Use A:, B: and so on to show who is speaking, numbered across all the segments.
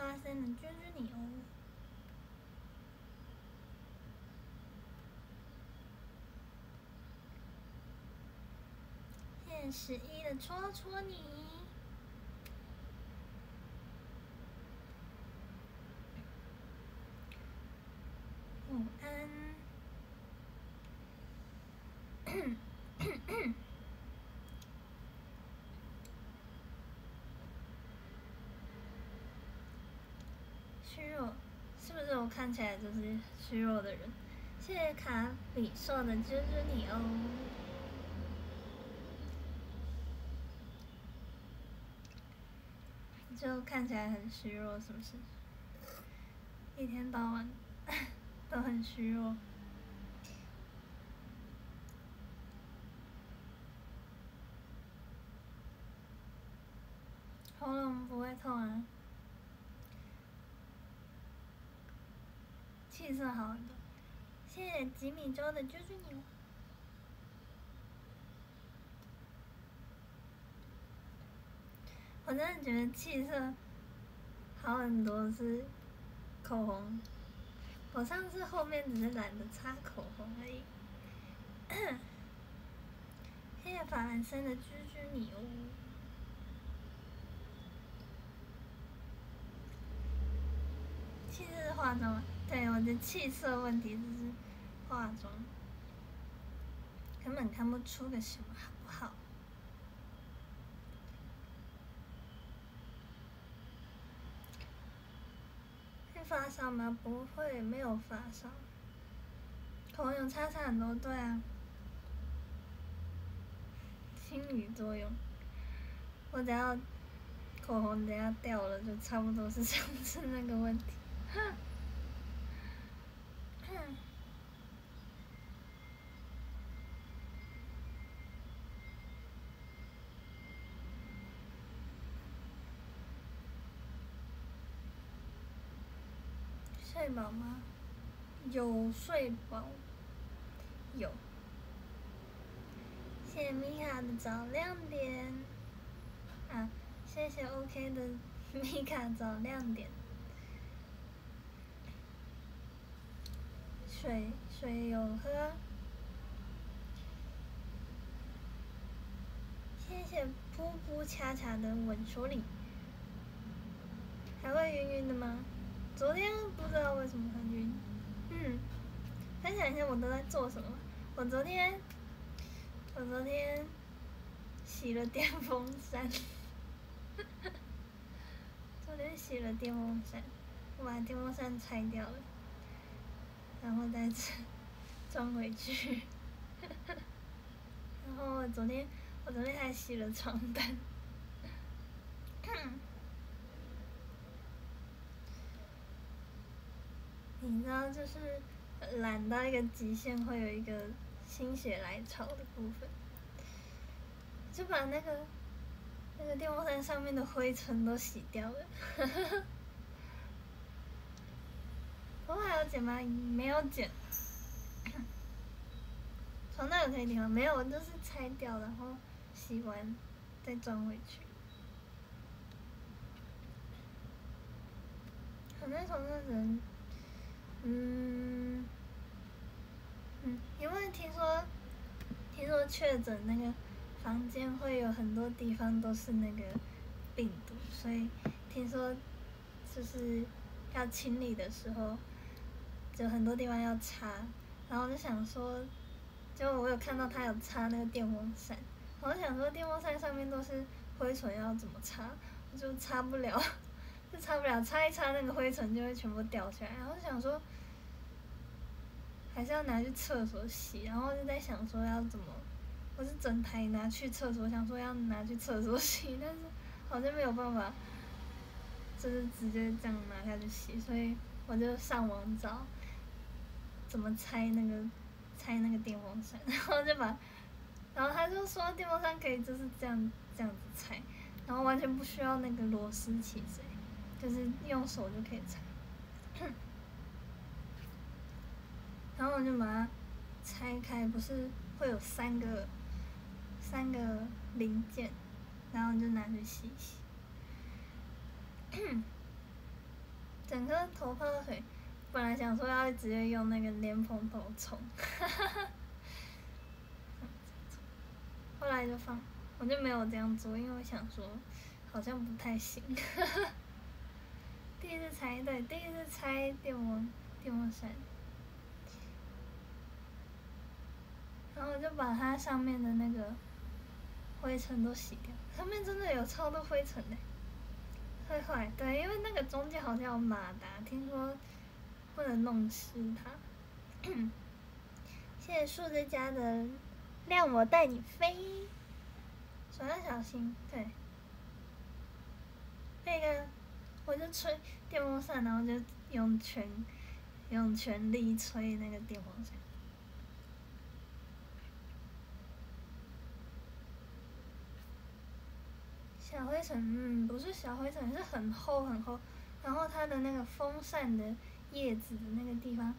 A: 花生能救救你哦。谢谢十一的戳戳你。午安。虚弱，是不是我看起来就是虚弱的人？谢谢卡比兽的支持你哦。就看起来很虚弱，是不是？一天到晚 都很虚弱。喉咙不会痛啊，气色好很多。谢谢吉米粥的救救你哦。我真的觉得气色好很多是口红，我上次后面只是懒得擦口红而已。谢谢法兰森的居居你哦。气色是化妆？对，我的气色问题就是化妆，根本看不出个什么好不好？会发烧吗？不会，没有发烧。口红有擦擦很多，对啊。心理作用，我只要口红等下掉了，就差不多是上次那个问题。睡饱吗？有睡饱，有。谢谢米卡的早亮点，啊，谢谢 OK 的米卡早亮点。水水有喝，谢谢噗噗恰恰的吻手里，还会晕晕的吗？昨天不知道为什么很晕，嗯，分享一下我都在做什么。我昨天，我昨天洗了电风扇，昨天洗了电风扇，我把电风扇拆掉了。然后再 装回去，然后我昨天我昨天还洗了床单，你知道就是懒到一个极限，会有一个心血来潮的部分，就把那个那个电风扇上面的灰尘都洗掉了。我还有剪吗？没有剪。床单有可以顶吗？没有，我就是拆掉，然后洗完再装回去。躺在床上的人，嗯，嗯，因为听说，听说确诊那个房间会有很多地方都是那个病毒，所以听说就是要清理的时候。就很多地方要擦，然后我就想说，就我有看到他有擦那个电风扇，我就想说电风扇上面都是灰尘，要怎么擦？我就擦不了，就擦不了，擦一擦那个灰尘就会全部掉下来。然后就想说，还是要拿去厕所洗，然后就在想说要怎么，我是整台拿去厕所，想说要拿去厕所洗，但是好像没有办法，就是直接这样拿下去洗，所以我就上网找。怎么拆那个拆那个电风扇，然后就把，然后他就说电风扇可以就是这样这样子拆，然后完全不需要那个螺丝起子，就是用手就可以拆。然后我就把它拆开，不是会有三个三个零件，然后就拿去洗一洗。整个头泡水，本来想说要直接用那个莲蓬头冲，哈哈哈。后来就放，我就没有这样做，因为我想说好像不太行，哈哈。第一次拆对，第一次拆电风电风扇，然后我就把它上面的那个灰尘都洗掉，上面真的有超多灰尘的。会坏，对，因为那个中间好像有马达，听说不能弄湿它。谢谢树枝家的让我带你飞，手要小心，对。那个，我就吹电风扇，然后就用全用全力吹那个电风扇。小灰尘，嗯，不是小灰尘，是很厚很厚。然后它的那个风扇的叶子的那个地方，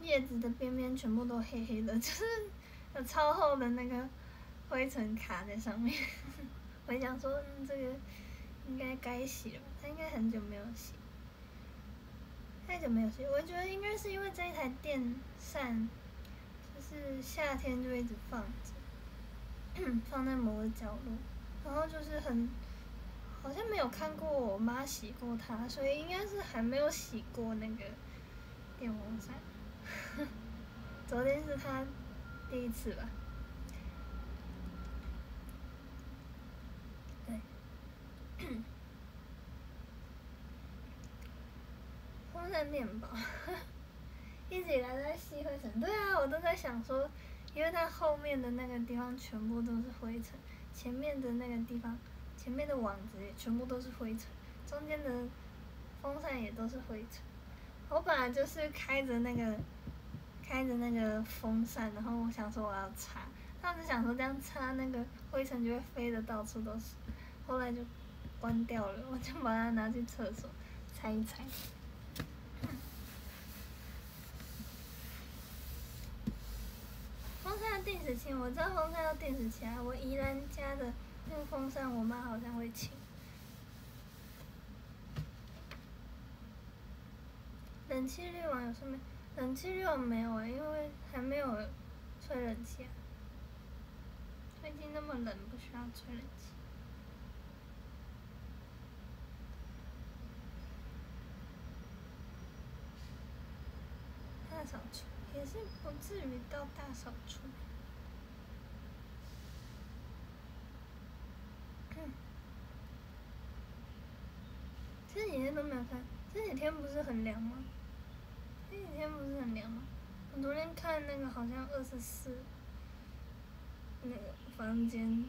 A: 叶子的边边全部都黑黑的，就是有超厚的那个灰尘卡在上面。我想说，这个应该该洗了，它应该很久没有洗，太久没有洗。我觉得应该是因为这一台电扇，就是夏天就一直放着，放在某个角落。然后就是很，好像没有看过我妈洗过它，所以应该是还没有洗过那个电风扇。昨天是她第一次吧？对。风扇面包，一直以来在吸灰尘。对啊，我都在想说，因为它后面的那个地方全部都是灰尘。前面的那个地方，前面的网子也全部都是灰尘，中间的风扇也都是灰尘。我本来就是开着那个，开着那个风扇，然后我想说我要擦，但是想说这样擦那个灰尘就会飞的到处都是，后来就关掉了，我就把它拿去厕所擦一擦。风扇要定时清，我知道风扇要定时器啊。我宜兰家的那个风扇，我妈好像会清。冷气滤网有什么？冷气滤网没有啊，因为还没有吹冷气啊。最近那么冷，不需要吹冷气。大扫除。也是不至于到大扫除。这几天都没有看，这几天不是很凉吗？这几天不是很凉吗？我昨天看那个好像二十四，那个房间。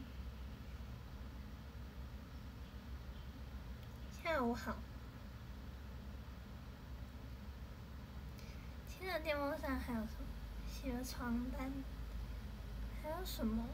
A: 下午好。现在电风扇还有什么？洗了床单，还有？什么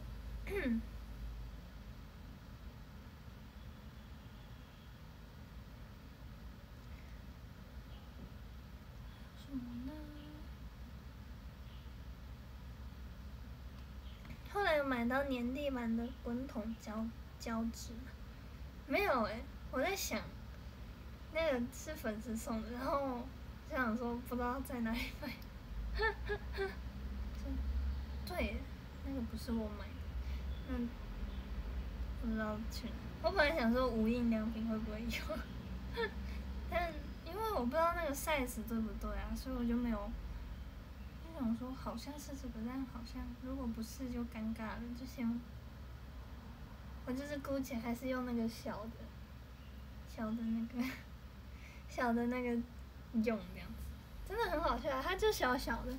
A: 后来有买到粘地板的滚筒胶胶纸没有哎，我在想，那个是粉丝送的，然后就。想说不知道在哪里买，对，那个不是我买的，嗯，不知道去哪。我本来想说无印良品会不会有，但因为我不知道那个 size 对不对啊，所以我就没有。我想说好像是这个，但好像如果不是就尴尬了，就先。我就是姑且还是用那个小的，小的那个，小的那个。用这样子，真的很好笑，它就小小的，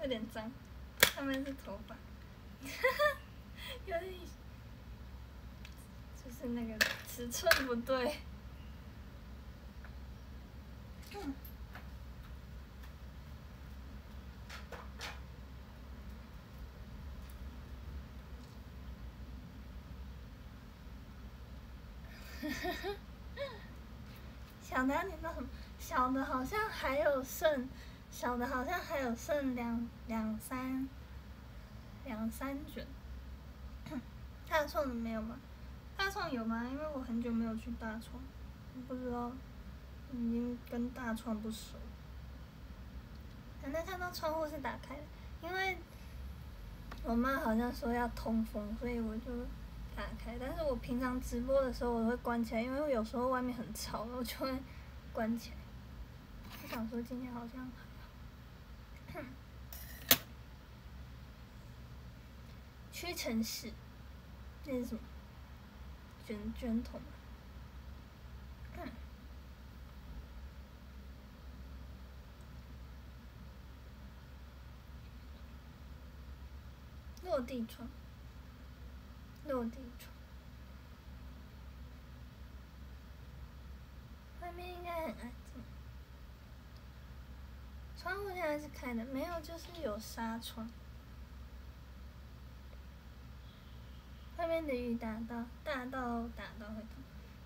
A: 有点脏，上面是头发，哈哈，有点，是那个尺寸不对。小的你那什么？小的好像还有剩，小的好像还有剩两两三两三卷。大创的没有吗？大创有吗？因为我很久没有去大创，不知道，已经跟大创不熟。还能看到窗户是打开的，因为我妈好像说要通风，所以我就打开。但是我平常直播的时候我会关起来，因为有时候外面很吵，我就会关起来。我想说今天好像还好。屈臣氏，那是什么？卷卷筒。落地窗，落地窗，外面应该很安静。窗户现在是开的，没有就是有纱窗。外面的雨大到大到打到会痛，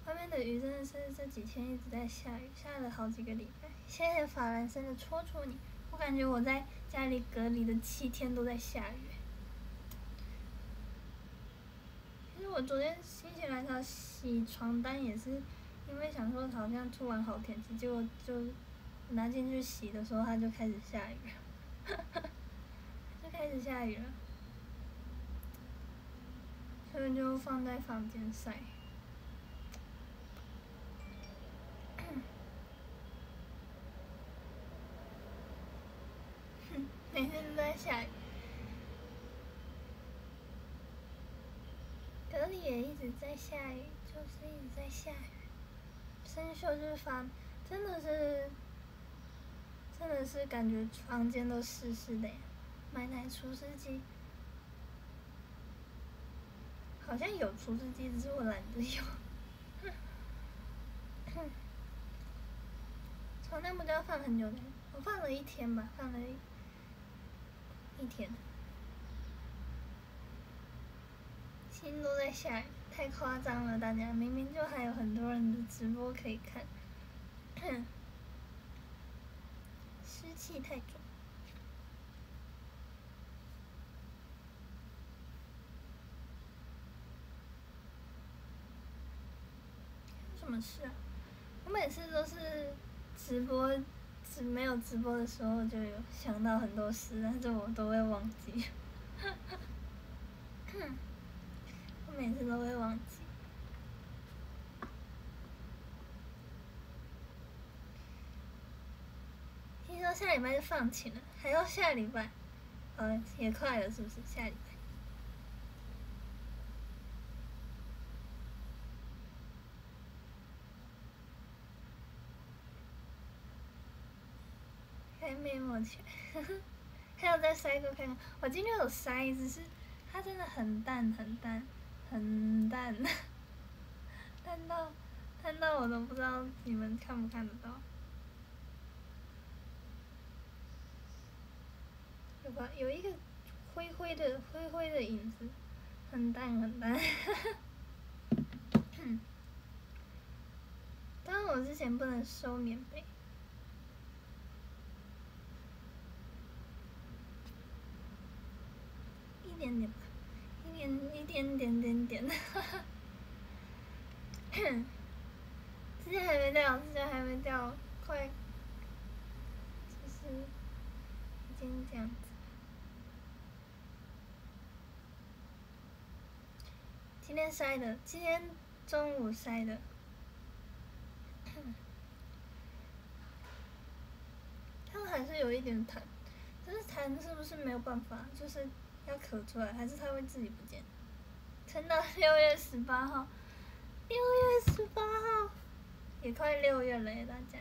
A: 外面的雨真的是这几天一直在下雨，下了好几个礼拜。谢谢法兰森的戳戳你，我感觉我在家里隔离的七天都在下雨。其实我昨天心血来潮洗床单也是，因为想说好像突然好天气，结果就拿进去洗的时候，它就开始下雨，就开始下雨了，所以就放在房间晒。哼 每天都在下雨。隔里也一直在下雨，就是一直在下雨。生锈就是房，真的是，真的是感觉房间都湿湿的呀。买台除湿机，好像有除湿机，只是我懒得用。床单不就要放很久的？我放了一天吧，放了一天。心都在下雨，太夸张了！大家明明就还有很多人的直播可以看，湿气太重。什么事啊？我每次都是直播，只没有直播的时候就有想到很多事，但是我都会忘记。我每次都会忘记。听说下礼拜就放晴了，还要下礼拜，呃，也快了，是不是？下礼拜。还没抹起来，还有再筛过看看。我今天有筛，只是它真的很淡很淡。很淡，淡到淡到我都不知道你们看不看得到。有吧？有一个灰灰的灰灰的影子，很淡很淡。当然我之前不能收棉被。一点点吧，一。点一点点点点，哈哈。之前还没掉，之前还没掉，快，就是已经这样子。今天筛的，今天中午筛的，它还是有一点弹，但是弹是不是没有办法？就是。要咳出来，还是它会自己不见？撑到六月十八号，六月十八号，也快六月了，大家，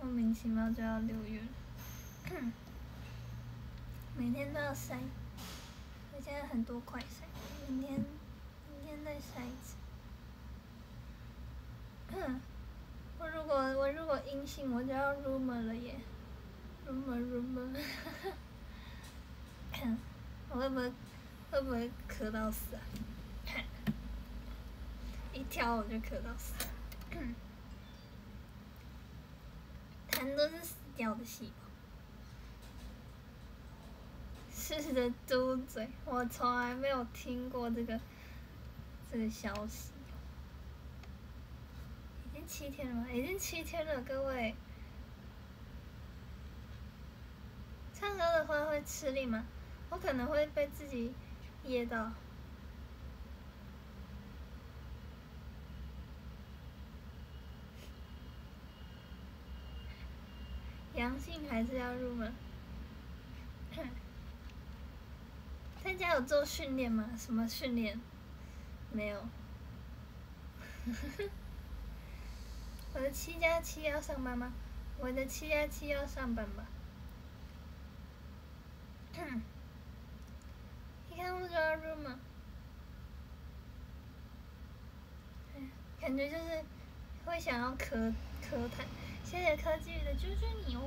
A: 莫名其妙就要六月了。每天都要塞，我现在很多快筛，明天，明天再塞一次。我如果我如果阴性，我就要入门了耶，入门入门。会不会会不会咳到死啊？一挑我就咳到死，痰都是死掉的细胞，是的猪嘴，我从来没有听过这个这个消息。已经七天了吗？已经七天了，各位。唱歌的话会吃力吗？我可能会被自己噎到。阳性还是要入门。在家有做训练吗？什么训练？没有。我的七加七要上班吗？我的七加七要上班吧。你看我要入吗？感觉就是会想要咳咳痰。谢谢科技的啾啾你哦。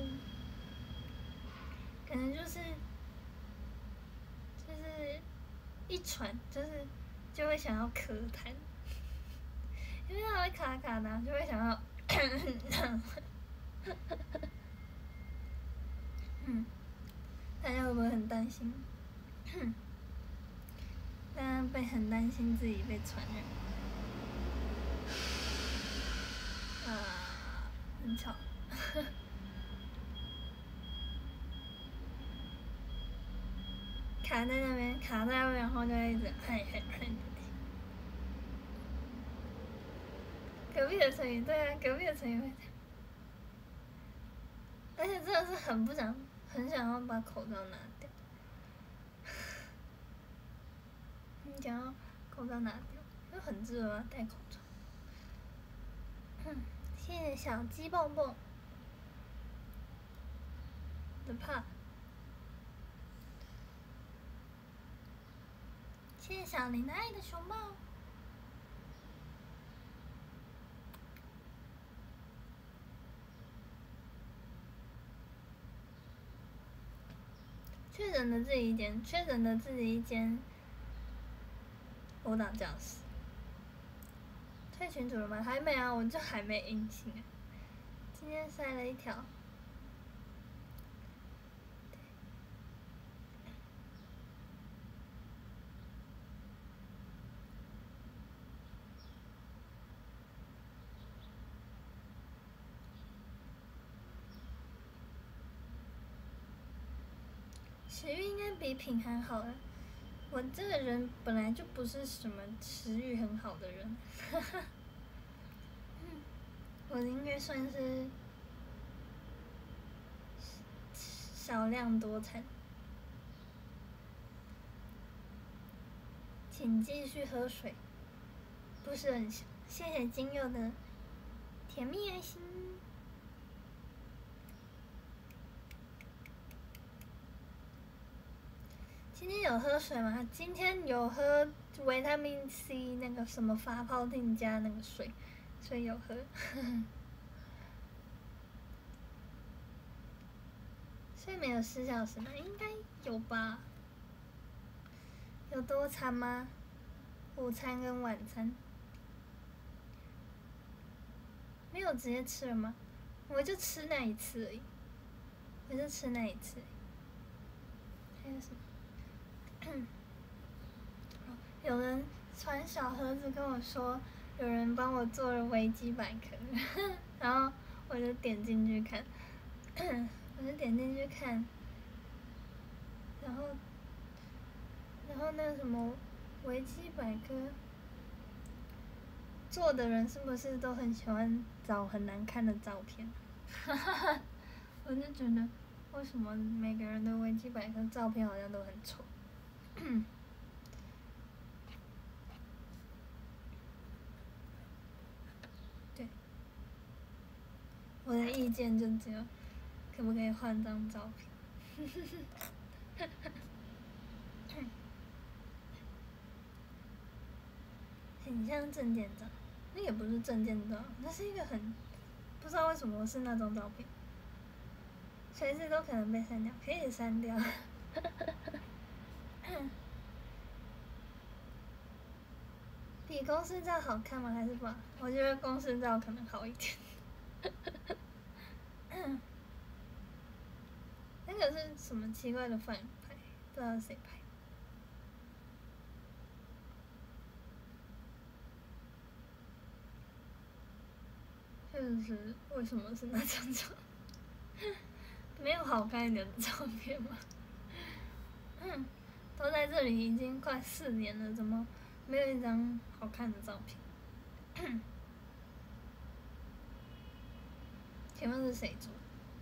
A: 可能就是就是。一喘就是就会想要咳痰，因为它会卡卡的，就会想要，嗯，大家会不会很担心？哼大家会很担心自己被传染？啊，很吵。卡在那边，卡在那边，然后就一直嘿嘿嘿。隔壁的声音，对啊，隔壁的声音 而且真的是很不想，很想要把口罩拿掉。你想要口罩拿掉，又很热啊，戴口罩。谢谢小鸡蹦蹦的怕。谢谢小林的爱的熊猫。确诊的自己一间，确诊的自己一间。舞蹈教室。退群组了吗？还没啊，我就还没阴性。今天塞了一条。食欲应该比品涵好了，我这个人本来就不是什么食欲很好的人，哈哈。我应该算是少量多餐，请继续喝水，不是很，谢谢金佑的甜蜜爱心。今天有喝水吗？今天有喝维他命 C 那个什么发泡定加那个水，所以有喝。睡眠有四小时吗？应该有吧。有多餐吗？午餐跟晚餐。没有直接吃了吗？我就吃那一次而已。我就吃那一次。还有什么？有人传小盒子跟我说，有人帮我做了维基百科，然后我就点进去看，我就点进去看，然后，然后那个什么维基百科做的人是不是都很喜欢找很难看的照片？哈哈哈我就觉得，为什么每个人的维基百科照片好像都很丑？对，我的意见就只有，可不可以换张照片？很像证件照，那也不是证件照，那是一个很，不知道为什么是那张照片，随时都可能被删掉，可以删掉。比公司照好看吗？还是不？我觉得公司照可能好一点。那个是什么奇怪的反派？不知道是谁拍。就是为什么是那张照？没有好看一点的照片吗？嗯，都在这里已经快四年了，怎么没有一张好看的照片？请问是谁做？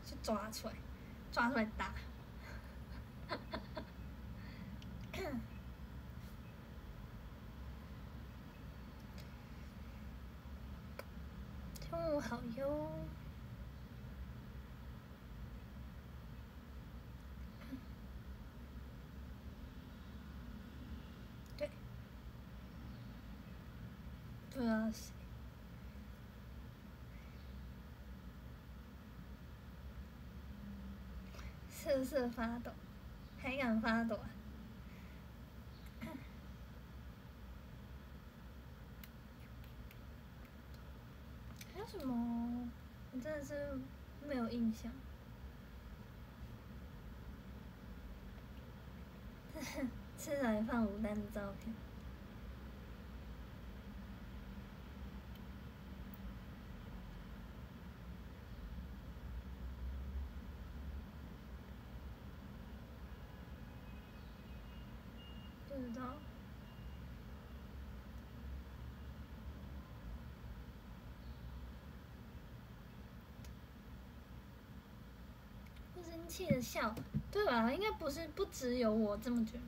A: 去抓出来，抓出来打。中午好哟。对。不知道谁。瑟瑟发抖，还敢发抖啊？还有什么？我真的是没有印象。吃来放五单的照片。知道。不生气的笑，对吧？应该不是不只有我这么觉得，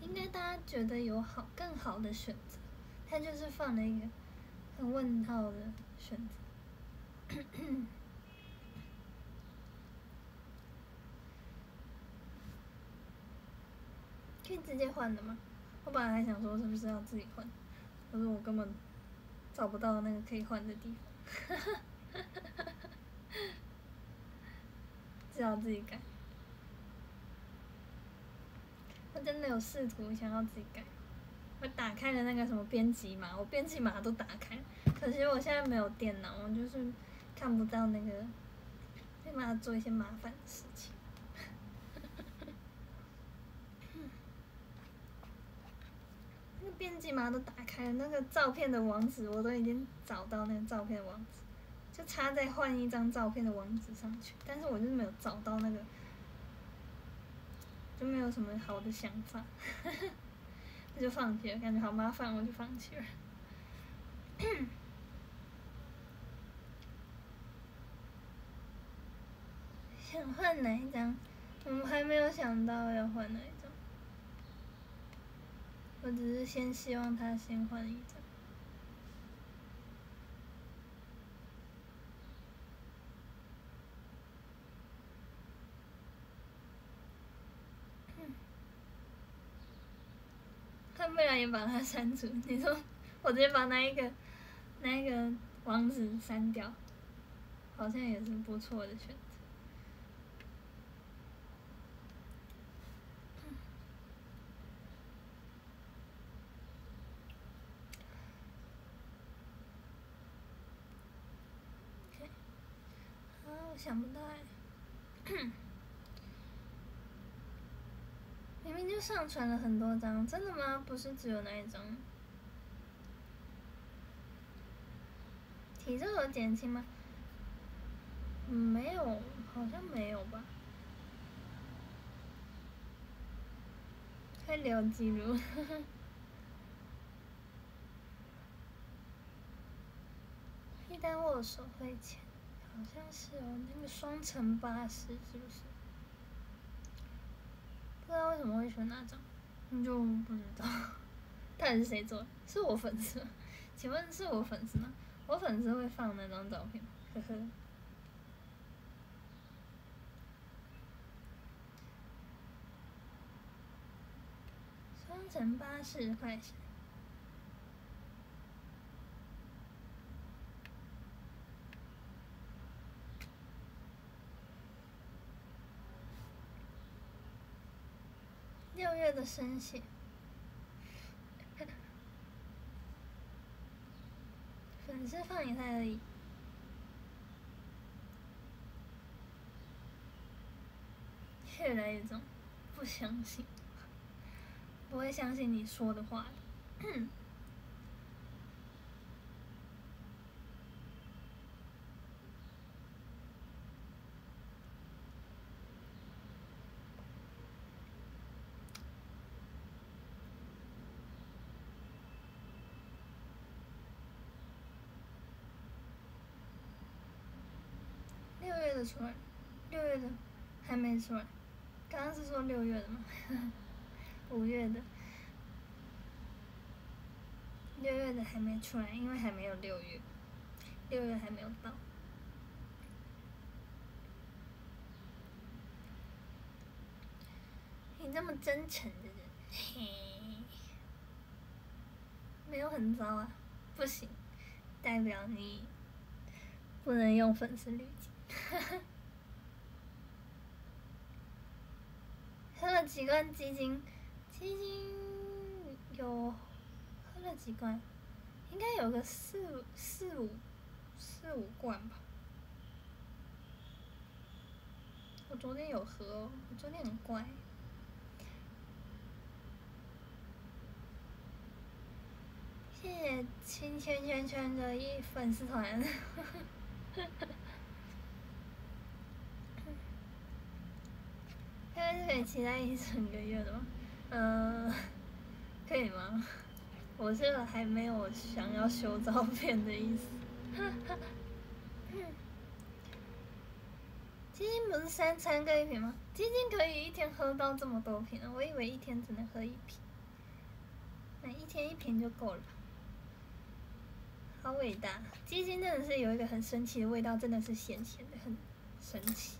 A: 应该大家觉得有好更好的选择，他就是放了一个很问号的选择。可以直接换的吗？我本来还想说是不是要自己换，可是我根本找不到那个可以换的地方，只好自己改。我真的有试图想要自己改，我打开了那个什么编辑码，我编辑码都打开，可惜我现在没有电脑，我就是看不到那个，得帮他做一些麻烦的事情。那个编辑码都打开了，那个照片的网址我都已经找到那个照片的网址，就差在换一张照片的网址上去，但是我就没有找到那个，就没有什么好的想法，那就放弃了，感觉好麻烦，我就放弃了。想换哪一张？我还没有想到要换哪一张。我只是先希望他先换一张。他不然也把他删除。你说，我直接把那一个，那一个网址删掉，好像也是不错的选择。啊，我想不到哎。明明就上传了很多张，真的吗？不是只有那一张。体重有减轻吗？嗯，没有，好像没有吧。会留记录。一旦握手会前，好像是哦，那个双层巴士是不是？不知道为什么会选那张，那就不知道。到底是谁做的？是我粉丝吗？请问是我粉丝吗？我粉丝会放那张照片吗？呵呵。双层巴士快闪。六月的生写，粉丝放你在这里。越来越重，不相信。不会相信你说的话的。六月的出来，六月的没出来。刚刚是说六月的吗？五月的，六月的还没出来，因为还没有六月，六月还没有到。你这么真诚的人，嘿，没有很糟啊，不行，代表你不能用粉丝滤镜。喝了几罐鸡精，鸡精有喝了几罐，应该有个四四五四五罐吧。我昨天有喝，我昨天很乖。谢谢亲圈圈圈的一粉丝团。应该是可以期待一整个月的吗？嗯，可以吗？我这个还没有想要修照片的意思。基金不是三餐各一瓶吗？基金可以一天喝到这么多瓶！我以为一天只能喝一瓶，那一天一瓶就够了。好伟大！鸡精真的是有一个很神奇的味道，真的是咸咸的，很神奇。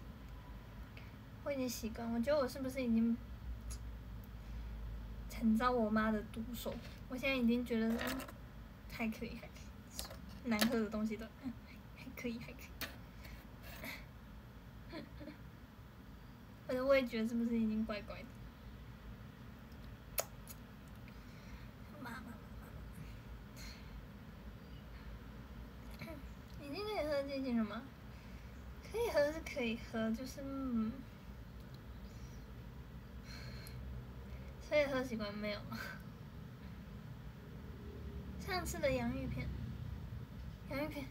A: 我已经习惯，我觉得我是不是已经很遭我妈的毒手？我现在已经觉得还可以，还可以，难喝的东西都还可以，还可以。我的味觉是不是已经怪怪的？妈妈，已经可以喝进去了吗？可以喝是可以喝，就是嗯。可以喝习惯没有？上次的洋芋片，洋芋片，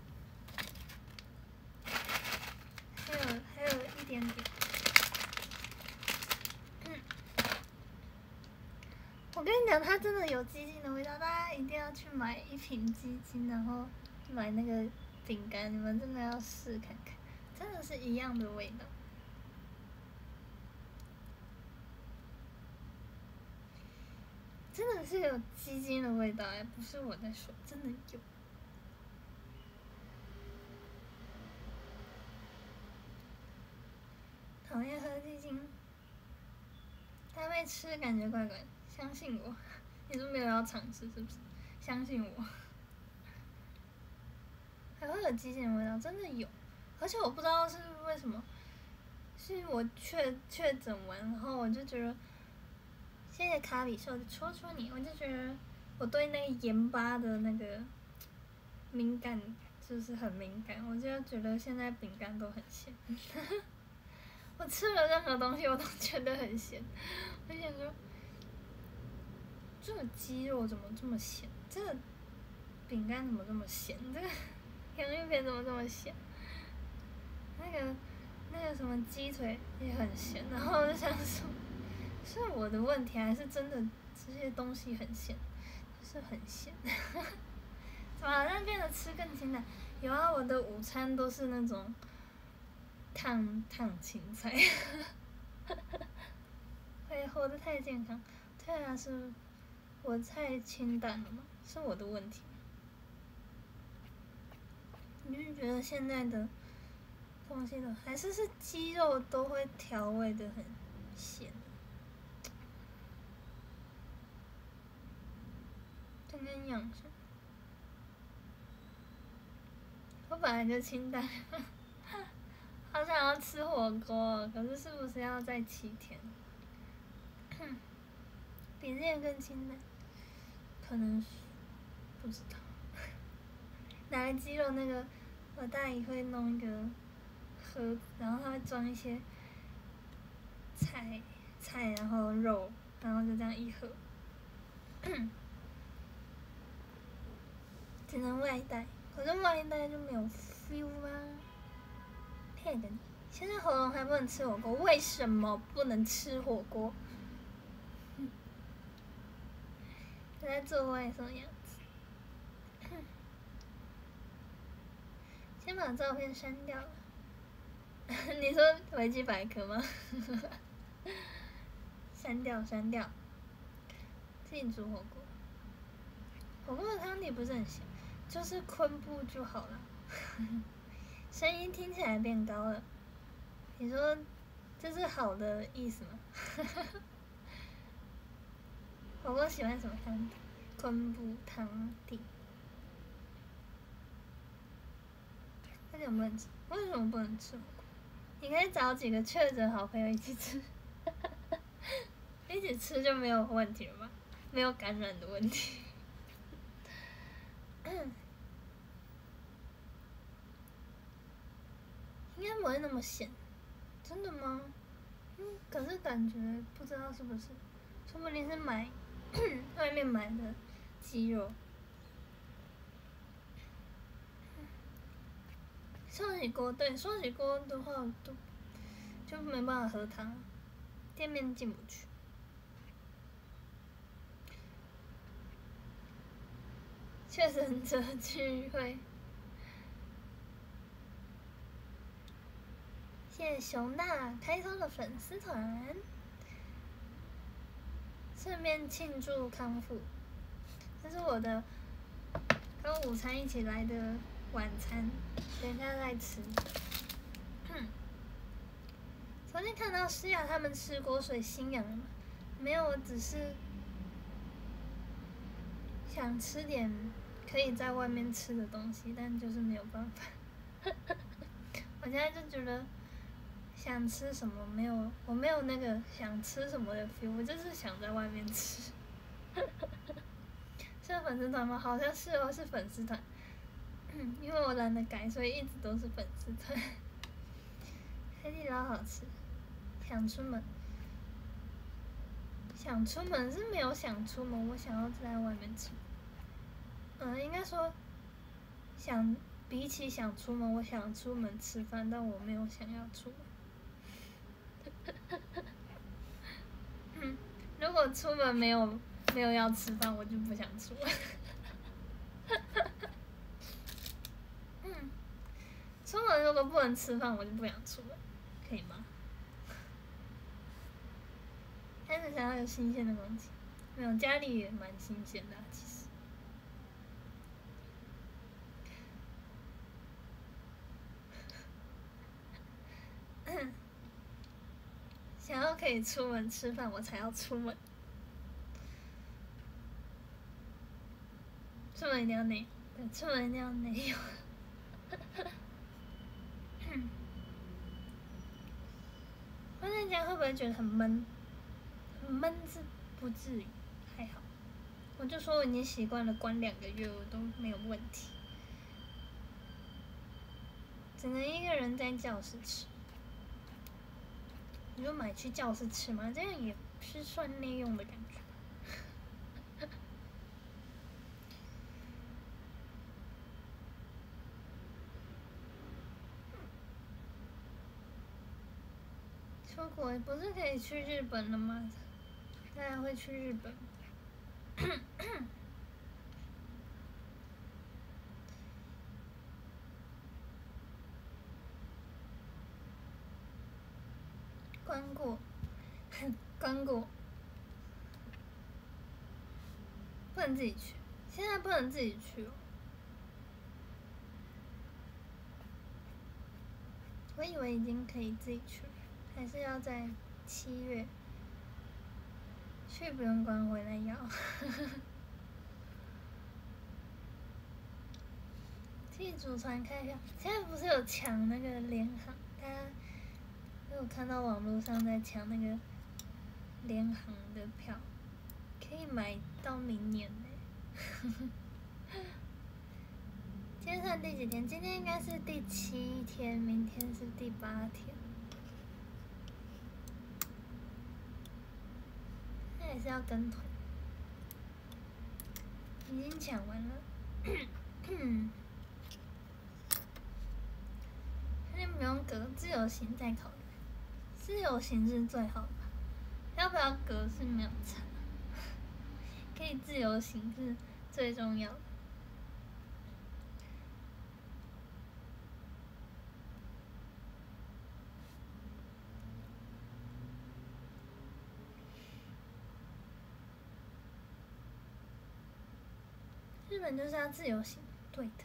A: 还有还有一点点。嗯，我跟你讲，它真的有鸡精的味道，大家一定要去买一瓶鸡精，然后买那个饼干，你们真的要试看看，真的是一样的味道。真的是有鸡精的味道哎，不是我在说，真的有。讨厌喝鸡精，还没吃感觉怪怪，相信我，你是没有要尝试是不是？相信我，还会有鸡精的味道，真的有，而且我不知道是为什么，是我确确诊完，然后我就觉得。谢谢卡比兽的戳戳你，我就觉得我对那个盐巴的那个敏感就是很敏感，我就觉得现在饼干都很咸，我吃了任何东西我都觉得很咸，我想说，这个鸡肉怎么这么咸？这个饼干怎么这么咸？这个 洋芋片怎么这么咸？那个那个什么鸡腿也很咸，然后我就想说。是我的问题，还是真的这些东西很咸，就是很咸，怎么好像变得吃更清淡？有啊，我的午餐都是那种烫烫青菜，会活得太健康。对啊，是我太清淡了吗？是我的问题。你是觉得现在的东西都还是是鸡肉都会调味的很咸？天天养生，我本来就清淡，好想要吃火锅，可是是不是要在七天？比这个更清淡，可能是不知道。拿来鸡肉那个，我大姨会弄一个盒，然后她会装一些，菜，菜然后肉，然后就这样一盒。只能外带，可是外带就没有 feel 啊！骗的你，现在喉咙还不能吃火锅，为什么不能吃火锅？在做外送样子，先把照片删掉了。你说维基百科吗？删掉，删掉。自己煮火锅，火锅的汤底不是很咸，就是昆布就好了。声音听起来变高了，你说这是好的意思吗？火锅喜欢什么汤底？昆布汤底。那你有没有吃？为什么不能吃？你可以找几个确诊好朋友一起吃，一起吃就没有问题了吧？没有感染的问题，应该不会那么咸，真的吗？嗯，可是感觉不知道是不是，说不定是买 外面买的鸡肉。寿喜锅对，寿喜锅的话都就没办法喝汤，店面进不去。确诊者聚会，谢谢熊大开通的粉丝团，顺便庆祝康复。这是我的跟午餐一起来的晚餐，等一下再吃。昨天看到诗雅他们吃锅水新阳？没有，我只是想吃点。可以在外面吃的东西，但就是没有办法。我现在就觉得想吃什么没有，我没有那个想吃什么的 feel，我就是想在外面吃。是粉丝团吗？好像是哦，是粉丝团。因为我懒得改，所以一直都是粉丝团。海底捞好吃，想出门，想出门是没有想出门，我想要在外面吃。嗯，应该说，想比起想出门，我想出门吃饭，但我没有想要出门。如果出门没有没有要吃饭，我就不想出门。出门如果不能吃饭，我就不想出门，可以吗？开始想要有新鲜的东西，没有家里也蛮新鲜的，其实。想要可以出门吃饭，我才要出门。出门一定要内，出门一定要内用。我在家会不会觉得很闷？闷是不至于，还好。我就说我已经习惯了关两个月，我都没有问题。只能一个人在教室吃。你就买去教室吃嘛，这样也是算内用的感觉。出国不是可以去日本了吗？大家会去日本。关过，关过，不能自己去，现在不能自己去哦。我以为已经可以自己去了，还是要在七月。去，不用关，回来要。替祖传开票，现在不是有抢那个联航，我看到网络上在抢那个联航的票，可以买到明年呢。今天算第几天？今天应该是第七天，明天是第八天。那也是要跟团。已经抢完了。那你不用隔，自由行再考虑。自由行是最好的，要不要隔是没有差。可以自由行是最重要的。日本就是要自由行，对的。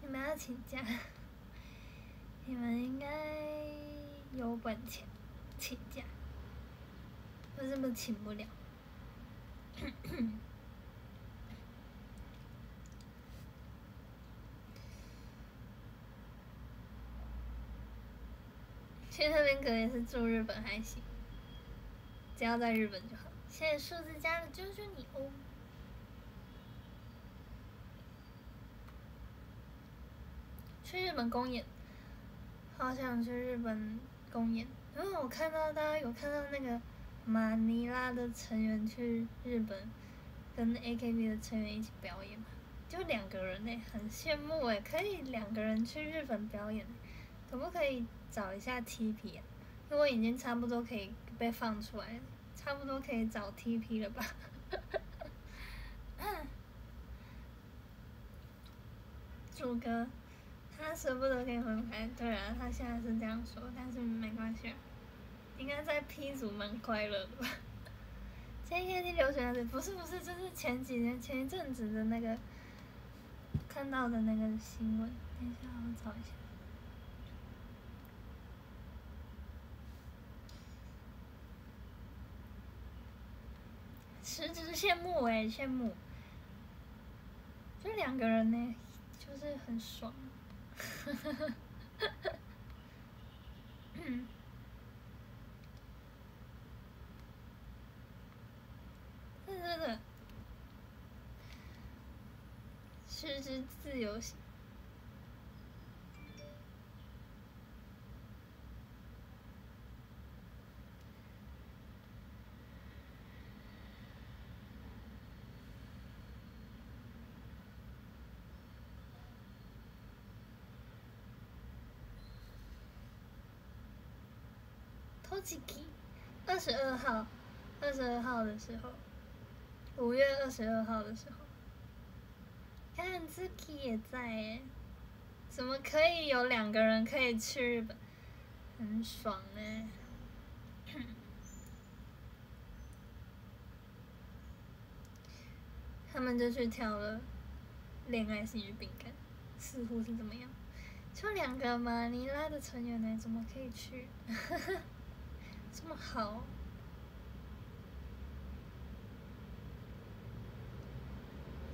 A: 你们要请假，你们应该有本钱请假，为什么请不了？去那边可以是住日本还行，只要在日本就好。谢谢数字家的救救你哦！去日本公演，好想去日本公演。因为我看到大家有看到那个马尼拉的成员去日本，跟 AKB 的成员一起表演嘛，就两个人呢，很羡慕哎，可以两个人去日本表演，可不可以找一下 TP 啊？因为已经差不多可以被放出来。差不多可以找 TP 了吧？主哥，他舍不得跟你分开。对啊，他现在是这样说，但是没关系，应该在 P 组蛮快乐的吧？JKT 留学的不是不是，就是前几年前一阵子的那个看到的那个新闻。等一下，我找一下。实质羡慕哎，羡慕，就两个人呢，就是很爽，哈哈哈哈。嗯，是真的，实质自由行。二十二号，二十二号的时候，五月二十二号的时候，看自己也在哎，怎么可以有两个人可以去日本，很爽哎！他们就去挑了恋爱幸运饼干，似乎是怎么样？就两个马尼拉的成员呢，怎么可以去？呵 呵这么好，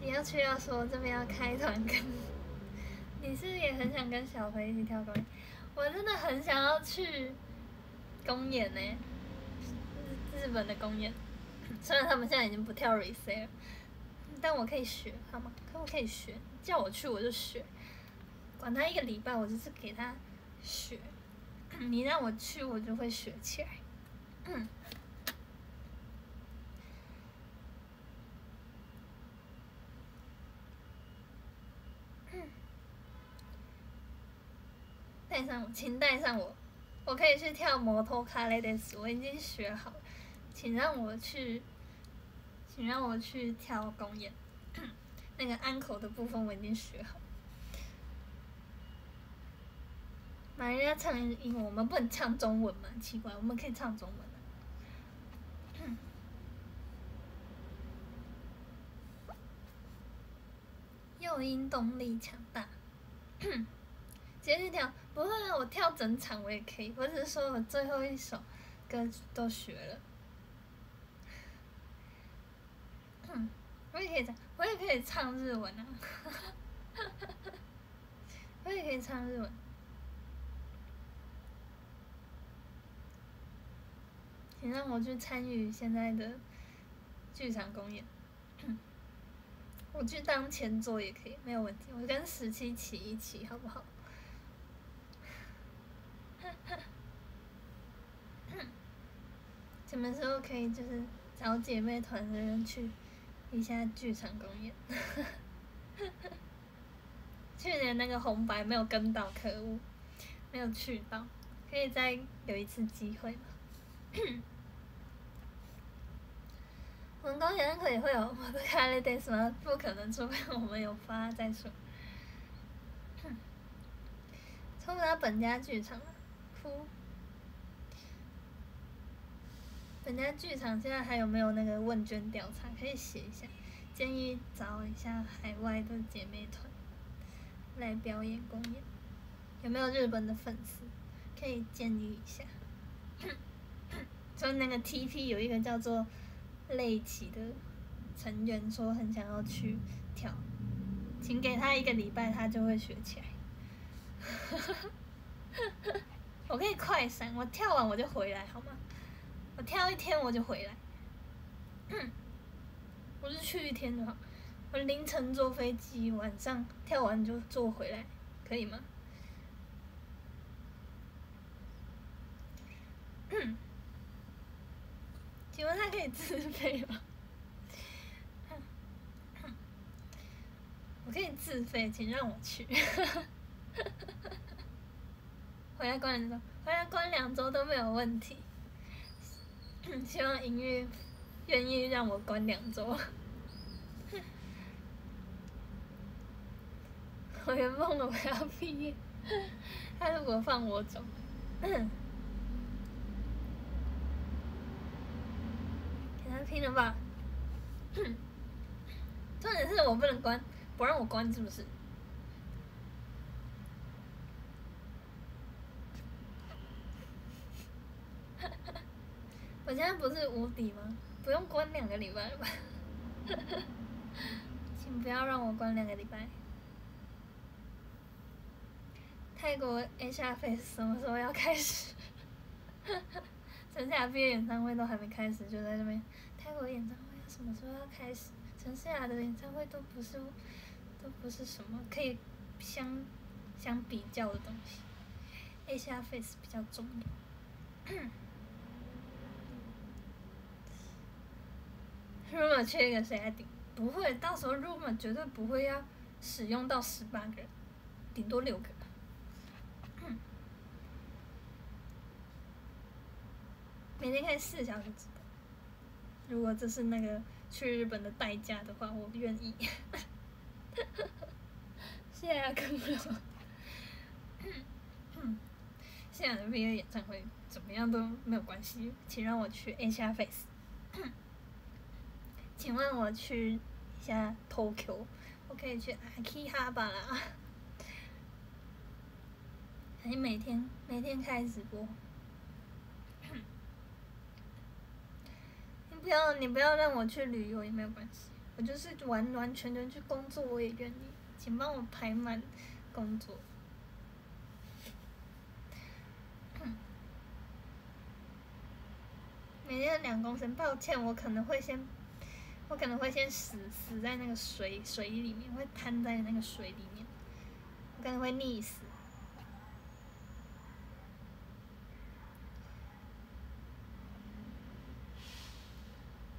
A: 你要去要说这边要开团跟，你是也很想跟小飞一起跳公演？我真的很想要去公演呢，日本的公演，虽然他们现在已经不跳 reset，但我可以学好吗？可不可以学？叫我去我就学，管他一个礼拜，我就是给他学，你让我去我就会学起来。带上我，请带上我，我可以去跳摩托卡雷德斯，我已经学好了，请让我去，请让我去跳公演，那个安口的部分我已经学好。马人家唱英文，我们不能唱中文吗？奇怪，我们可以唱中文。诱因动力强大，接着跳。不会啊，我跳整场我也可以。我只是说我最后一首歌都学了。我也可以唱，我也可以唱日文啊！我也可以唱日文。请让我去参与现在的剧场公演。我去当前座也可以，没有问题。我跟十七起一起，好不好？什么时候可以就是找姐妹团的人去一下剧场公演。去年那个红白没有跟到，可恶，没有去到，可以再有一次机会吗？我们公演可以会有我的卡里德斯吗？不可能，除非我们有发再说。抽不到本家剧场，哭。本家剧场现在还有没有那个问卷调查？可以写一下，建议找一下海外的姐妹团来表演公演。有没有日本的粉丝？可以建议一下。就那个 TP 有一个叫做类奇的成员说很想要去跳，请给他一个礼拜，他就会学起来。我可以快闪，我跳完我就回来，好吗？我跳一天我就回来，我是去一天的，我凌晨坐飞机，晚上跳完就坐回来，可以吗？请问他可以自费吗？我可以自费，请让我去。回来关两周，回来关两周都没有问题。希望音乐愿意让我关两周。我圆梦了，我要毕业。他如果放我走，他听了吧。重点是我不能关，不让我关是不是？我现在不是无敌吗？不用关两个礼拜吧？请不要让我关两个礼拜。泰国 H R Face 什么时候要开始？陈思雅毕业演唱会都还没开始，就在这边。泰国演唱会要什么时候要开始？陈思雅的演唱会都不是，都不是什么可以相相比较的东西。H R Face 比较重要。rumor 缺一个谁来顶？不会，到时候 rumor 绝对不会要使用到十八个人，顶多六个。每天开四小时直播，如果这是那个去日本的代价的话，我愿意。谢谢阿哥。现在的 V A 演唱会怎么样都没有关系，请让我去 A 下 face。请问我去一下 Tokyo，我可以去阿基哈巴啦。你每天每天开直播，你不要你不要让我去旅游也没有关系，我就是完完全全去工作我也愿意，请帮我排满工作。每天两公升，抱歉，我可能会先。我可能会先死死在那个水水里面，会瘫在那个水里面，我可能会溺死。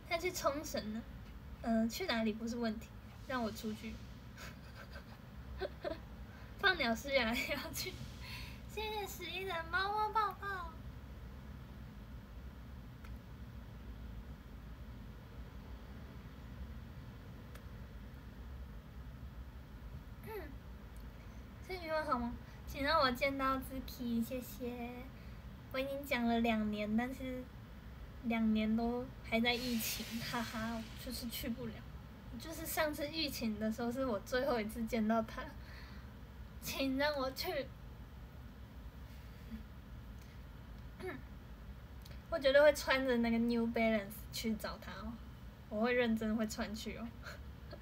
A: 他去冲绳呢，嗯，去哪里不是问题，让我出去。放鸟师也要去，谢谢十一的猫猫抱抱。这句话好吗？请让我见到字 K，谢谢。我已经讲了两年，但是两年都还在疫情，哈哈，就是去不了。就是上次疫情的时候，是我最后一次见到他，请让我去。我绝对会穿着那个 New Balance 去找他哦，我会认真会穿去哦。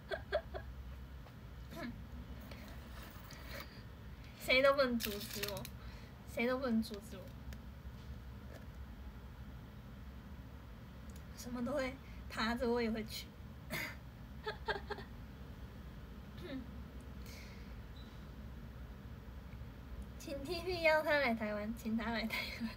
A: 谁都不能阻止我，谁都不能阻止我，什么都会爬着我也会去，请 T P 邀他来台湾，请他来台湾。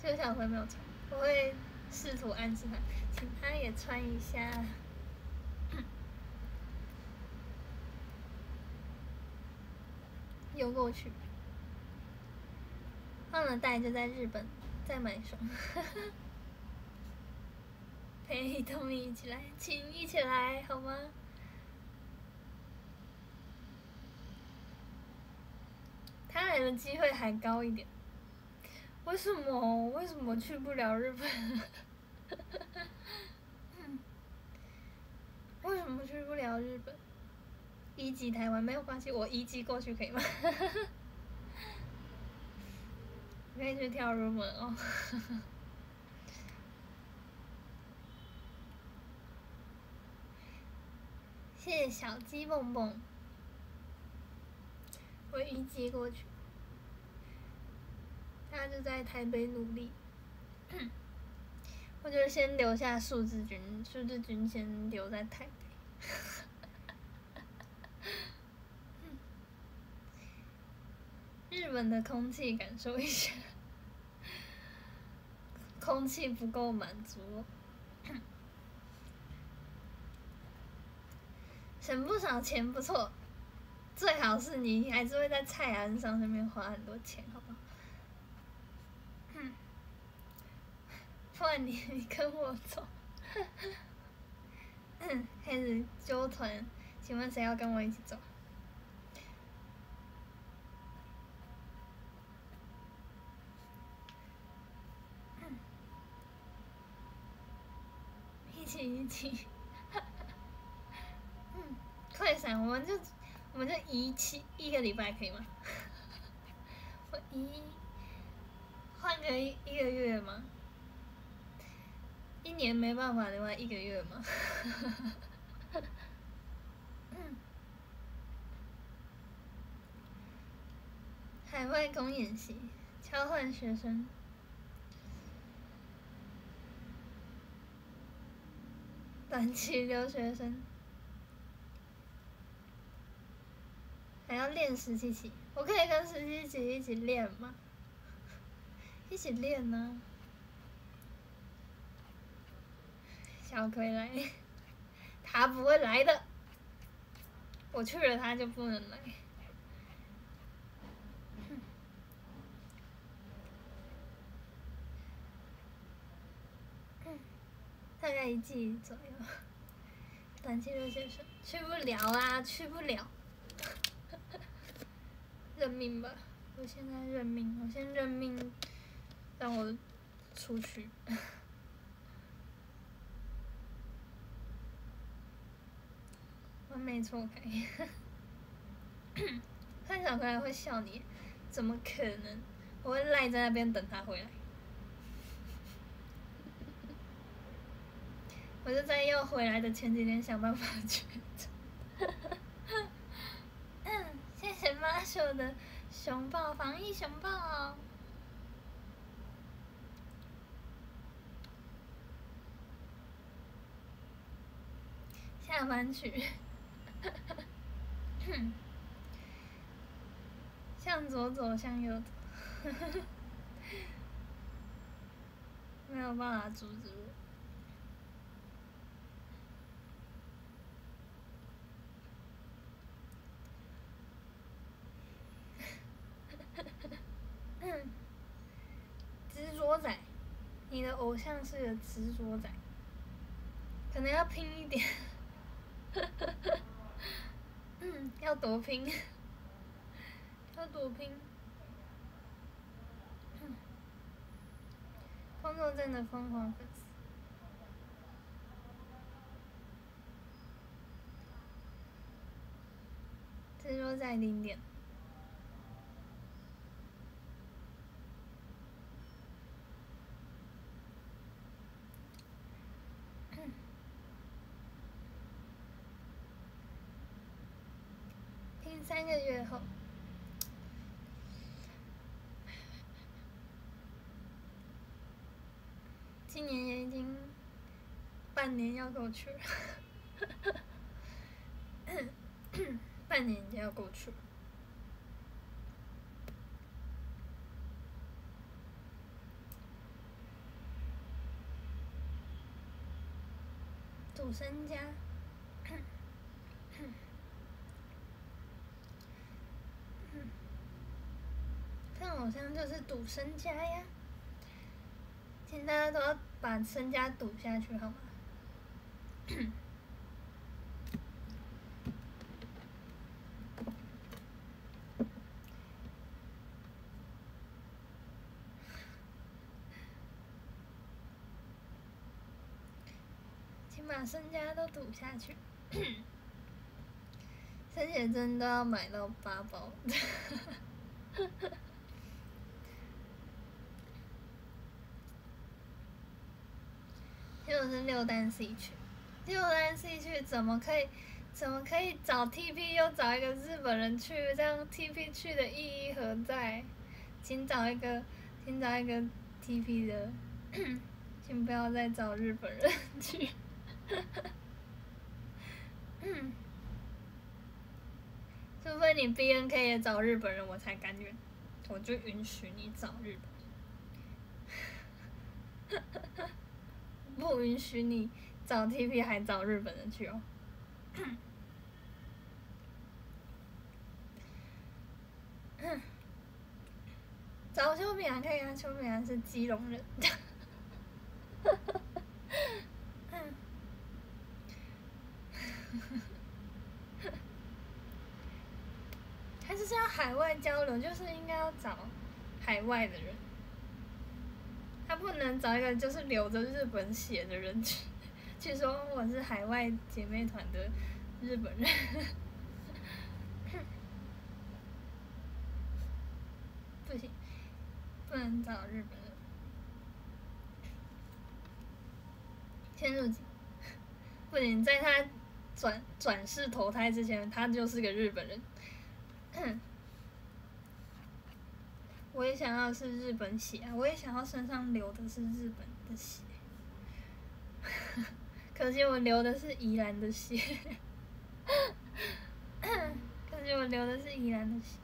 A: 就小辉没有穿，我会试图暗示他，请他也穿一下。邮过去，放了带就在日本再买一双。陪冬米一起来，请一起来好吗？他来的机会还高一点。为什么？为什么去不了日本？为什么去不了日本？一级台湾没有关系，我一级过去可以吗？可以去跳入门哦。谢谢小鸡蹦蹦，我一级过去。他就在台北努力，我就先留下数字军，数字军先留在台北。日本的空气感受一下，空气不够满足，省不少钱不错，最好是你还是会在菜安上上面花很多钱，好不好？不然你你跟我走，嗯 开始揪团，请问谁要跟我一起走？一起一起，嗯，快闪，我们就我们就一期一个礼拜可以吗？我一换个一一个月吗？一年没办法，另外一个月嘛。海外公演系，交换学生，短期留学生，还要练十七期，我可以跟十七期一起练吗？一起练呢？小葵来，他不会来的。我去了，他就不能来。大概一季左右，短期留学生去不了啊，去不了。认命吧，我现在认命，我先认命，让我出去。我没错，可以。他小回来会笑你，怎么可能？我会赖在那边等他回来。我就在要回来的前几天想办法去。嗯，谢谢妈手的熊抱，防疫熊抱。下班去。向左走，向右走，没有办法阻止我。执着仔，你的偶像是个执着仔，可能要拼一点。嗯，要多拼，要多拼。工作真的疯狂粉丝，执着在零点。三个月后。今年也已经半年要过去了，半年就要过去了。祖孙家。就是赌身家呀，请大家都要把身家赌下去，好吗？请把身家都赌下去，生写真都要买到八包。是六单 C 区，六单 C 区怎么可以？怎么可以找 TP 又找一个日本人去？这样 TP 去的意义何在？请找一个，请找一个 TP 的，请不要再找日本人去。除非你 BNK 也找日本人，我才甘愿，我就允许你找日本人。不允许你找 TP 还找日本人去哦。找秋米兰可以啊，秋米兰是基隆人。还是要海外交流，就是应该要找海外的人。他不能找一个就是留着日本血的人去，去说我是海外姐妹团的日本人，不行，不能找日本人。天入井，不行，在他转转世投胎之前，他就是个日本人。我也想要是日本血啊，我也想要身上流的是日本的血，可惜我流的是宜兰的血，可惜我流的是宜兰的血，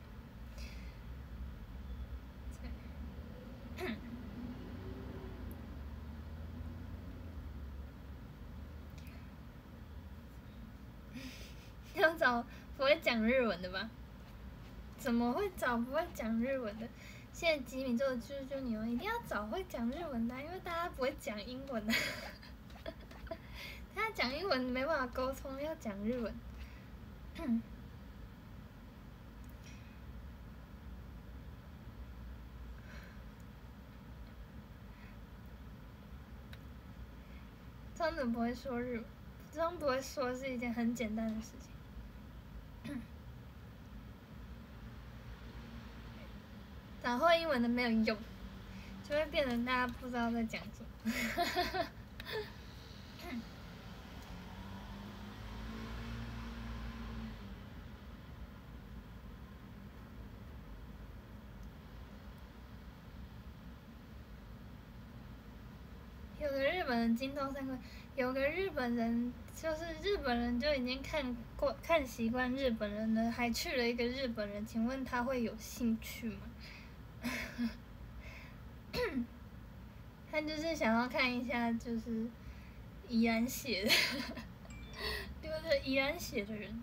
A: 要找不会讲日文的吧？怎么会找不会讲日文的？现在吉米做的啾啾牛一定要找会讲日文的，因为大家不会讲英文的。他讲英文没办法沟通，要讲日文。真的不会说日，真不会说是一件很简单的事情。然后英文的没有用，就会变成大家不知道在讲什么。有个日本人精通三国，有个日本人就是日本人就已经看过看习惯日本人了，还去了一个日本人，请问他会有兴趣吗？他就是想要看一下，就是怡然写的，就是怡然写的人。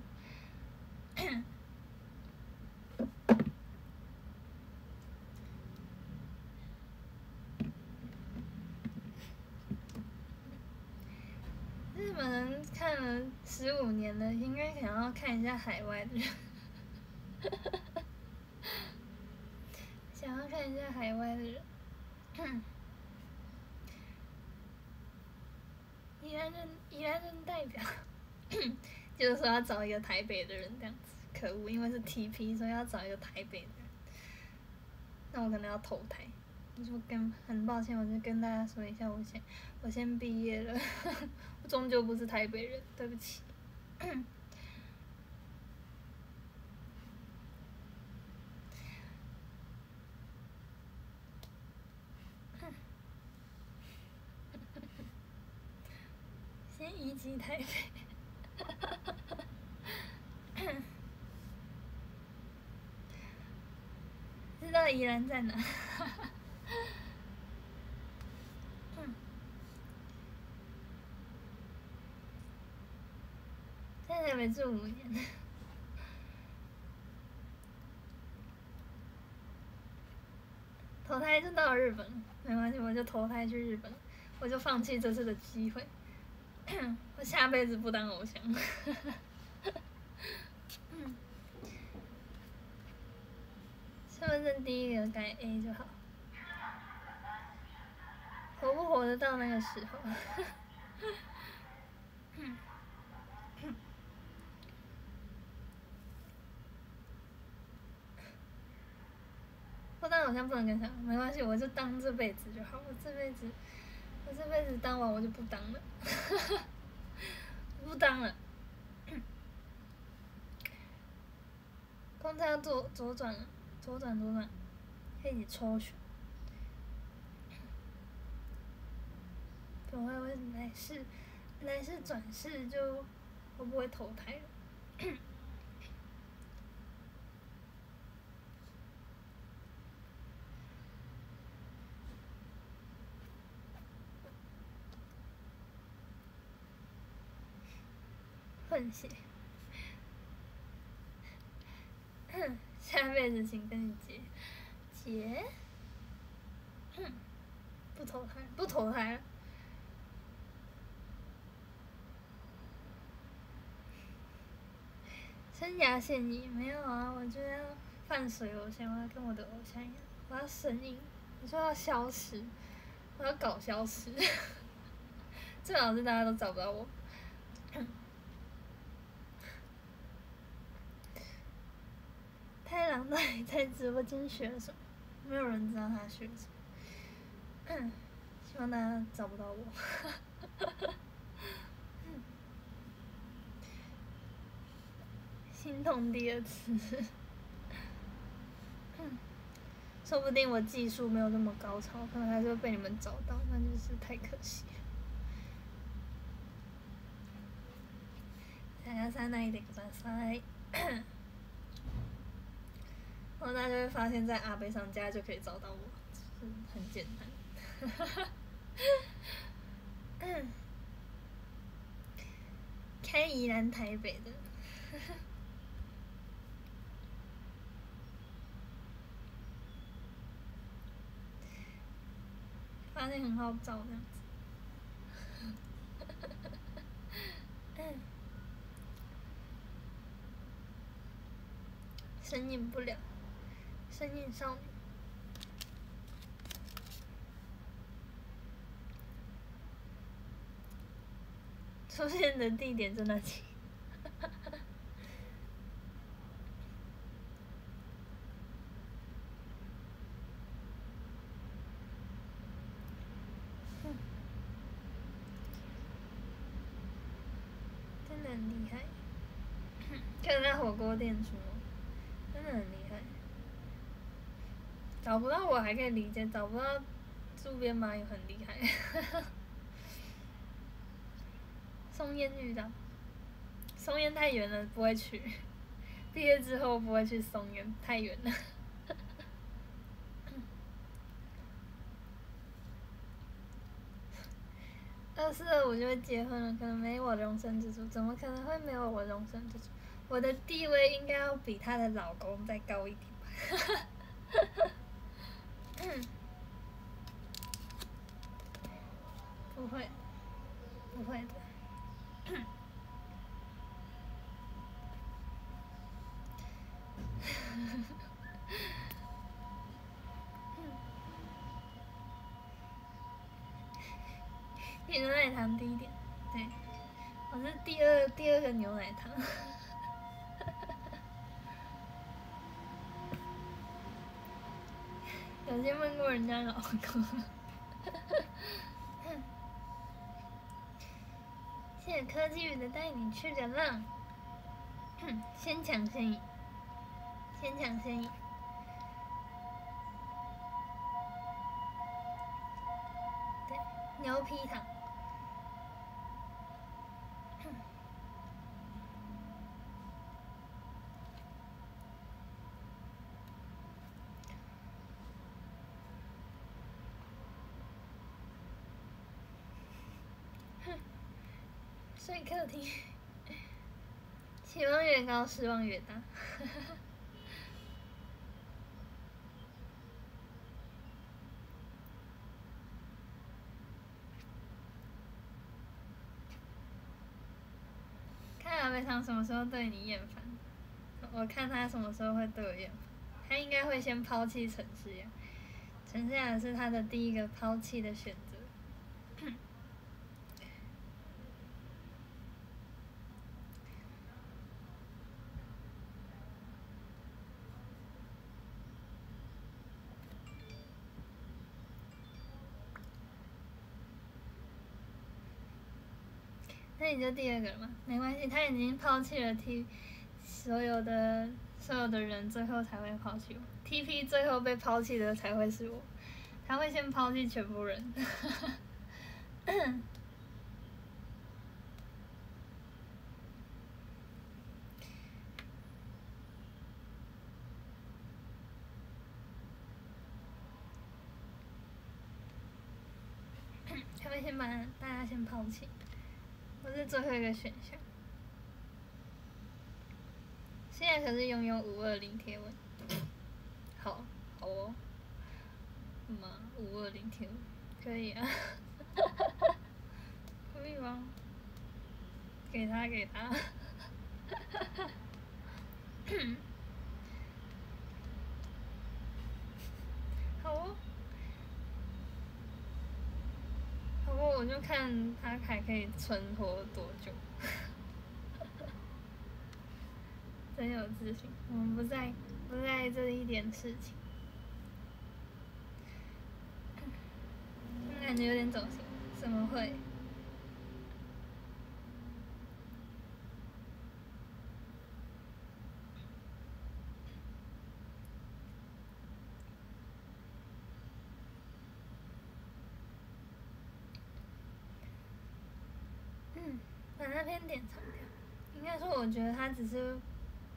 A: 日本人看了十五年了，应该想要看一下海外的人。想要看一下海外的人，宜兰人，宜兰人代表，就是说要找一个台北的人这样子，可恶，因为是 TP，所以要找一个台北的人，那我可能要投胎，我就跟很抱歉，我就跟大家说一下，我先我先毕业了，我终究不是台北人，对不起。一级台北，知道宜兰在哪？在台北住五年，投胎就到日本，没关系，我就投胎去日本，我就放弃这次的机会，下辈子不当偶像。嗯，身份证第一个改 A 就好，活不活得到那个时候？不当偶像不能跟上，没关系，我就当这辈子就好。我这辈子，我这辈子当完我就不当了，不当了。刚才左左转了，左转左转，可以抽选。不会会来世，来世转世就会不会投胎了？混血，下辈子请跟你结。结，不投胎。不投胎，生涯现役没有啊？我觉得放水偶像，我要跟我的偶像一样，我要神隐，我说要消失，我要搞消失，最好是大家都找不到我。太郎到底在直播间学了什么？没有人知道他学了什么。希望大家找不到我。心痛第二次。说不定我技术没有那么高超，可能还是会被你们找到，那就是太可惜了。探さないでください。 然后大家就会发现，在阿贝上家就可以找到我，就是很简单。嗯，开宜兰台北的，发现很好找这样子。嗯，声音不了。声音少女出现的地点在哪里？真的很厉害，看在火锅店出，真的很厉害。找不到我还可以理解，找不到路边蚂蚁很厉害。松烟遇到，松烟太远了，不会去。毕业之后不会去松烟，太远了。二四二五就结婚了，可能没我容身之处，怎么可能会没有我容身之处？我的地位应该要比她的老公再高一点吧。不会，不会 的。牛奶糖低一点，对，我是第二第二个牛奶糖。曾经问过人家老公，谢谢科技雨的带你去流浪，先抢先赢，先抢先赢，对，牛皮糖。睡客厅，期望越高，失望越大。看阿悲伤什么时候对你厌烦？我看他什么时候会对我厌烦？他应该会先抛弃陈思雅，陈思雅是他的第一个抛弃的选择。你就第二个了嘛，没关系，他已经抛弃了 T 所有的所有的人，最后才会抛弃我。TP 最后被抛弃的才会是我，他会先抛弃全部人。他会先把大家先抛弃。我是最后一个选项。现在可是拥有五二零贴文，好，好哦，嘛五二零贴文可以啊，可以吗？给他，给他，好哦。不过我就看他还可以存活多久，真有自信。我们不在不在这一点事情，感觉有点走心，怎么会？把那篇点藏掉。应该说，我觉得他只是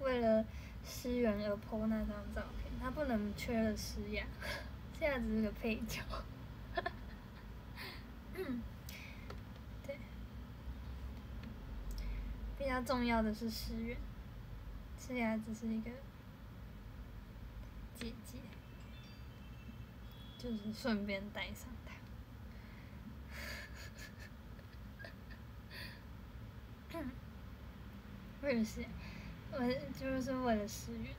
A: 为了诗源而 po 那张照片，他不能缺了诗雅，现在只是个配角。嗯，对，比较重要的是诗源，诗雅只是一个姐姐，就是顺便带上。为了谁？我就是为了思源。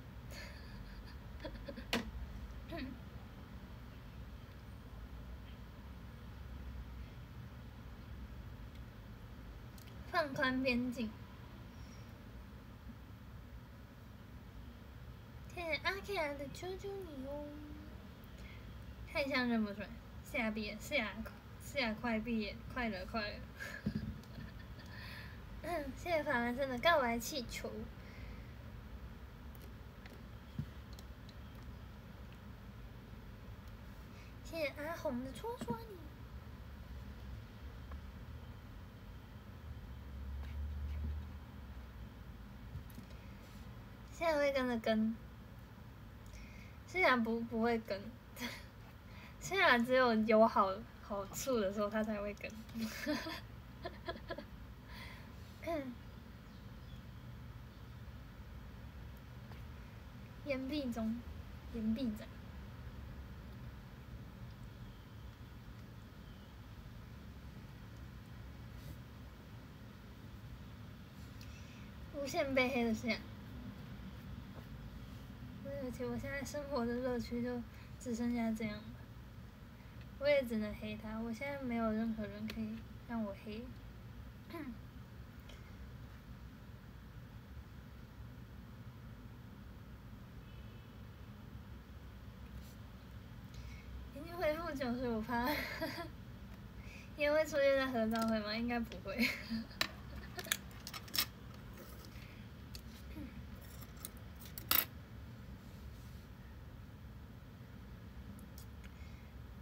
A: 放宽边境。谢谢阿 K 的求求你哦！太像认不出来，是雅毕业，是雅，是雅快毕业，快了，快了。嗯，谢谢法兰生的告白气球。谢谢阿红的戳戳你。现在会跟着跟，现在不不会跟，现在只有有好好处的时候他才会跟。岩壁中，岩壁仔，无限被黑的线。而且我现在生活的乐趣就只剩下这样了，我也只能黑他。我现在没有任何人可以让我黑。恢复九十五趴，因为出现在合照会吗？应该不会。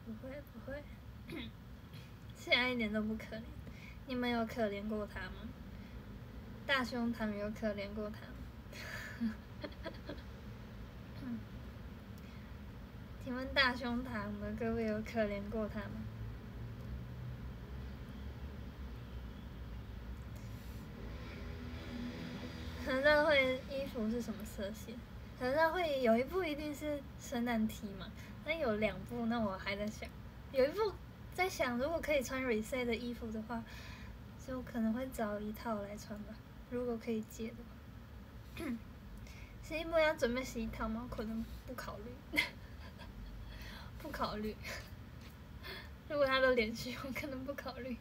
A: 不会不会，现在一点都不可怜。你们有可怜过他吗？大胸膛有可怜过他吗？请大胸膛的各位有可怜过他吗？合道会衣服是什么色系，合照会有一部一定是圣诞 T 嘛，那有两部，那我还在想，有一部在想，如果可以穿 reset 的衣服的话，就可能会找一套来穿吧，如果可以借的话。洗衣服要准备洗一套吗？可能不考虑，不考虑。如果他都连续，我可能不考虑。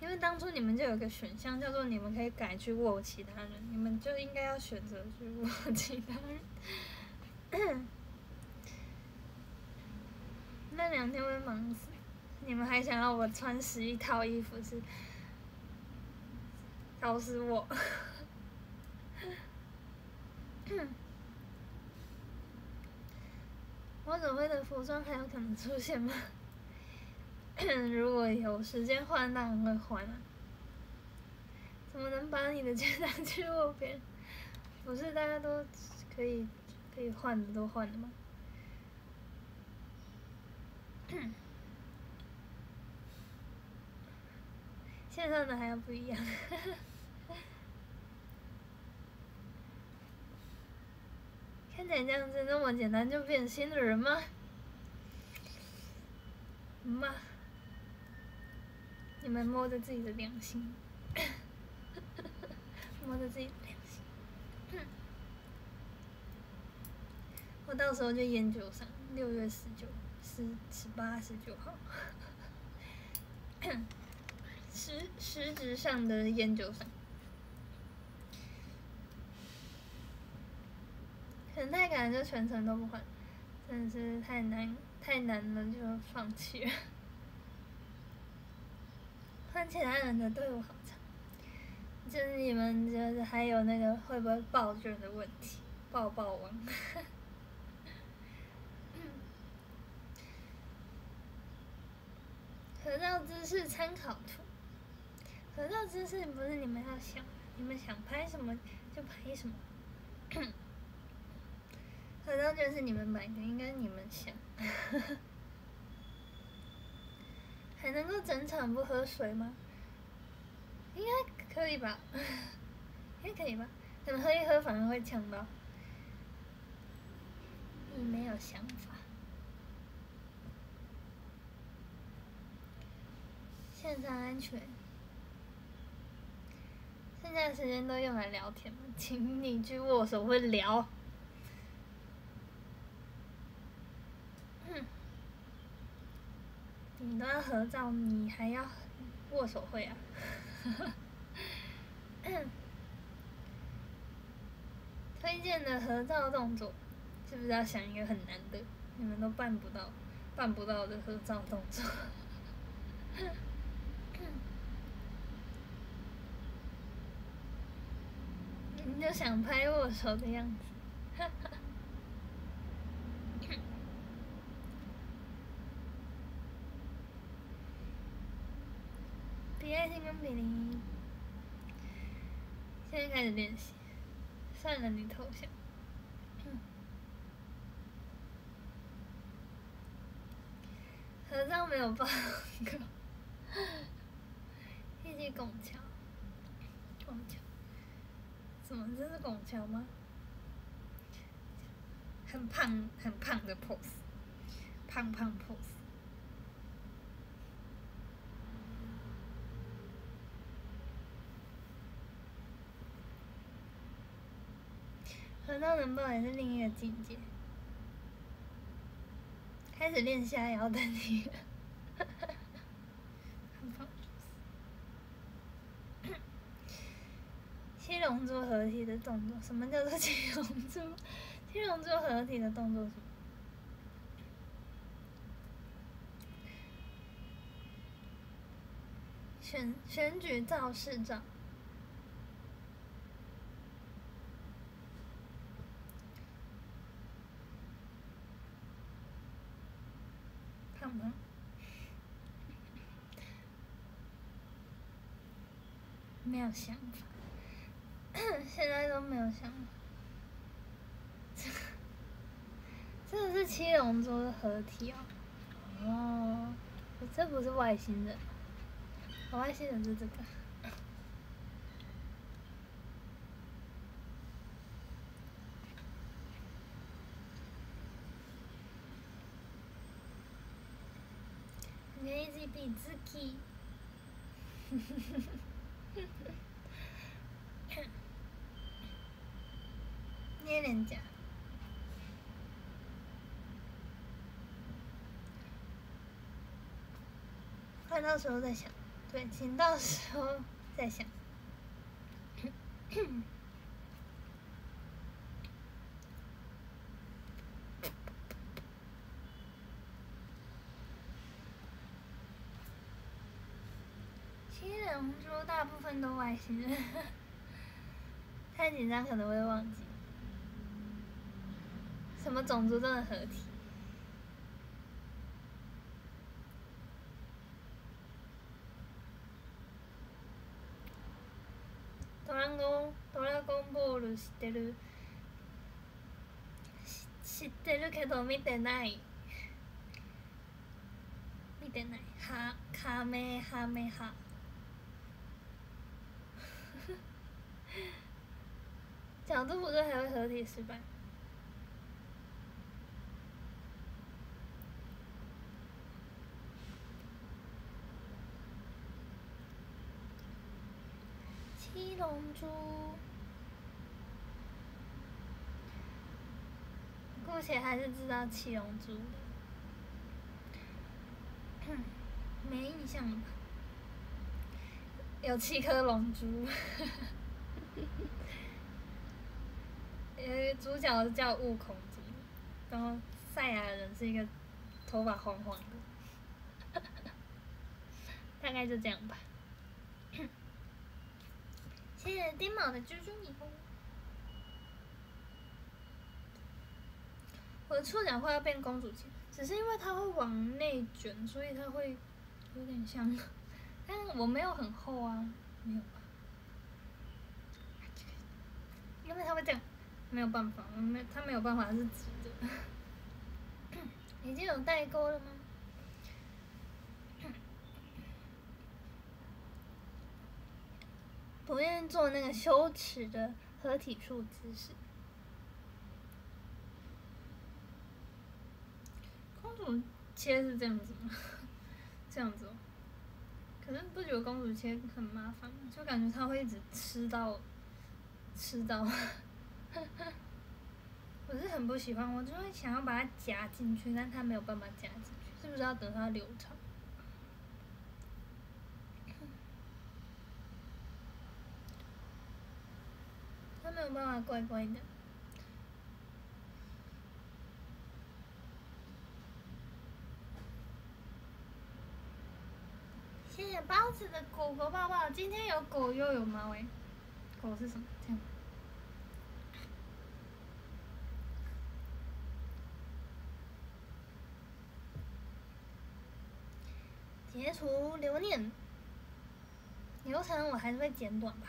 A: 因为当初你们就有个选项，叫做你们可以改去握其他人，你们就应该要选择去握其他人。那两天会忙死。你们还想要我穿十一套衣服是？搞死我！我准备的服装还有可能出现吗？如果有时间换，当然会换啊。怎么能把你的 肩膀去握别人？不是大家都可以可以换的都换的吗？线上的还要不一样。看起来这样子那么简单就变心的人吗？妈！你们摸着自己的良心，摸着自己的良心。我到时候就研究上，六月十九、十、十八、十九号，实实质上的研究上。可能太赶，就全程都不换，真的是太难太难了，就放弃了。换其他人的队伍好长，就是你们就是还有那个会不会爆卷的问题，爆爆王。合照姿势参考图，合照姿势不是你们要想，你们想拍什么就拍什么。合照就是你们买的，应该你们想。还能够整场不喝水吗？应该可以吧，应该可以吧。可能喝一喝反而会呛到。你没有想法。线上安全。剩下的时间都用来聊天吗？请你去握手会聊。你都要合照，你还要握手会啊？推荐的合照动作，是不是要想一个很难的？你们都办不到，办不到的合照动作。你就想拍握手的样子。比爱心跟比零，现在开始练习。算了，你投降。合照没有报告。一起拱桥，拱桥，什么？这是拱桥吗？很胖很胖的 pose，胖胖 pose。合到能抱也是另一个境界。开始练下腰的你，七龙珠合体的动作，什么叫做七龙珠？七龙珠合体的动作什么？选选举造势照。没有想法，现在都没有想法。这个是七龙珠的合体哦。哦，这不是外星人，外星人是这个。捏脸颊。快到时候再想，对，请到时候再想。七龙珠大部分都外星人，太紧张可能会忘记。什么种族都能合体？知ってる。知ってるけど見てない。見てない。はカメハメハ。讲这不对还会合体失败。七龙珠，目前还是知道七龙珠的，没印象了？有七颗龙珠，呃，主角叫悟空，然后赛亚人是一个头发黄黄的，大概就这样吧。谢谢丁卯的蜘蛛迷宫。我的触角快要变公主肌，只是因为它会往内卷，所以它会有点像，但我没有很厚啊，没有吧？因为它会这样，没有办法，没它没有办法是直的。已经有代沟了吗？不愿意做那个羞耻的合体术姿势。主切是这样子吗？这样子哦。可是不觉得公主切很麻烦吗？就感觉她会一直吃到，吃到。我是很不喜欢，我就会想要把它夹进去，但它没有办法夹进去，是不是要等它流畅？它没有办法乖乖的。谢谢包子的狗狗抱抱，今天有狗又有猫哎，狗是什么？这样。截图留念，流程我还是会简短吧。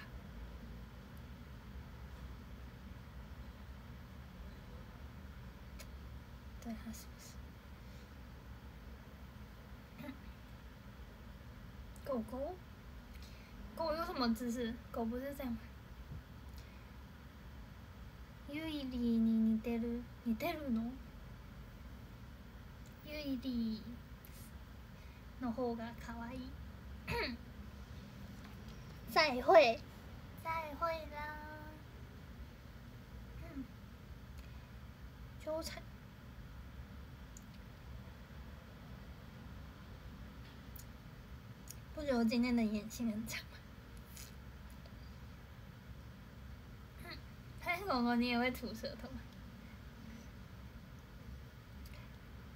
A: 对，还是狗？狗，狗有什么姿势？狗不是这样吗？ユイリに似てる似てるの？ユイリの方が可愛い。再会，再会啦。嗯，纠缠。不觉得我今天的眼睛很长吗？嗨，狗狗，你也会吐舌头？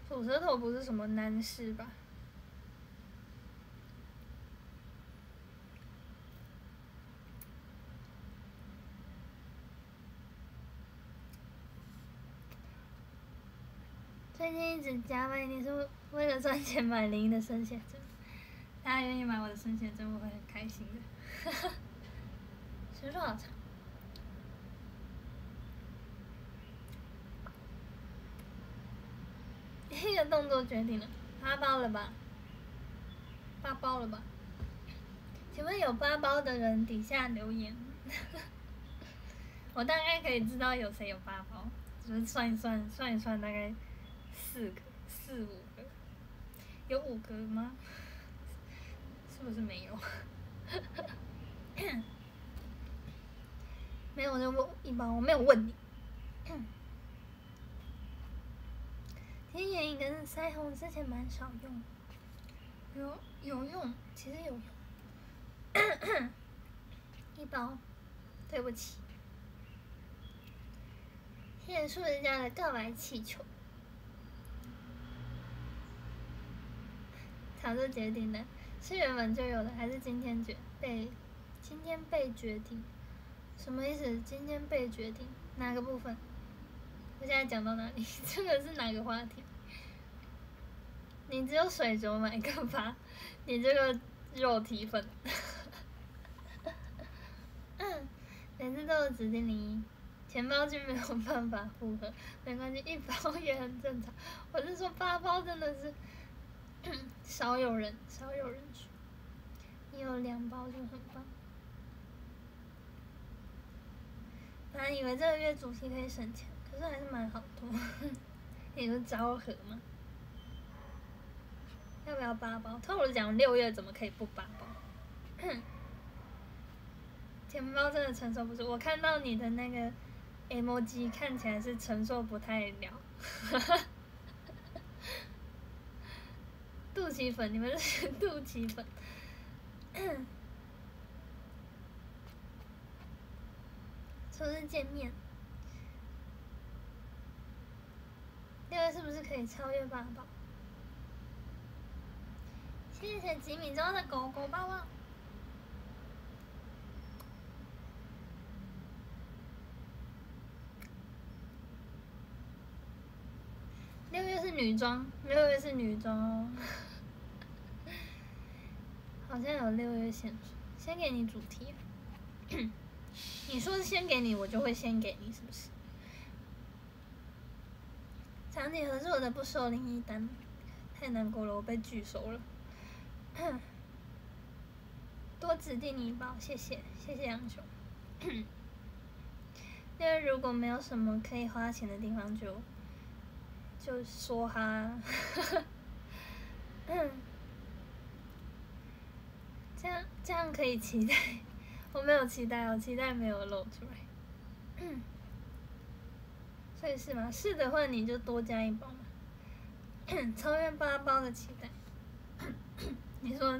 A: 吐舌头不是什么难事吧？最近一直加班，你是为了赚钱买零的生鲜？大家愿意买我的生鲜真，我会很开心的。哈哈，谁说好长。一个动作决定了，八包了吧？八包了吧？请问有八包的人底下留言，我大概可以知道有谁有八包，就是算一算，算一算，大概四个、四五个，有五个吗？是不是没有？没有，我就问一包，我没有问你。其实眼影跟腮红之前蛮少用，有有用，其实有用。一包，对不起。谢谢数字家的告白气球。早就决定的，是原本就有的，还是今天决被今天被决定？什么意思？今天被决定哪个部分？我现在讲到哪里？这个是哪个话题？你只有水肿买干嘛？你这个肉体粉，嗯，每次都有指定你，钱包就没有办法复合，没关系，一包也很正常。我是说八包真的是。少有人，少有人去。你有两包就很棒。本来以为这个月主题可以省钱，可是还是蛮好多。你是昭和吗？要不要八包？透露讲六月怎么可以不八包？钱包真的承受不住，我看到你的那个 emoji 看起来是承受不太了。肚脐粉，你们是肚脐粉。初次见面，六月是不是可以超越爸爸？谢谢吉米中的狗狗抱抱。六月是女装，六月是女装哦。好像有六月先，先给你主题。你说先给你，我就会先给你，是不是？场景合作的不收零一单，太难过了，我被拒收了。多指定你一包，谢谢，谢谢杨雄。因为如果没有什么可以花钱的地方，就就说哈哈。这样这样可以期待，我没有期待，我期待没有露出来。所以是吗？是的话，你就多加一包嘛。超越八包的期待。你说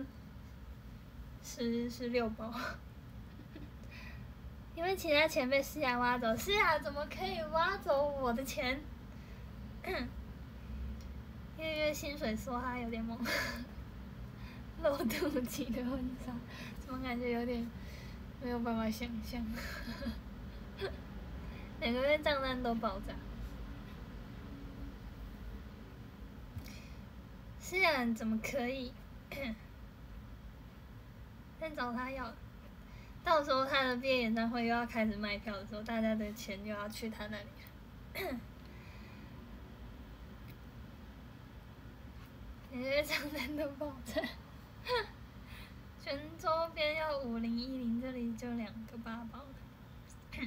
A: 十十六包？因为其他钱被思雅挖走，思雅怎么可以挖走我的钱？月月薪水说他有点猛。露肚脐的婚纱，怎么感觉有点没有办法想象？每个月账单都爆炸。是啊，怎么可以？但找他要，到时候他的毕业演唱会又要开始卖票的时候，大家的钱又要去他那里了。每个月账单都爆炸。全周边要五零一零，这里就两个八包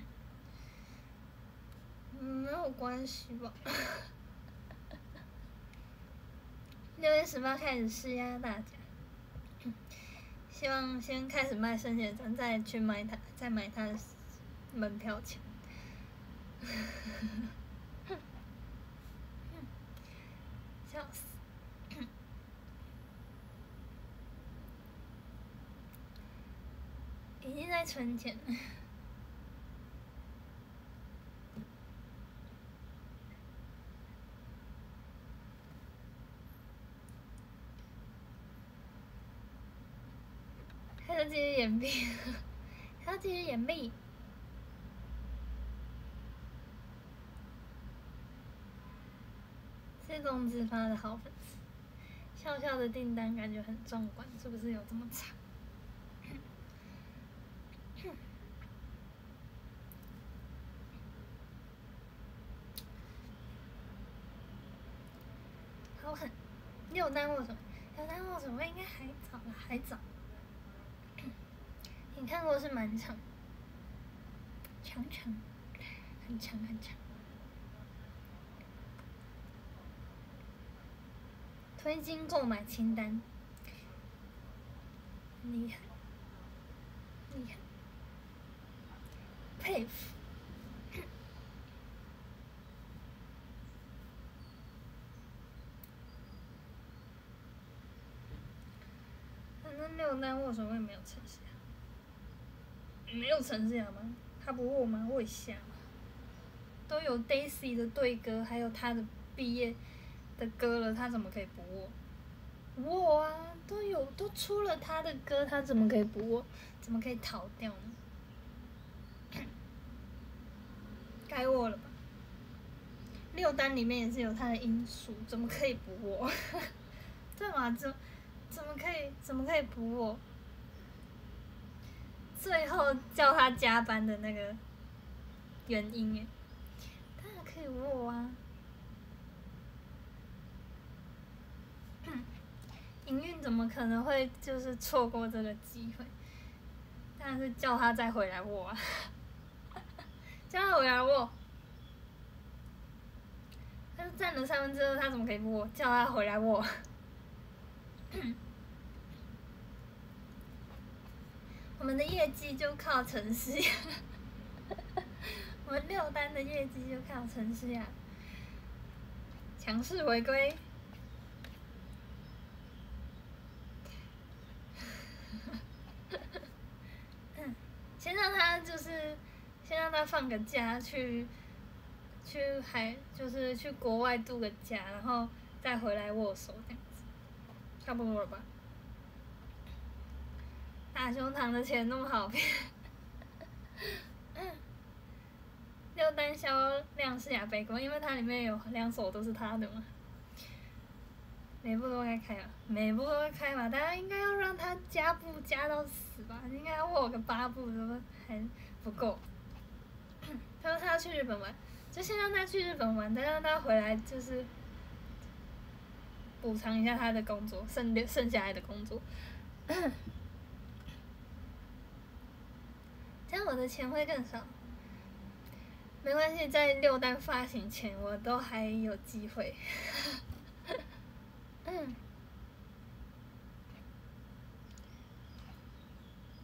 A: 嗯，没有关系吧。六月十八开始施压大家，希望先开始卖圣贤章，再去买它，再买它的门票钱。笑。已经在存钱了，还要继续演币，还要继续演币。是工资发的好粉丝，笑笑的订单感觉很壮观，是不是有这么长？好狠！六单握手，六单握手，我应该还早了，还早。你看过是蛮长，长长，很长很长。推金购买清单，厉害。厉害，佩服。单握手会没有成绩啊，没有成绩吗？他不握吗？握一下。都有 Daisy 的对歌，还有他的毕业的歌了，他怎么可以不握？握啊，都有都出了他的歌，他怎么可以不握？怎么可以逃掉呢？该握了吧？六单里面也是有他的因素，怎么可以不握？对嘛？怎怎么可以怎么可以补我？最后叫他加班的那个原因耶，当然可以握啊。营运怎么可能会就是错过这个机会？当然是叫他再回来握啊，叫他回来握。他占了三分之二，他怎么可以不握？叫他回来握。我们的业绩就靠城市呀，我们六单的业绩就靠城市呀，强势回归。先让他就是，先让他放个假去，去海就是去国外度个假，然后再回来握手这样，差不多了吧？大胸膛的钱那么好骗，六单销量是亚贝公，因为它里面有两首都是他的嘛。每部都该开啊，每部都该开吧，大家应该要让他加步加到死吧，应该要握个八步都还不够。他说他要去日本玩，就先让他去日本玩，再让他回来就是补偿一下他的工作，剩留剩下来的工作。这样我的钱会更少。没关系，在六单发行前，我都还有机会。嗯，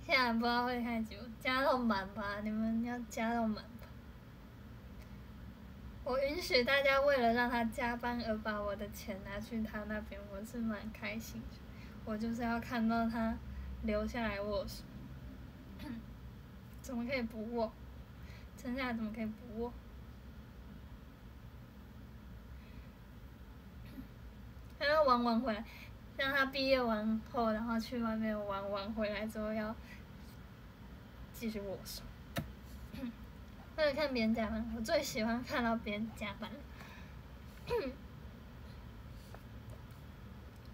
A: 现在不知道会开久，加到满吧，你们要加到满。我允许大家为了让他加班而把我的钱拿去他那边，我是蛮开心的。我就是要看到他留下来握手，怎么可以不握？剩下怎么可以不握？他要玩完回来，让他毕业完后，然后去外面玩玩回来之后要继续握手。为了看别人加班，我最喜欢看到别人加班。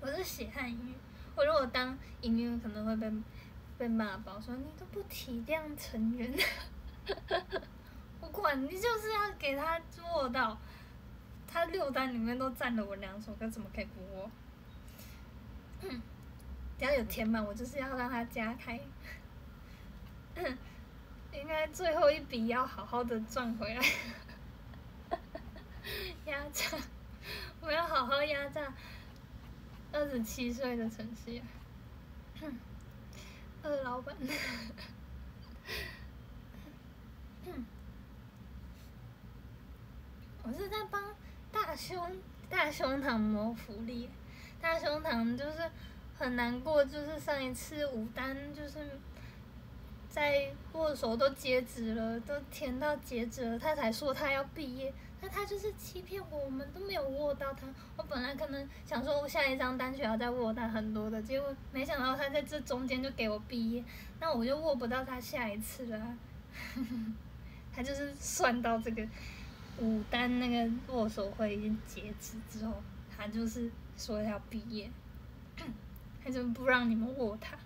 A: 我是血汗营运，我如果当音乐可能会被被骂爆，说你都不体谅成员。我管你就是要给他做到。他六单里面都占了我两首歌，怎么可以不我？只要有填满，我就是要让他加开。应该最后一笔要好好的赚回来。压榨，我要好好压榨二十七岁的陈曦。二老板。我是在帮。大胸大胸膛谋福利，大胸膛就是很难过，就是上一次五单就是在握手都截止了，都填到截止了，他才说他要毕业，那他就是欺骗我，我们都没有握到他。我本来可能想说下一张单曲要再握他很多的，结果没想到他在这中间就给我毕业，那我就握不到他下一次了。他就是算到这个。五单那个握手会已经截止之后，他就是说要毕业，他就不让你们握他。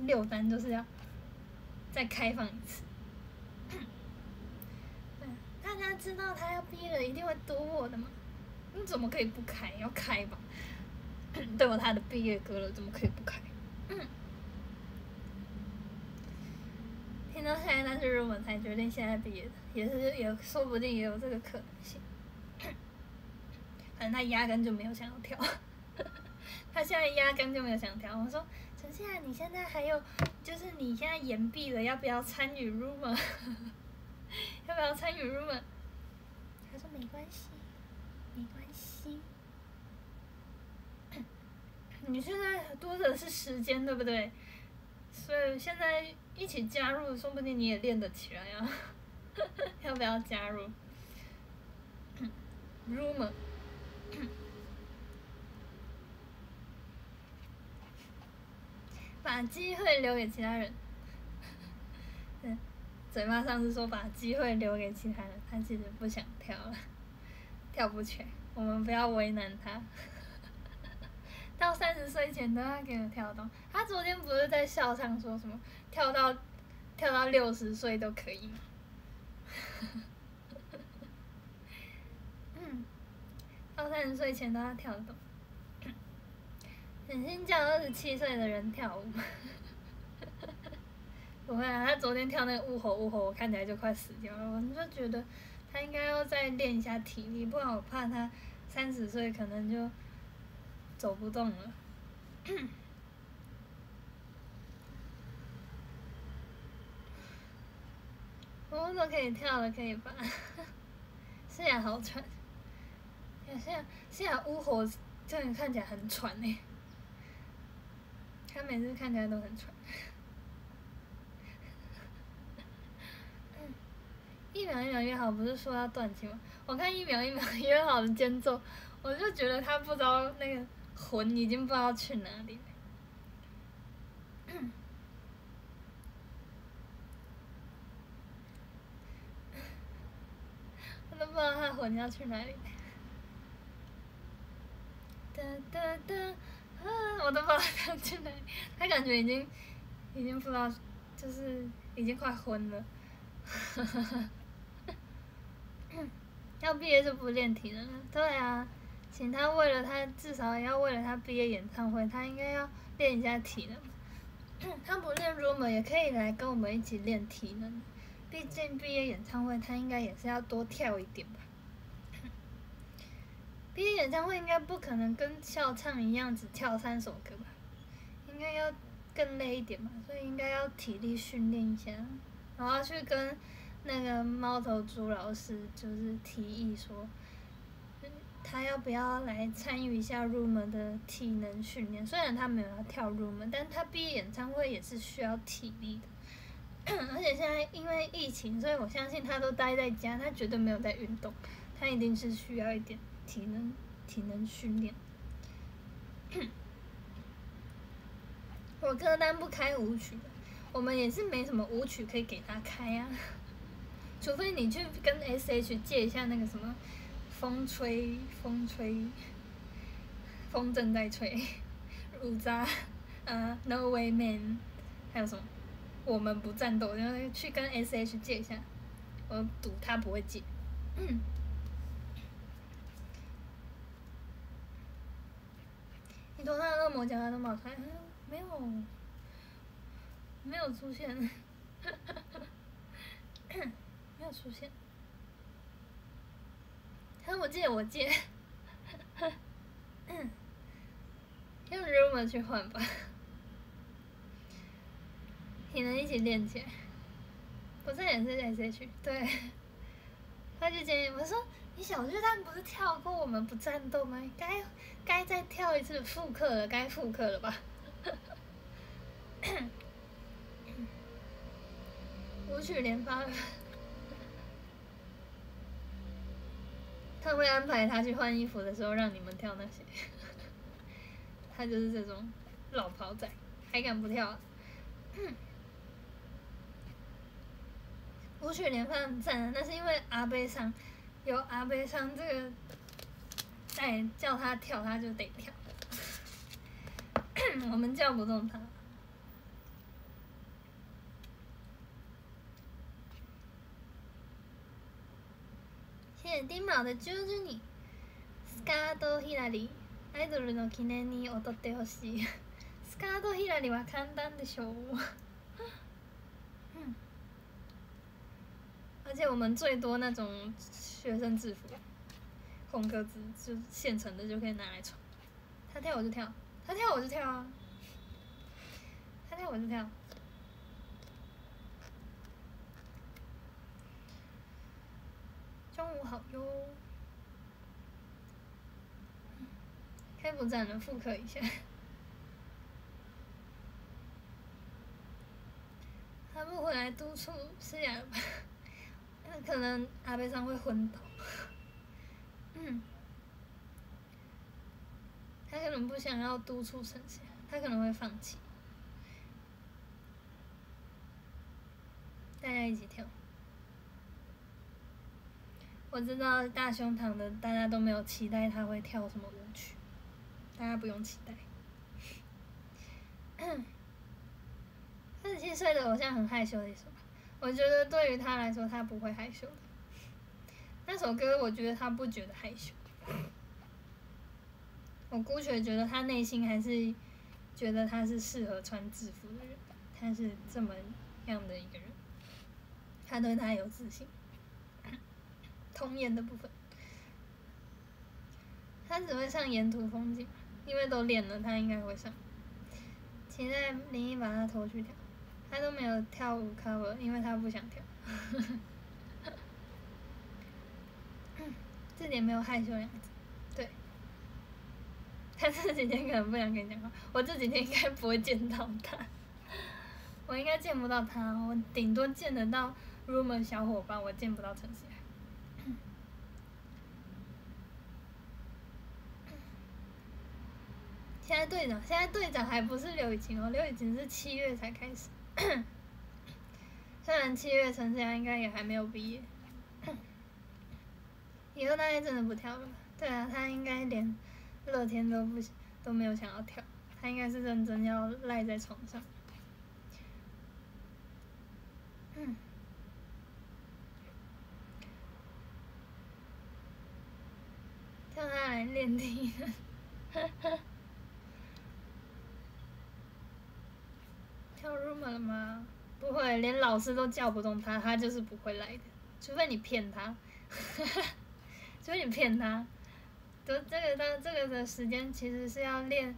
A: 六单就是要再开放一次，大家知道他要毕业了，一定会堵我的嘛？你怎么可以不开？要开吧？都有他的毕业歌了，怎么可以不开？听到下一单是日文才决定现在毕业的，也是也说不定也有这个可能性。反正他压根就没有想要跳，他现在压根就没有想跳。我说陈既然你现在还有，就是你现在延毕了，要不要参与 rumor？要不要参与 rumor？他说没关系，没关系。你现在多的是时间，对不对？所以现在一起加入，说不定你也练得起来呀。要不要加入？rumor。把机会留给其他人。嘴巴上是说把机会留给其他人，他其实不想跳了，跳不起来。我们不要为难他。到三十岁前都要给我跳动。他昨天不是在笑场说什么跳到跳到六十岁都可以吗？嗯，到三十岁前都要跳动。狠心叫二十七岁的人跳舞，不会啊！他昨天跳那个雾吼雾吼，我看起来就快死掉了。我就觉得他应该要再练一下体力，不然我怕他三十岁可能就走不动了。我们都可以跳了，可以吧？是呀，好喘。现在现在雾吼，真的看起来很喘呢。他每次看起来都很蠢。一秒一秒约好，不是说要断气吗？我看一秒一秒 约好的间奏，我就觉得他不知道那个魂已经不知道去哪里了。我都不知道他魂要去哪里。哒哒哒。啊！我都不知道他去哪里，他感觉已经，已经不知道，就是已经快昏了。要毕业就不练体能了，对啊，请他为了他至少要为了他毕业演唱会，他应该要练一下体能。他不练 rumor 也可以来跟我们一起练体能，毕竟毕业演唱会他应该也是要多跳一点吧。毕业演唱会应该不可能跟校唱一样只跳三首歌吧，应该要更累一点吧，所以应该要体力训练一下，然后去跟那个猫头猪老师就是提议说，他要不要来参与一下入门的体能训练？虽然他没有要跳入门，但他毕业演唱会也是需要体力的，而且现在因为疫情，所以我相信他都待在家，他绝对没有在运动，他一定是需要一点。体能体能训练，我歌单不开舞曲，我们也是没什么舞曲可以给他开啊，除非你去跟 S H 借一下那个什么，风吹风吹，风正在吹，乳渣，呃，No Way Man，还有什么，我们不战斗，然后去跟 S H 借一下，我赌他不会借。你头上的恶魔角它都冒出来，没有，没有出现，没有出现。他我借我借，用 rumor 去换吧，你能一起练起来。我这也是 S H，对，他就建议我说。你小巨蛋不是跳过我们不战斗吗？该该再跳一次复刻了，该复刻了吧？舞曲连发，他会安排他去换衣服的时候让你们跳那些，他就是这种老跑仔，还敢不跳？舞曲连发赞，那是因为阿贝上。有阿悲伤这个，再叫他跳，他就得跳。我们叫不动他。谢谢丁卯的救救你。スカート左、アイドルの記念に踊ってほしい。スカート左は簡単でしょう。而且我们最多那种。学生制服， 红格子就现成的就可以拿来穿。他跳我就跳，他跳我就跳啊！他跳我就跳。中午好哟。开服站了，复刻一下。他不回来督促是呀？那可能阿贝桑会昏倒。嗯。他可能不想要督促陈夏，他可能会放弃。大家一起跳。我知道大胸膛的大家都没有期待他会跳什么舞曲，大家不用期待。四十七岁的偶像很害羞的一首，我觉得对于他来说，他不会害羞的。那首歌，我觉得他不觉得害羞。我姑且觉得他内心还是觉得他是适合穿制服的人，他是这么样的一个人，他对他有自信。童颜的部分，他只会上沿途风景，因为都练了，他应该会上。期待林一把他拖去跳，他都没有跳舞 cover，因为他不想跳。这点没有害羞的样子，对。他这几天可能不想跟你讲话，我这几天应该不会见到他，我应该见不到他，我顶多见得到 rumor 小伙伴，我见不到陈曦。现在队长，现在队长还不是刘雨晴哦，刘雨晴是七月才开始。虽然七月陈思阳应该也还没有毕业，以后大概真的不跳了。对啊，他应该连乐天都不都没有想要跳，他应该是认真要赖在床上。嗯，叫他来练体能。跳 room 了吗？不会，连老师都叫不动他，他就是不会来的。除非你骗他，除非你骗他。都这个到这个的时间，其实是要练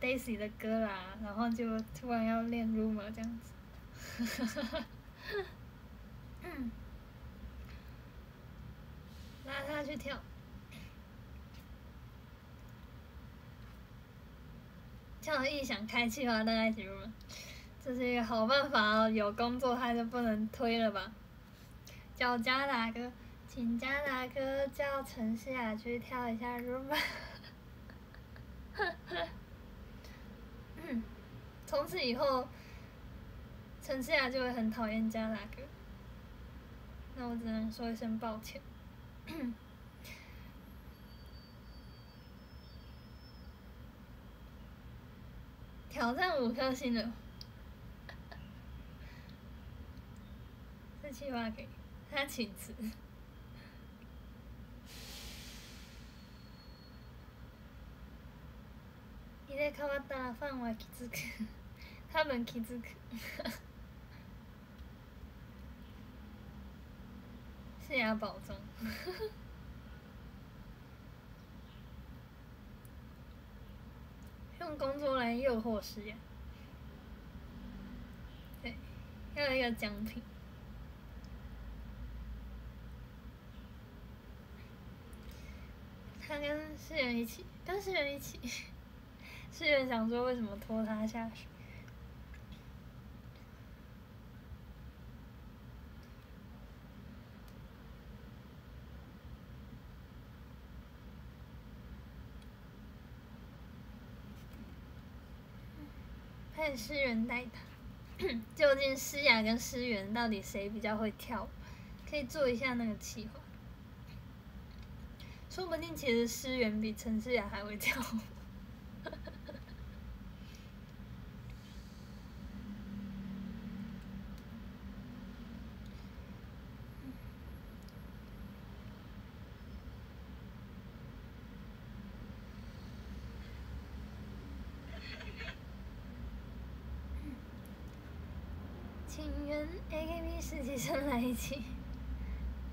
A: Daisy 的歌啦，然后就突然要练 Rumor 这样子。嗯，拉他去跳，跳异想开气话，大家一起 room。这是一个好办法哦，有工作他就不能推了吧？叫加大哥，请加大哥叫陈思雅去跳一下 r u m a。从此以后，陈思雅就会很讨厌加大哥。那我只能说一声抱歉。挑战五颗星的。计划给他请辞。入れ替わったらファンは気づく。多分気づく。是雅保重。用工作来诱惑师雅。对，要一个奖品。他跟世源一起，跟世源一起， 世源想说为什么拖他下水？看诗源带他，究竟诗雅跟诗源到底谁比较会跳？可以做一下那个计划。说不定其实诗源比陈思雅还会跳。情缘 AKB 实习生来一起。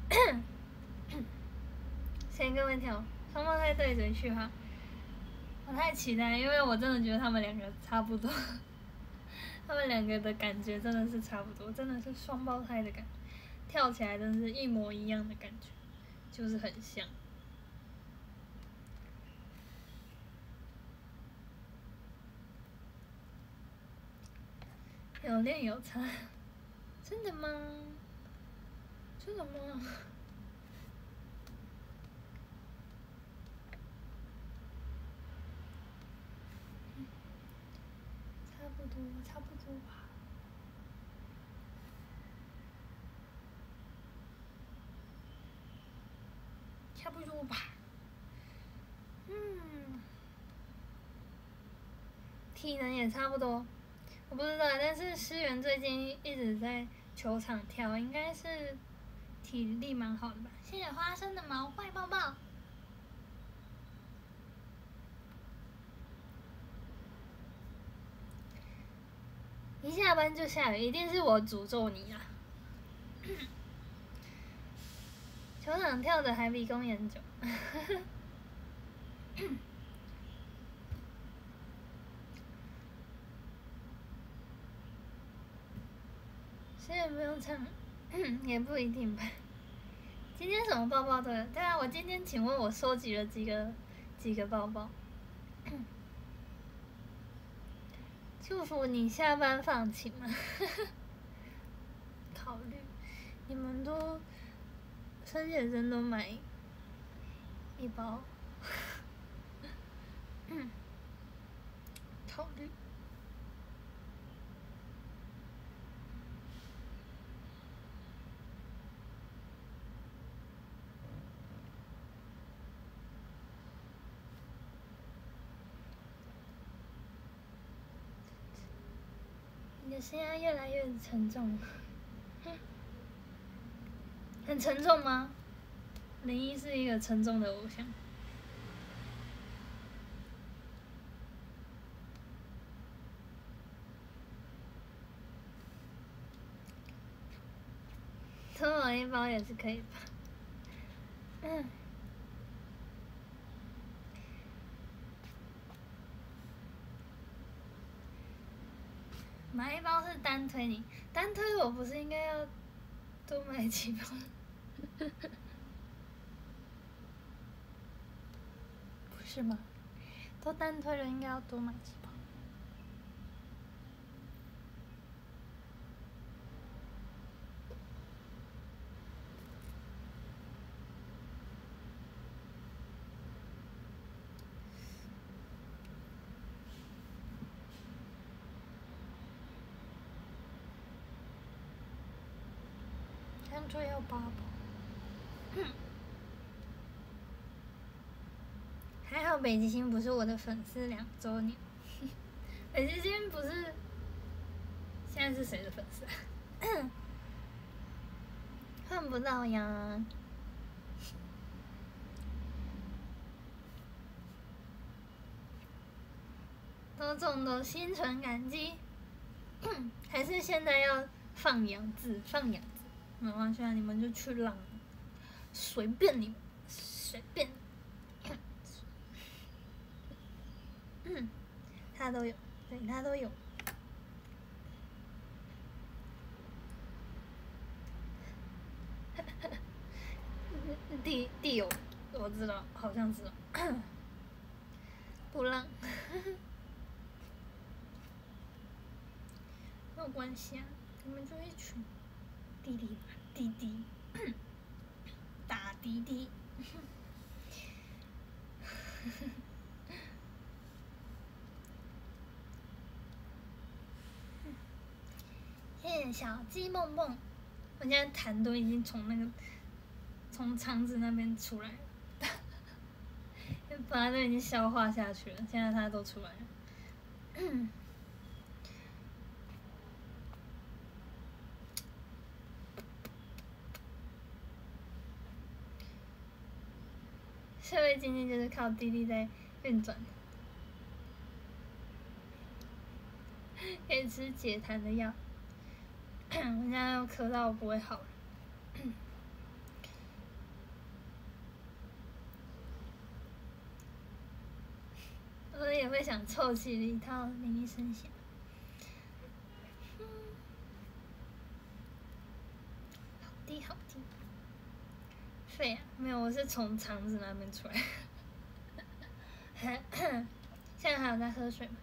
A: 先跟问题哦，双胞胎对嘴去哈，我太期待，因为我真的觉得他们两个差不多，他们两个的感觉真的是差不多，真的是双胞胎的感觉，跳起来真是一模一样的感觉，就是很像。有练有差，真的吗？真的吗？差不多，差不多吧。差不多吧。嗯，体能也差不多。我不知道，但是思源最近一直在球场跳，应该是体力蛮好的吧。谢谢花生的毛怪抱抱。一下班就下雨，一定是我诅咒你啊！球场跳的还比公园久。现在不用唱，也不一定吧。今天什么包包都有？对啊，我今天请问我收集了几个几个包包？祝福你下班放晴吗？考虑，你们都春节真都买一包，考虑。你的声音越来越沉重，很沉重吗？林一是一个沉重的偶像。偷我一包也是可以吧？嗯。买一包是单推你，单推我不是应该要多买几包？不是吗？都单推了，应该要多买几包。单推要八包。还好北极星不是我的粉丝两周年。北极星不是，现在是谁的粉丝？看不到呀。多种的心存感激。还是现在要放养字，放养字，没关系啊，你们就去浪，随便你，随便。嗯，他都有，对他都有。地地有，我知道，好像是。不浪。没有关系啊，你们就一群弟弟弟弟，大弟弟。谢谢小鸡梦梦，我现在痰都已经从那个从肠子那边出来了，本来都已经消化下去了，现在它都出来了。社会经济就是靠滴滴在运转，可以吃解痰的药。我现在又咳到不会好，我也会想凑齐一套林一生险。肺啊？没有，我是从肠子那边出来。现在还有在喝水吗？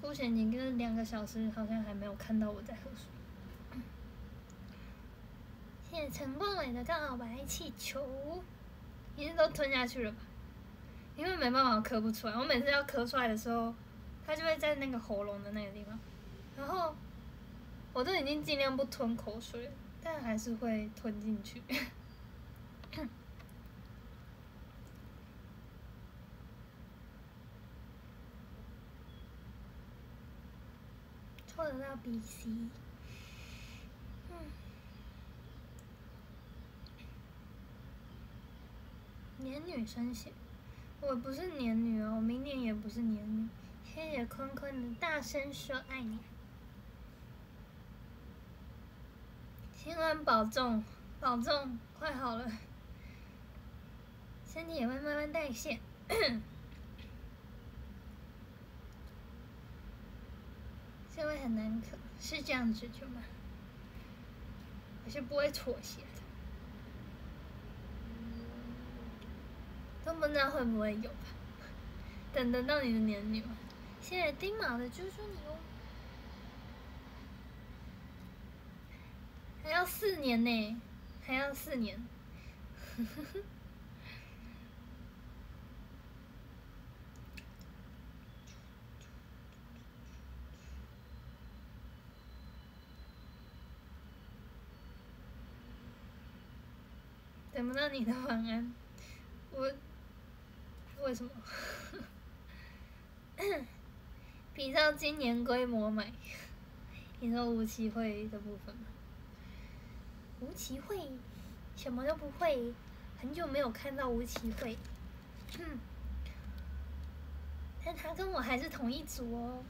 A: 目前你跟两个小时好像还没有看到我在喝水。谢谢陈冠伟的告白气球，已经都吞下去了吧？因为没办法我咳不出来，我每次要咳出来的时候，它就会在那个喉咙的那个地方，然后我都已经尽量不吞口水，但还是会吞进去。得到 B C，嗯，年女生写，我不是年女哦，我明年也不是年女。谢谢坤坤的大声说爱你，千万保重，保重，快好了，身体也会慢慢代谢。就会很难啃，是这样子就吗？我是不会妥协的，都不知道会不会有吧？等得到你的年龄吗？谢谢丁马的救救你哦！还要四年呢，还要四年。等不到你的晚安，我为什么？比较今年规模买，你说吴奇慧的部分吗？吴奇慧什么都不会，很久没有看到吴奇慧，但他跟我还是同一组哦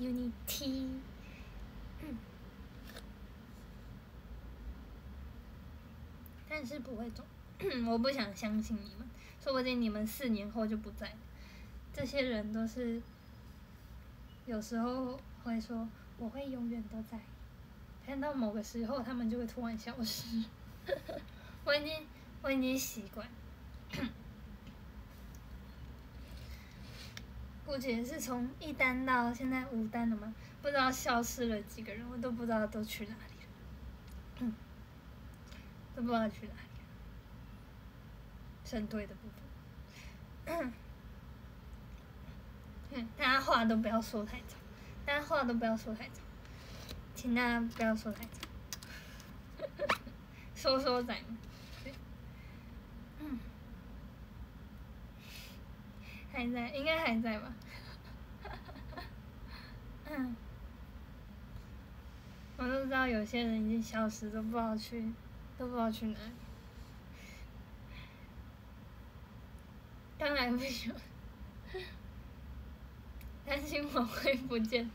A: ，Unity。但是不会走，我不想相信你们，说不定你们四年后就不在。这些人都是有时候会说我会永远都在，但到某个时候他们就会突然消失。我已经我已经习惯，估计是从一单到现在五单了吗？不知道消失了几个人，我都不知道都去哪里。都不知道去哪里，神队的部分。嗯，大家话都不要说太早，大家话都不要说太早，请大家不要说太早。说说仔，嗯，还在，应该还在吧？嗯，我都知道有些人已经消失，都不知道去。都不知道去哪里，当然不行，担心我会不见，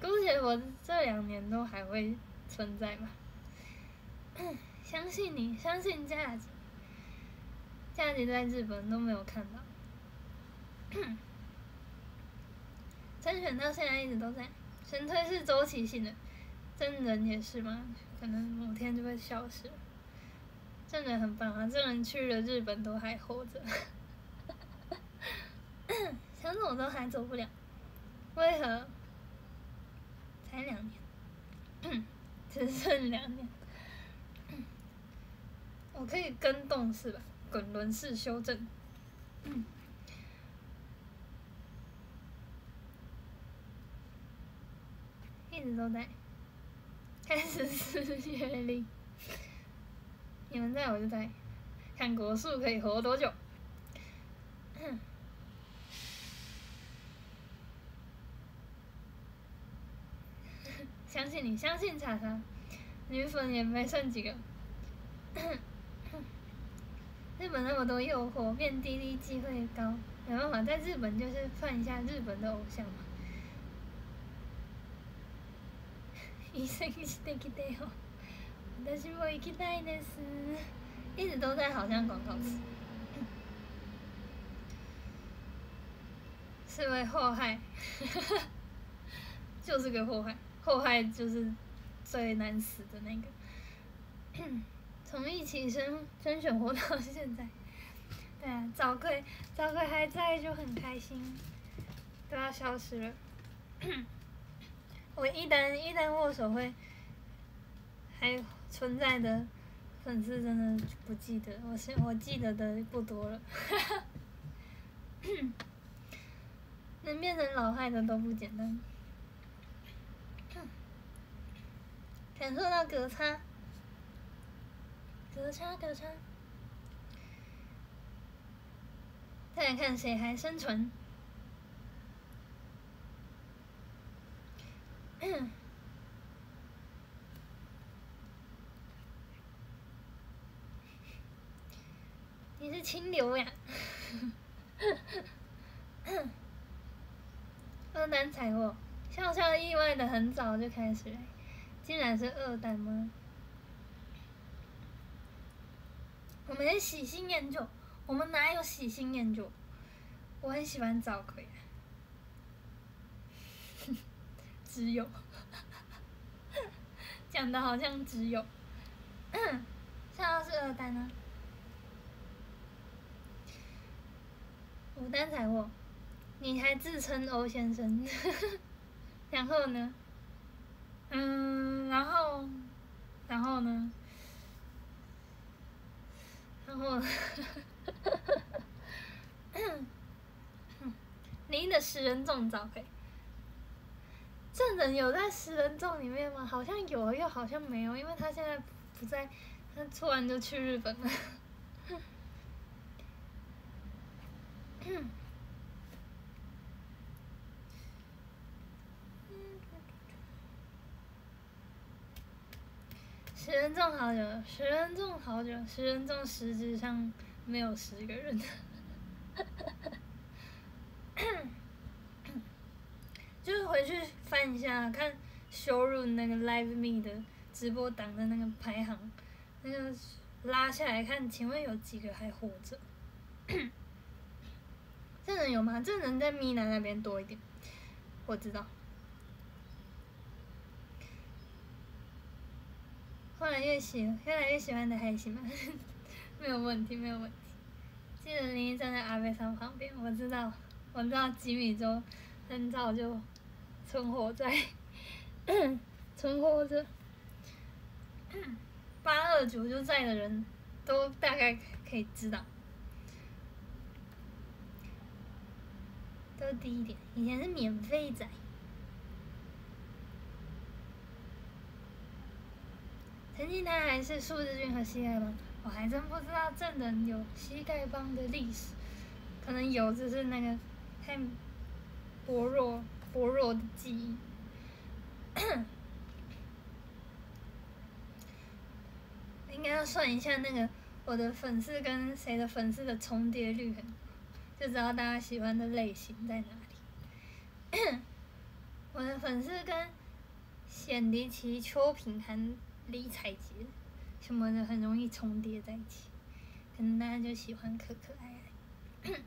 A: 姑且我这两年都还会存在吧。相信你，相信价值，价值在日本都没有看到，甄选到现在一直都在，神推是周期性的，真人也是吗？可能某天就会消失。真的很棒啊！这人去了日本都还活着，想走都还走不了，为何？才两年，只剩两年，我可以跟动是吧？滚轮式修正，一直都在，开始四月零。你们在我就在，看果树可以活多久。相信你，相信查查，女粉也没剩几个。日本那么多诱惑，变滴滴机会高，没办法，在日本就是犯一下日本的偶像嘛。一生してきてよ。 私も行きたいです。一直都在好像广告词，是为祸害，就是个祸害，祸害就是最难死的那个， 从一起生甄选活到现在，对啊，早贵早贵还在就很开心，都要消失了。我一旦一旦握手会还 存在的粉丝真的不记得，我现我记得的不多了。能变成老害的都不简单。感受到隔差，隔差隔差。再来看谁还生存。你是清流呀！二单踩过，笑笑意外的很早就开始了，竟然是二单吗？我们喜新厌旧，我们哪有喜新厌旧？我很喜欢早葵，只有，讲的好像只有，笑笑是二单呢，五单踩过。你还自称欧先生，然后呢？嗯，然后，然后呢？然后，您的十人众找回，证人有在十人众里面吗？好像有，又好像没有，因为他现在不在，他突然就去日本了。十人众好久，十人众好久，十人众实质上没有十个人，就是回去翻一下，看羞辱那个 Live Me 的直播档的那个排行，那个拉下来看，请问有几个还活着？这人有吗？这人在咪南那边多一点，我知道。后来越喜，越来越喜欢的还行吧，没有问题，没有问题。记得林站在阿贝桑旁边，我知道，我知道吉米州很早就存活在，存活着。八二九就在的人都大概可以知道，都低一点，以前是免费仔。曾经他还是数字君和膝盖帮，我还真不知道正人有膝盖帮的历史，可能有，只是那个太 薄弱薄弱的记忆。应该要算一下那个我的粉丝跟谁的粉丝的重叠率，就知道大家喜欢的类型在哪里。我的粉丝跟显迪奇、秋平涵。李彩洁什么的很容易重叠在一起，可能大家就喜欢可可爱爱，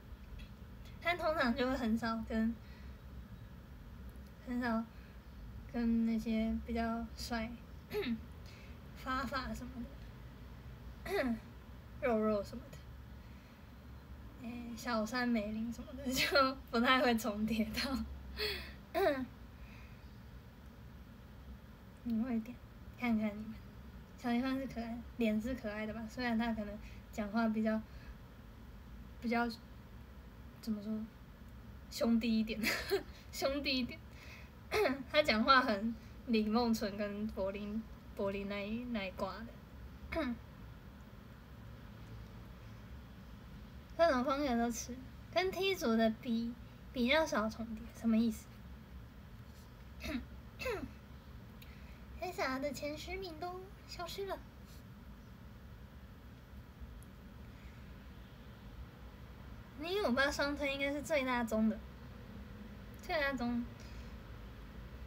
A: 但通常就会很少跟很少跟那些比较帅发发什么的 肉肉什么的，诶小山美玲什么的 就不太会重叠到，你会点。看看你们，小地方是可爱，脸是可爱的吧？虽然他可能讲话比较比较怎么说，兄弟一点，兄弟一点。他讲话很李梦纯跟柏林柏林那一那一挂的，各种风格都吃，跟 T 组的比比较少重叠，什么意思？黑傻的前十名都消失了。你五八双推应该是最大宗的，最大宗，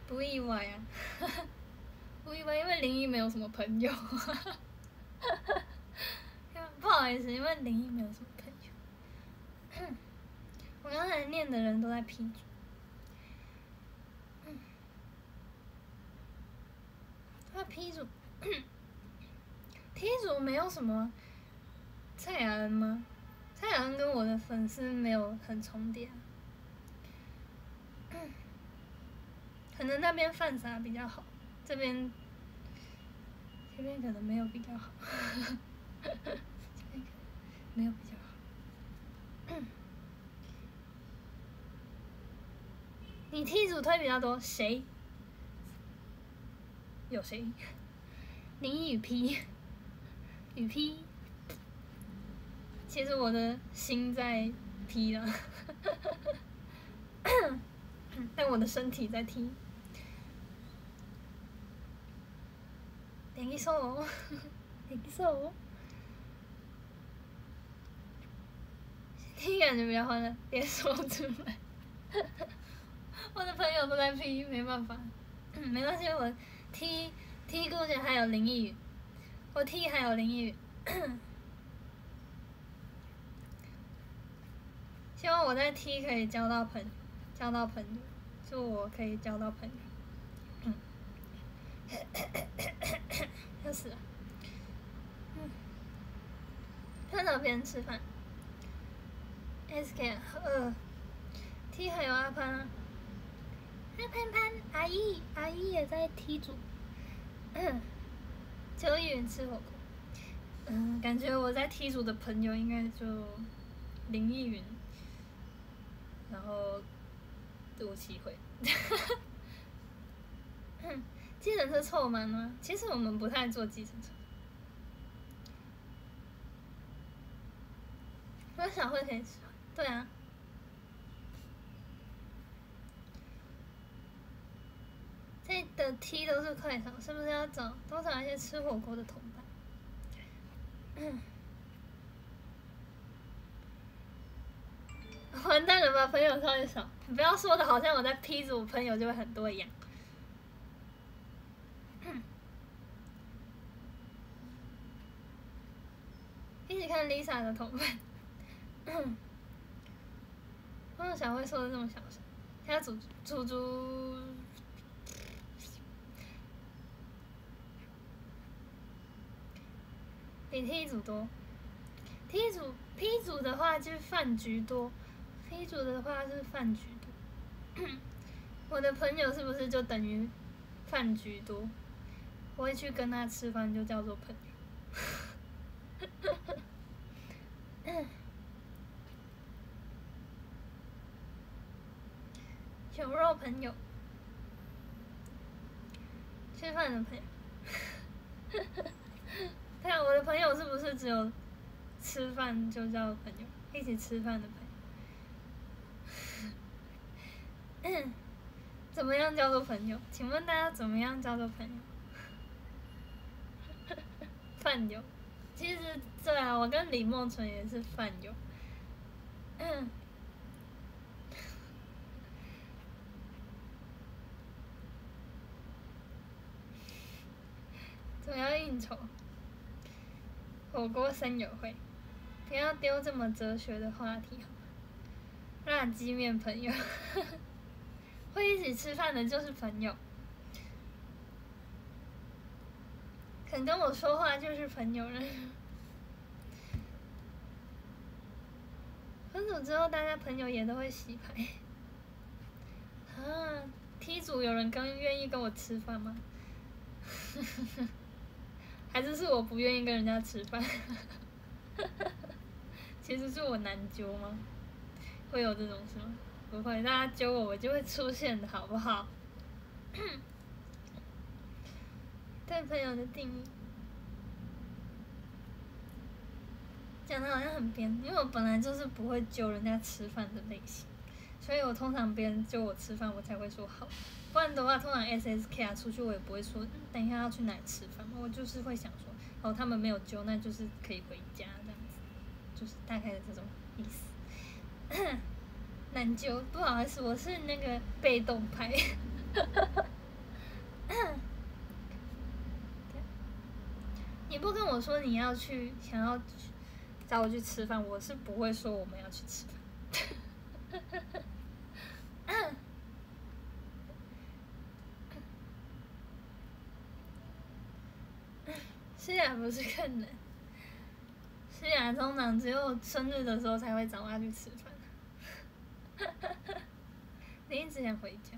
A: 不意外啊，不意外，因为林一没有什么朋友，不好意思，因为林一没有什么我刚才念的人都在 P 组。他 P 组，T T 组没有什么蔡雅恩吗？蔡雅恩跟我的粉丝没有很重叠、可能那边犯啥比较好，这边这边可能没有比较好，没有比较好。你 T 组推比较多，谁？有谁？林一雨 P，雨 P。其实我的心在 P 了，但我的身体在 T。点一首，点一首。T 感觉比较欢乐，别说出来。我的朋友都在 P，没办法，没关系，我 T T 估计还有林奕宇，我 T 还有林奕宇，希望我在 T 可以交到朋交到朋友，祝我可以交到朋友。嗯，要死了，嗯，看到别人吃饭，SK 二，T 还有阿潘。阿潘潘，阿姨，阿姨也在 T 组。嗯，邱一云吃火锅。嗯，感觉我在 T 组的朋友应该就林逸云，然后杜启慧。嗯，计程车凑满吗？其实我们不太坐计程车。我小慧可以吃，对啊。这的 T 都是快手，是不是要找多找一些吃火锅的同伴？完蛋了吧，朋友超级少！你不要说的好像我在 P 组朋友就会很多一样。一起看 Lisa 的同伴。为什么小慧说的这么小声？他煮煮煮。比 T 组多，T 组 P 组的话就是饭局多，P 组的话是饭局多。我的朋友是不是就等于饭局多？我会去跟他吃饭，就叫做朋友。酒肉朋友，吃饭的朋友。看我的朋友是不是只有吃饭就叫朋友，一起吃饭的朋友？怎么样叫做朋友？请问大家怎么样叫做朋友？饭友，其实对啊，我跟李梦纯也是饭友。怎么样应酬？火锅生友会，不要丢这么哲学的话题？辣鸡面朋友，会一起吃饭的就是朋友，肯跟我说话就是朋友了。分组之后，大家朋友也都会洗牌。啊，T 组有人跟愿意跟我吃饭吗？还是是我不愿意跟人家吃饭，其实是我难揪吗？会有这种事吗？不会，大家揪我，我就会出现的，好不好？对朋友的定义，讲的好像很偏，因为我本来就是不会揪人家吃饭的类型，所以我通常别人揪我吃饭，我才会说好。不然的话，通常 S S K 啊出去，我也不会说等一下要去哪里吃饭，我就是会想说，哦，他们没有揪，那就是可以回家这样子，就是大概的这种意思。难揪，不好意思，我是那个被动派。你不跟我说你要去，想要找我去吃饭，我是不会说我们要去吃饭。不是更冷，诗雅通常只有生日的时候才会找他去吃饭。你一直想回家，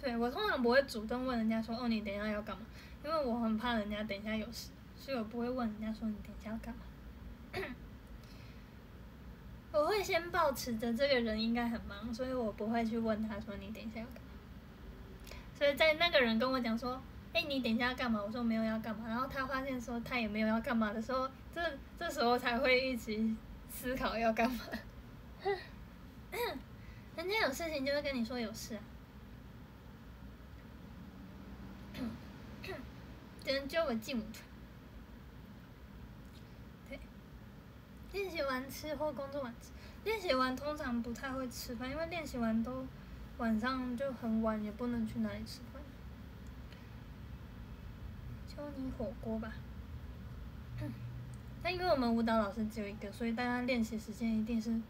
A: 对我通常不会主动问人家说哦你等一下要干嘛，因为我很怕人家等一下有事，所以我不会问人家说你等一下要干嘛。我会先保持着这个人应该很忙，所以我不会去问他说你等一下要干嘛。所以在那个人跟我讲说，哎，你等一下要干嘛？我说没有要干嘛。然后他发现说他也没有要干嘛的时候，这这时候才会一起思考要干嘛。人家有事情就会跟你说有事啊。只能叫我进去。练习完吃或工作完吃，练习完通常不太会吃饭，因为练习完都晚上就很晚，也不能去哪里吃饭。教你火锅吧。那因为我们舞蹈老师只有一个，所以大家练习时间一定是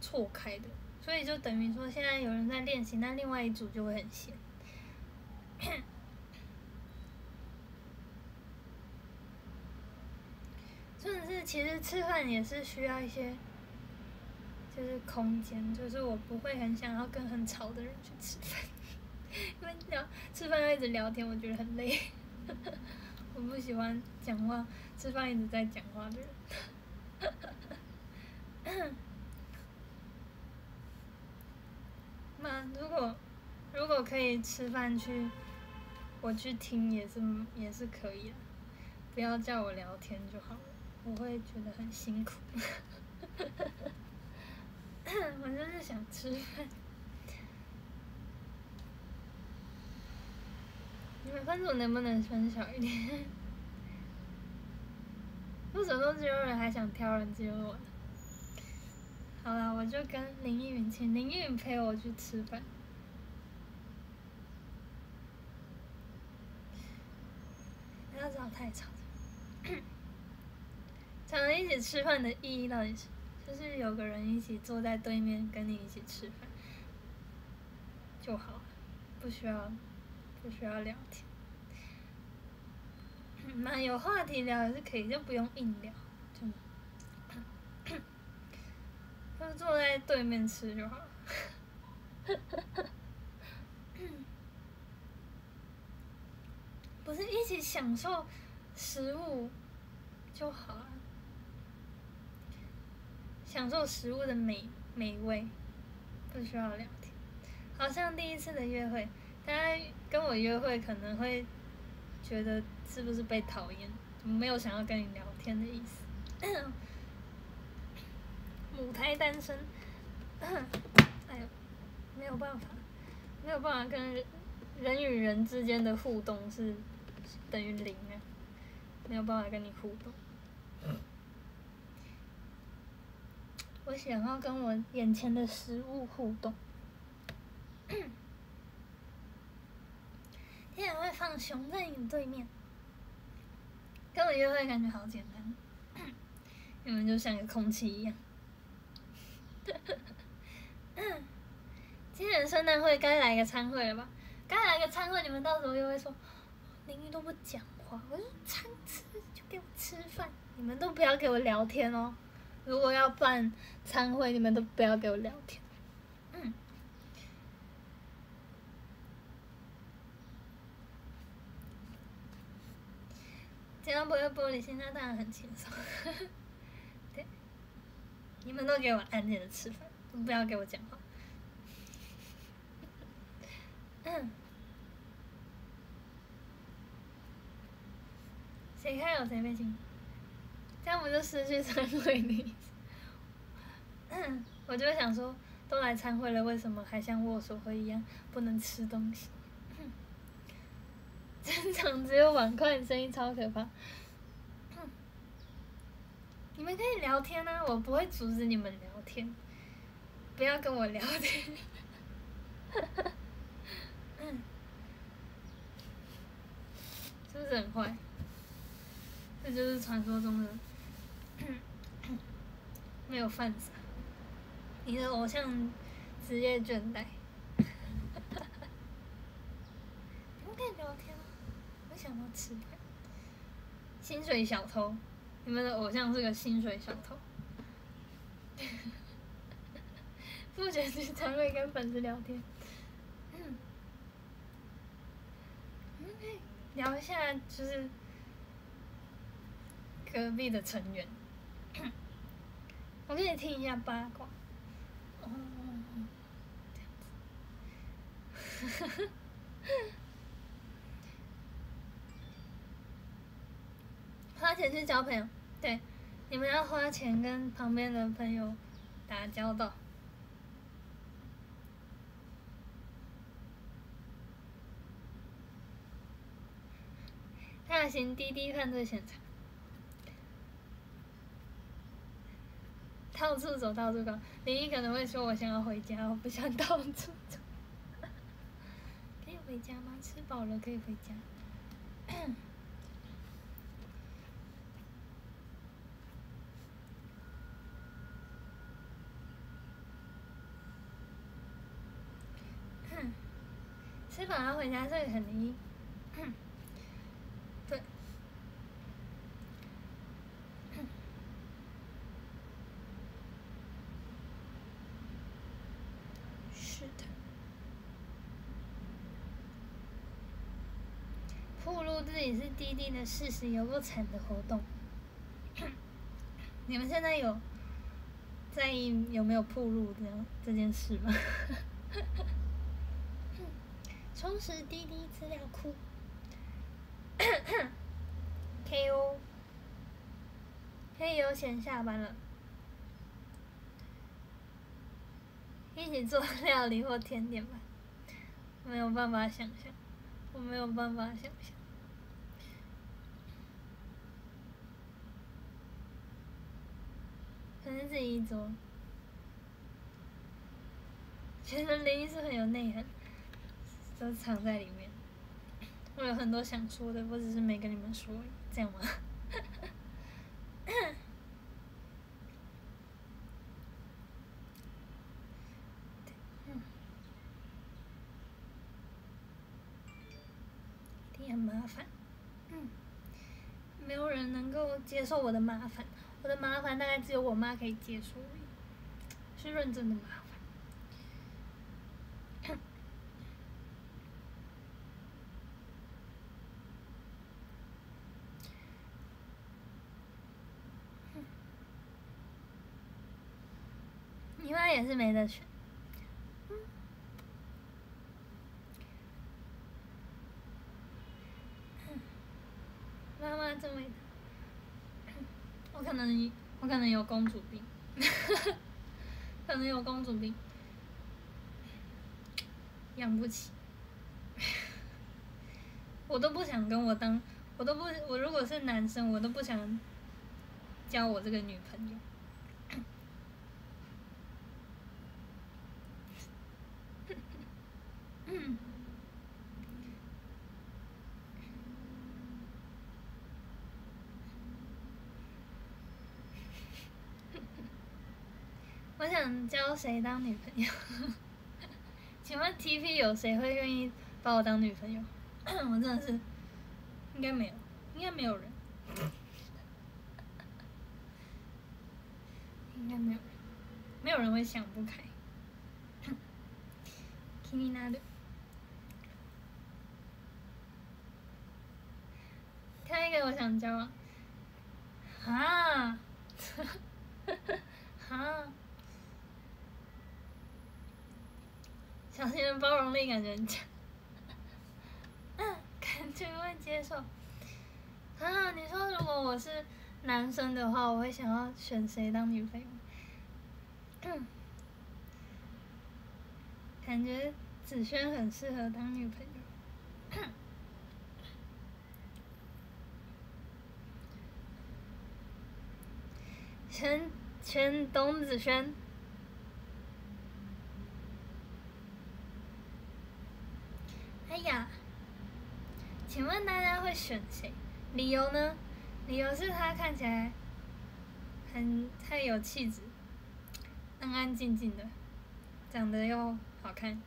A: 错开的，所以就等于说现在有人在练习，那另外一组就会很闲。真的是，其实吃饭也是需要一些，就是空间，就是我不会很想要跟很吵的人去吃饭，因为聊吃饭要一直聊天，我觉得很累，我不喜欢讲话，吃饭一直在讲话的人。那如果如果可以吃饭去，我去听也是也是可以的，不要叫我聊天就好了。我会觉得很辛苦，我就是想吃饭。你们你们分组能不能分小一点？为什么只有人，还想挑人只有我。好了，我就跟林依云请林依云陪我去吃饭。不要找太吵。常常一起吃饭的意义到底是，就是有个人一起坐在对面跟你一起吃饭就好了，不需要不需要聊天，蛮有话题聊也是可以，就不用硬聊，就 就坐在对面吃就好了，不是一起享受食物就好了。享受食物的美美味，不需要聊天。好像第一次的约会，大家跟我约会可能会觉得是不是被讨厌？没有想要跟你聊天的意思。母胎单身，哎呦，没有办法，没有办法跟人与人之间的互动是等于零啊，没有办法跟你互动。我想要跟我眼前的食物互动，天然会放熊在你对面，跟我约会感觉好简单，你们就像个空气一样。今年圣诞会该来个餐会了吧？该来个餐会，你们到时候又会说，林玉都不讲话，我说餐吃就给我吃饭，你们都不要给我聊天哦。如果要办餐会，你们都不要给我聊天。嗯。这样不会玻璃心，那当然很轻松。对。你们都给我安静的吃饭，不要给我讲话。嗯。谁看有谁被亲？这样不就失去参会的意思？我就想说，都来参会了，为什么还像握手会一样不能吃东西？全场只有碗筷的声音超可怕。你们可以聊天啊，我不会阻止你们聊天。不要跟我聊天。嗯是不是很坏？这就是传说中的。没有饭吃，你的偶像职业倦怠。你们可以聊天吗？我想要吃。薪水小偷，你们的偶像是个薪水小偷。目前经常会跟粉丝聊天。嗯，我们可以聊一下，就是隔壁的成员。我给你听一下八卦。哦，这样子。花钱去交朋友，对，你们要花钱跟旁边的朋友打交道。大型滴滴犯罪现场，到处走，到处搞。林一可能会说：“我想要回家，我不想到处走。”可以回家吗？吃饱了可以回家。吃饱了回家，这个肯定。对。是的。暴露自己是滴滴的事实有够惨的活动。你们现在有在意有没有暴露这样这件事吗？充实滴滴资料库。K.O. 可以悠闲下班了，一起做料理或甜点吧。没有办法想象，我没有办法想象。可能自己做，觉得林是很有内涵，都藏在里面。我有很多想说的，我只是没跟你们说，这样吗？嗯，很麻烦，嗯，没有人能够接受我的麻烦，我的麻烦大概只有我妈可以接受，是认真的麻烦。你妈也是没得选，妈妈这么，我可能我可能有公主病，可能有公主病，养不起，我都不想跟我当，我都不我如果是男生，我都不想交我这个女朋友。我想交谁当女朋友？请问 TP 有谁会愿意把我当女朋友？我真的是，应该没有，应该没有人，应该没有人，没有人会想不开。気になる。 下一个我想交往，啊，啊，小心的包容力感觉很强，嗯，感觉会接受。啊，你说如果我是男生的话，我会想要选谁当女朋友？嗯，感觉子轩很适合当女朋友。全全董子轩，哎呀，请问大家会选谁？理由呢？理由是他看起来很太有气质，安安静静的，长得又好看，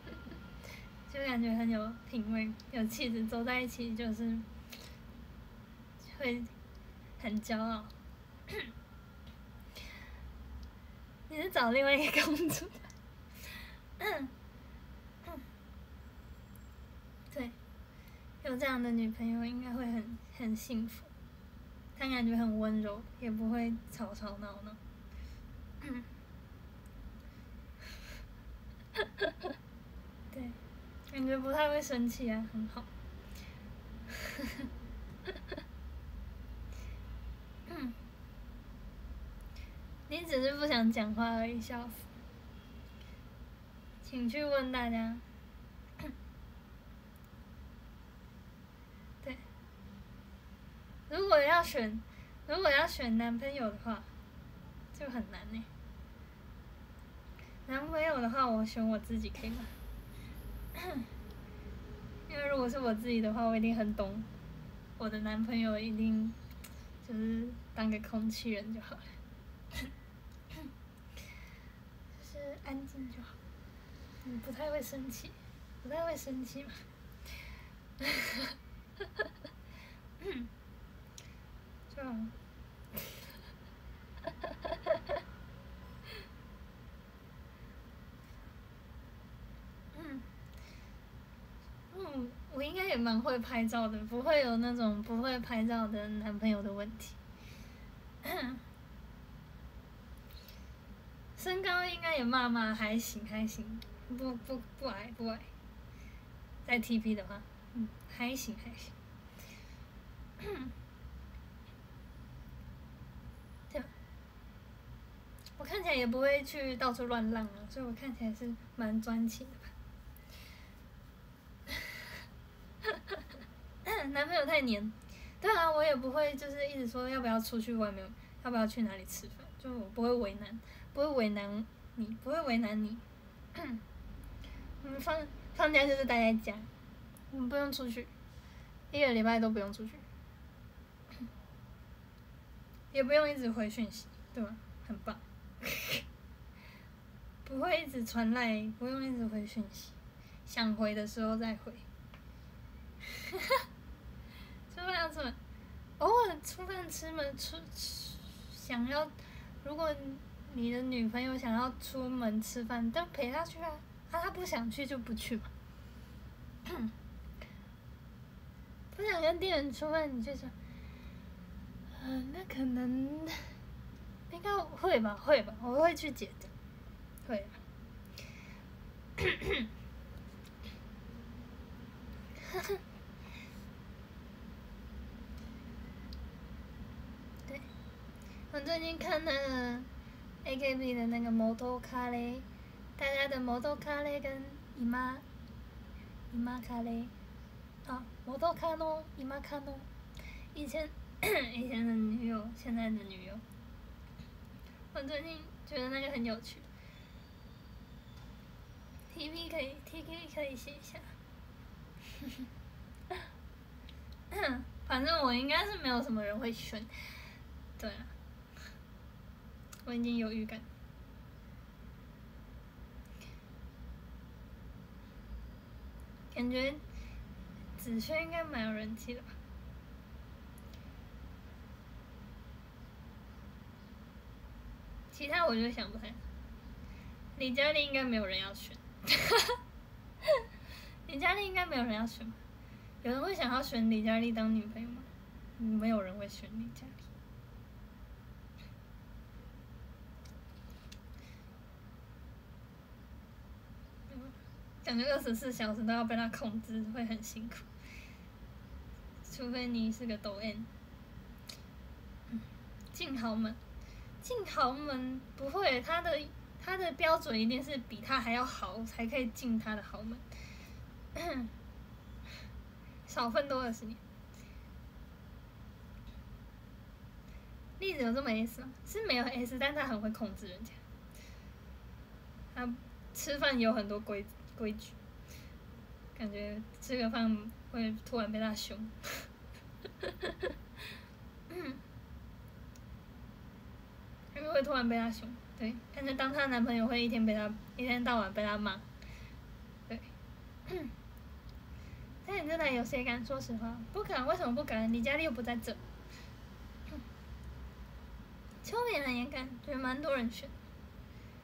A: 就感觉很有品味、有气质，走在一起就是会很骄傲。你是找另外一个公主的？嗯，对，有这样的女朋友应该会很很幸福。她感觉很温柔，也不会吵吵闹闹。嗯，对，感觉不太会生气啊，很好。嗯，你只是不想讲话而已，笑死。请去问大家。对，如果要选，如果要选男朋友的话，就很难呢。男朋友的话，我选我自己可以吗？因为如果是我自己的话，我一定很懂。我的男朋友一定就是当个空气人就好了，就是安静就好。嗯，不太会生气，不太会生气嘛。嗯，这样。嗯，嗯。我应该也蛮会拍照的，不会有那种不会拍照的男朋友的问题。身高应该也骂骂还行还行，不不不矮不矮。在 TP 的话，嗯，还行还行。这样，我看起来也不会去到处乱浪啊，所以我看起来是蛮专情的吧。男朋友太黏，对啊，我也不会就是一直说要不要出去外面，要不要去哪里吃饭，就我不会为难，不会为难你，不会为难你。嗯，放放假就是待在家，我们不用出去，一个礼拜都不用出去，也不用一直回讯息，对吧？很棒，不会一直传来，不用一直回讯息，想回的时候再回。哈哈。吃饭吃，偶尔出饭吃嘛，出想要，如果你的女朋友想要出门吃饭，就陪她去啊，啊，她不想去就不去嘛。不想跟店员吃饭，你就说，嗯，那可能应该会吧，会吧，我会去解的，会。哈哈。我最近看那个 AKB 的那个摩托卡嘞，大家的摩托卡嘞跟姨妈姨妈卡嘞，啊，摩托卡诺姨妈卡诺，以前 以前的女友，现在的女友，我最近觉得那个很有趣，TP 可以 TK 可以写一下，反正我应该是没有什么人会选，对啊。我已经有预感，感觉紫萱应该蛮有人气的吧？其他我就想不太。李佳丽应该没有人要选，李佳丽应该没有人要选吧？有人会想要选李佳丽当女朋友吗？没有人会选李佳丽。感觉二十四小时都要被他控制，会很辛苦。除非你是个抖 N。进豪门，进豪门不会，他的他的标准一定是比他还要好，才可以进他的豪门。少奋斗二十年。例子有这么 S 吗？是没有 S，但他很会控制人家。他吃饭有很多规则。规矩，感觉吃个饭会突然被他凶，嗯，因为会突然被他凶，对，但是当他男朋友会一天被他一天到晚被他骂，对，但你这台有谁敢？说实话，不敢。为什么不敢？李佳丽又不在这。邱品涵也敢，觉蛮多人选。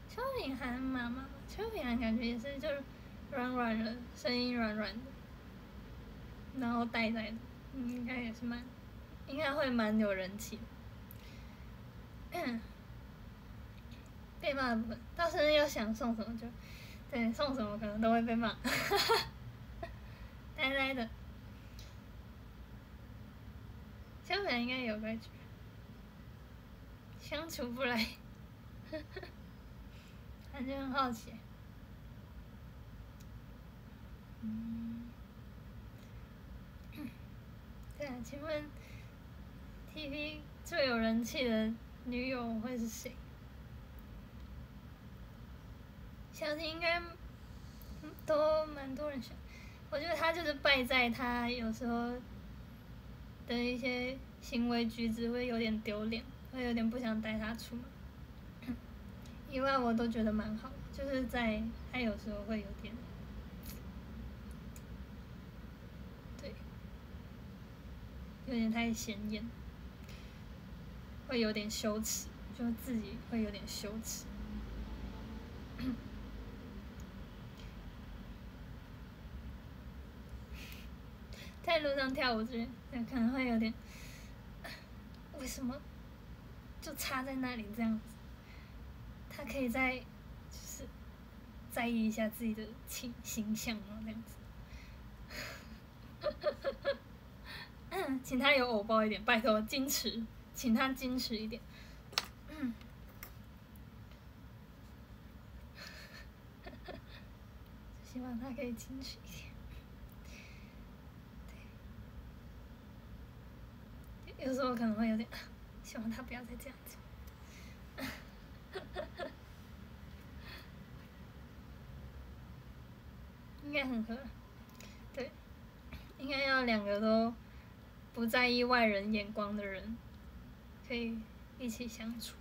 A: 邱品涵妈妈，邱品涵感觉也是就是软软的，声音软软的，然后呆呆的，应该也是蛮，应该会蛮有人气。被骂的部分，到生日要想送什么就，对，送什么可能都会被骂。呆呆的，相反应该有规矩。相处不来，感觉很好奇。嗯，对啊，请问，TV 最有人气的女友会是谁？相信应该都蛮多人选。我觉得他就是败在他有时候的一些行为举止会有点丢脸。会有点不想带他出门，因为我都觉得蛮好，就是在他有时候会有点，对，有点太显眼，会有点羞耻，就自己会有点羞耻，在路上跳舞这边，可能会有点，为什么？就插在那里这样子，他可以在，就是在意一下自己的形形象吗？这样子，请他有偶包一点，拜托，矜持，请他矜持一点，嗯，希望他可以矜持一点，对，有时候可能会有点。希望他不要再这样子，应该很合，对，应该要两个都不在意外人眼光的人，可以一起相处。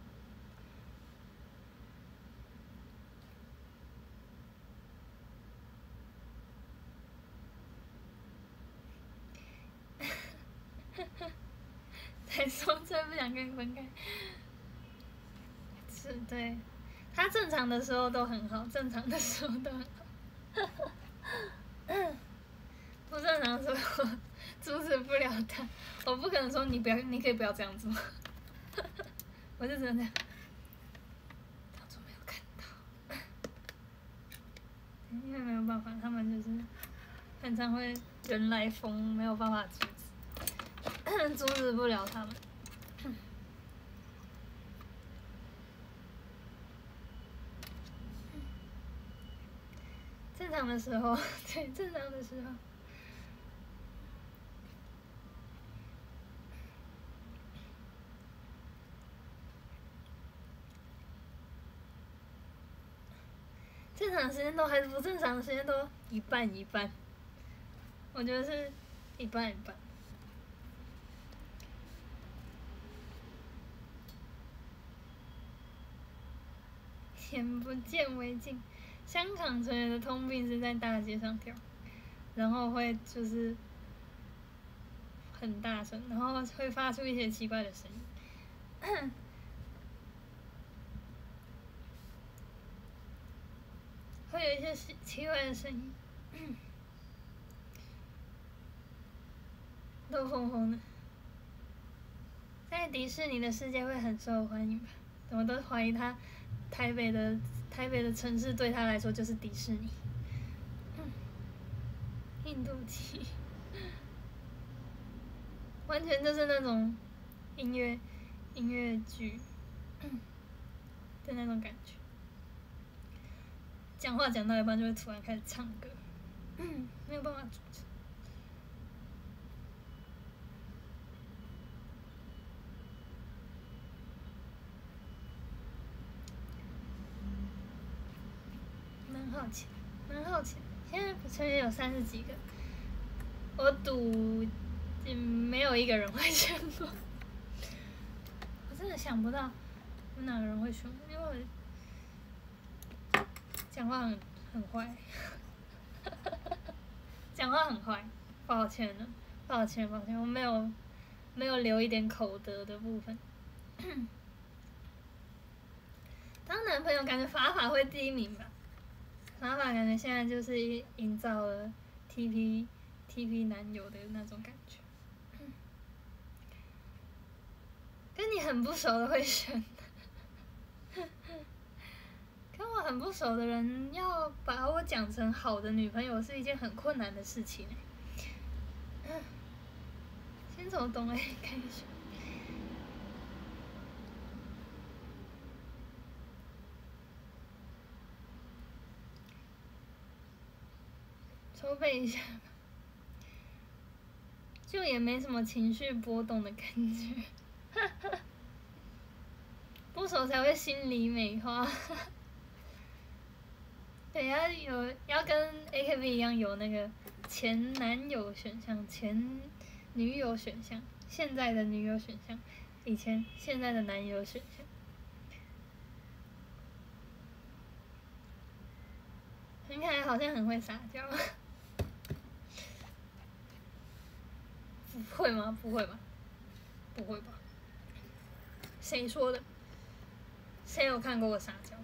A: 才说最不想跟你分开，是对，他正常的时候都很好，正常的时候都很好，不正常的时候 阻止不了他，我不可能说你不要，你可以不要这样子吗？我就只能这样，当初没有看到，因为没有办法，他们就是很常会人来疯，没有办法阻止。阻止不了他们。正常的时候，对，正常的时候。正常时间都还是不正常的时间都一半一半，我觉得是一半一半。眼不见为净，香港成员的通病是在大街上跳，然后会就是很大声，然后会发出一些奇怪的声音，会有一些奇奇怪的声音，都红红的，在迪士尼的世界会很受欢迎吧？我都怀疑他。台北的台北的城市对他来说就是迪士尼，印度籍，完全就是那种音乐音乐剧。的那种感觉，讲话讲到一半就会突然开始唱歌，没有办法阻止。好奇，蛮好奇。现在成员有三十几个，我赌，没有一个人会选我。我真的想不到有哪个人会选我，因为讲话很很坏，讲话很坏，抱歉了，抱歉抱歉，我没有没有留一点口德的部分。当男朋友感觉法法会第一名吧，法法感觉现在就是营造了 T P T P 男友的那种感觉。跟你很不熟的会选，很不熟的人要把我讲成好的女朋友是一件很困难的事情先从东 A 开始，筹备一下，就也没什么情绪波动的感觉。不熟才会心里美化。对，要有要跟 AKB 一样有那个前男友选项、前女友选项、现在的女友选项、以前现在的男友选项。听起来好像很会撒娇。不会吗？不会吧？不会吧？谁说的？谁有看过我撒娇？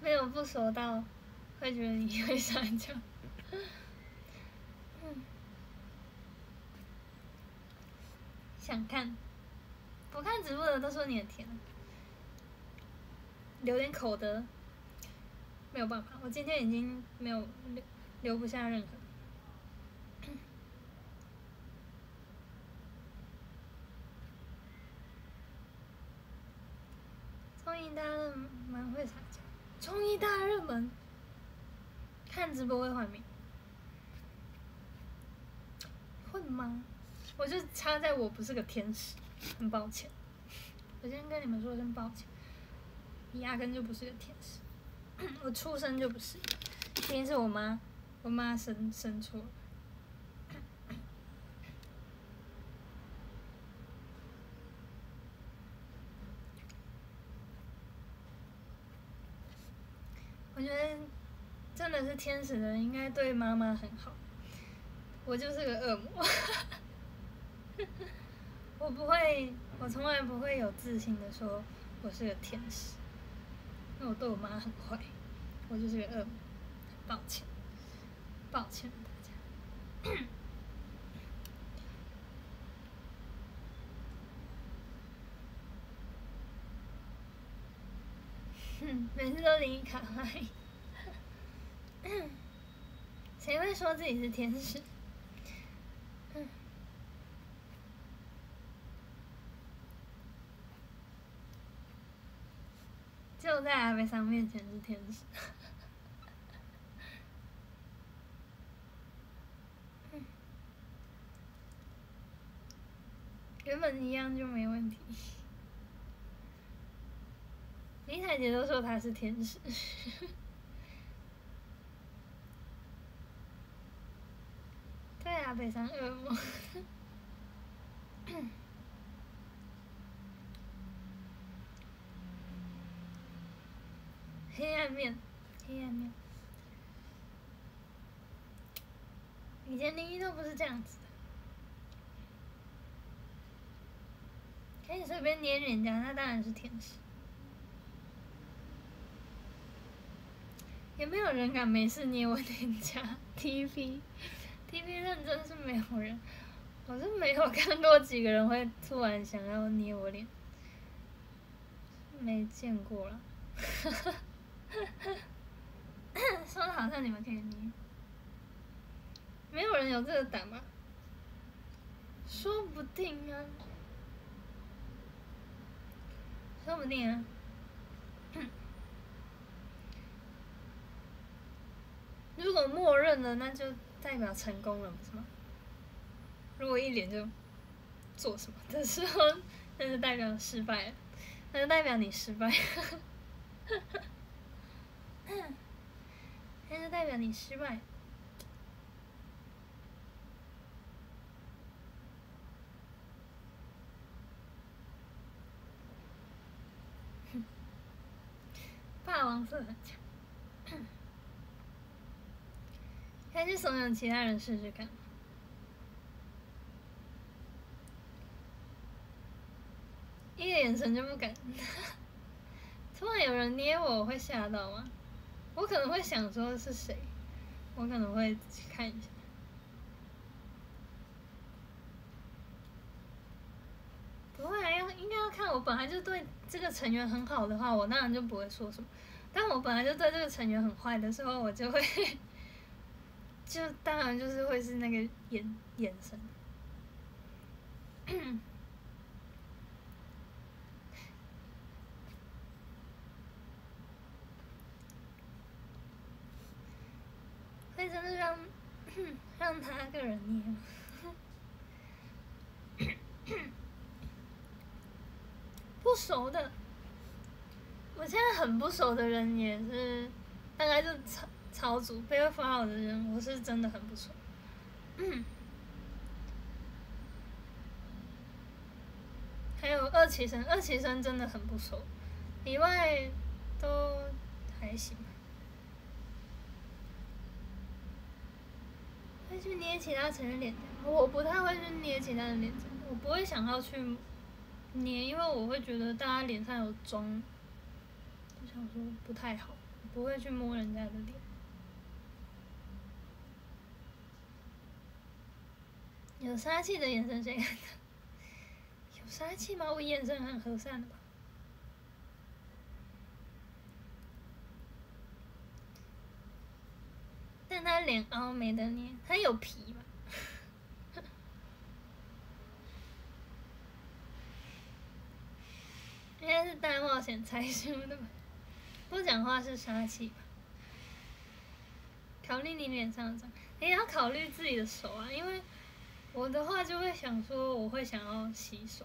A: 没有不熟到会觉得你会撒娇。想看，不看直播的都说你很甜，留点口德，没有办法，我今天已经没有留留不下任何。综艺大热门会撒娇，综艺大热门，看直播会换名，会吗？我就差在我不是个天使，很抱歉。我先跟你们说声抱歉，你压根就不是个天使，我出生就不是，毕竟是我妈，我妈生生错了。我觉得真的是天使的人应该对妈妈很好，我就是个恶魔。我不会，我从来不会有自信的说我是个天使，因为我对我妈很坏，我就是个恶魔，抱歉，抱歉大家。哼，每次都离开，谁会说自己是天使？就在阿北桑面前是天使，原本一样就没问题。李彩杰都说他是天使，对啊，北上恶魔。黑暗面，黑暗面。以前林一都不是这样子的，可以随便捏人家，那当然是天使。也没有人敢没事捏我脸颊，TV，TV 认真是没有人，我是没有看过几个人会突然想要捏我脸，没见过了，哈哈。说的好像你们可以捏，没有人有这个胆吗？说不定啊，说不定啊。如果默认了，那就代表成功了，不是吗？如果一脸就做什么的时候，那就代表失败了，那就代表你失败。那就代表你失败。霸王色很强，可以去怂恿其他人试试看。一个眼神就不敢。突然有人捏我，我会吓到吗？我可能会想说是谁，我可能会去看一下。不会啊，要应该要看我本来就对这个成员很好的话，我当然就不会说什么。但我本来就对这个成员很坏的时候，我就会，就当然就是会是那个眼眼神。真的让 让他个人捏，不熟的。我现在很不熟的人也是，大概就超超组被我发好的人，我是真的很不熟。嗯，还有二期生，二期生真的很不熟，以外都还行。会去捏其他成人脸我不太会去捏其他人脸我不会想要去捏，因为我会觉得大家脸上有妆。想说不太好，不会去摸人家的脸。有杀气的眼神谁看？有杀气吗？我眼神很和善的？但他脸凹没得捏，他有皮吧？应该是大冒险猜出的吧？不讲话是杀气吧？考虑你脸上的脏，也要考虑自己的手啊。因为我的话就会想说，我会想要洗手，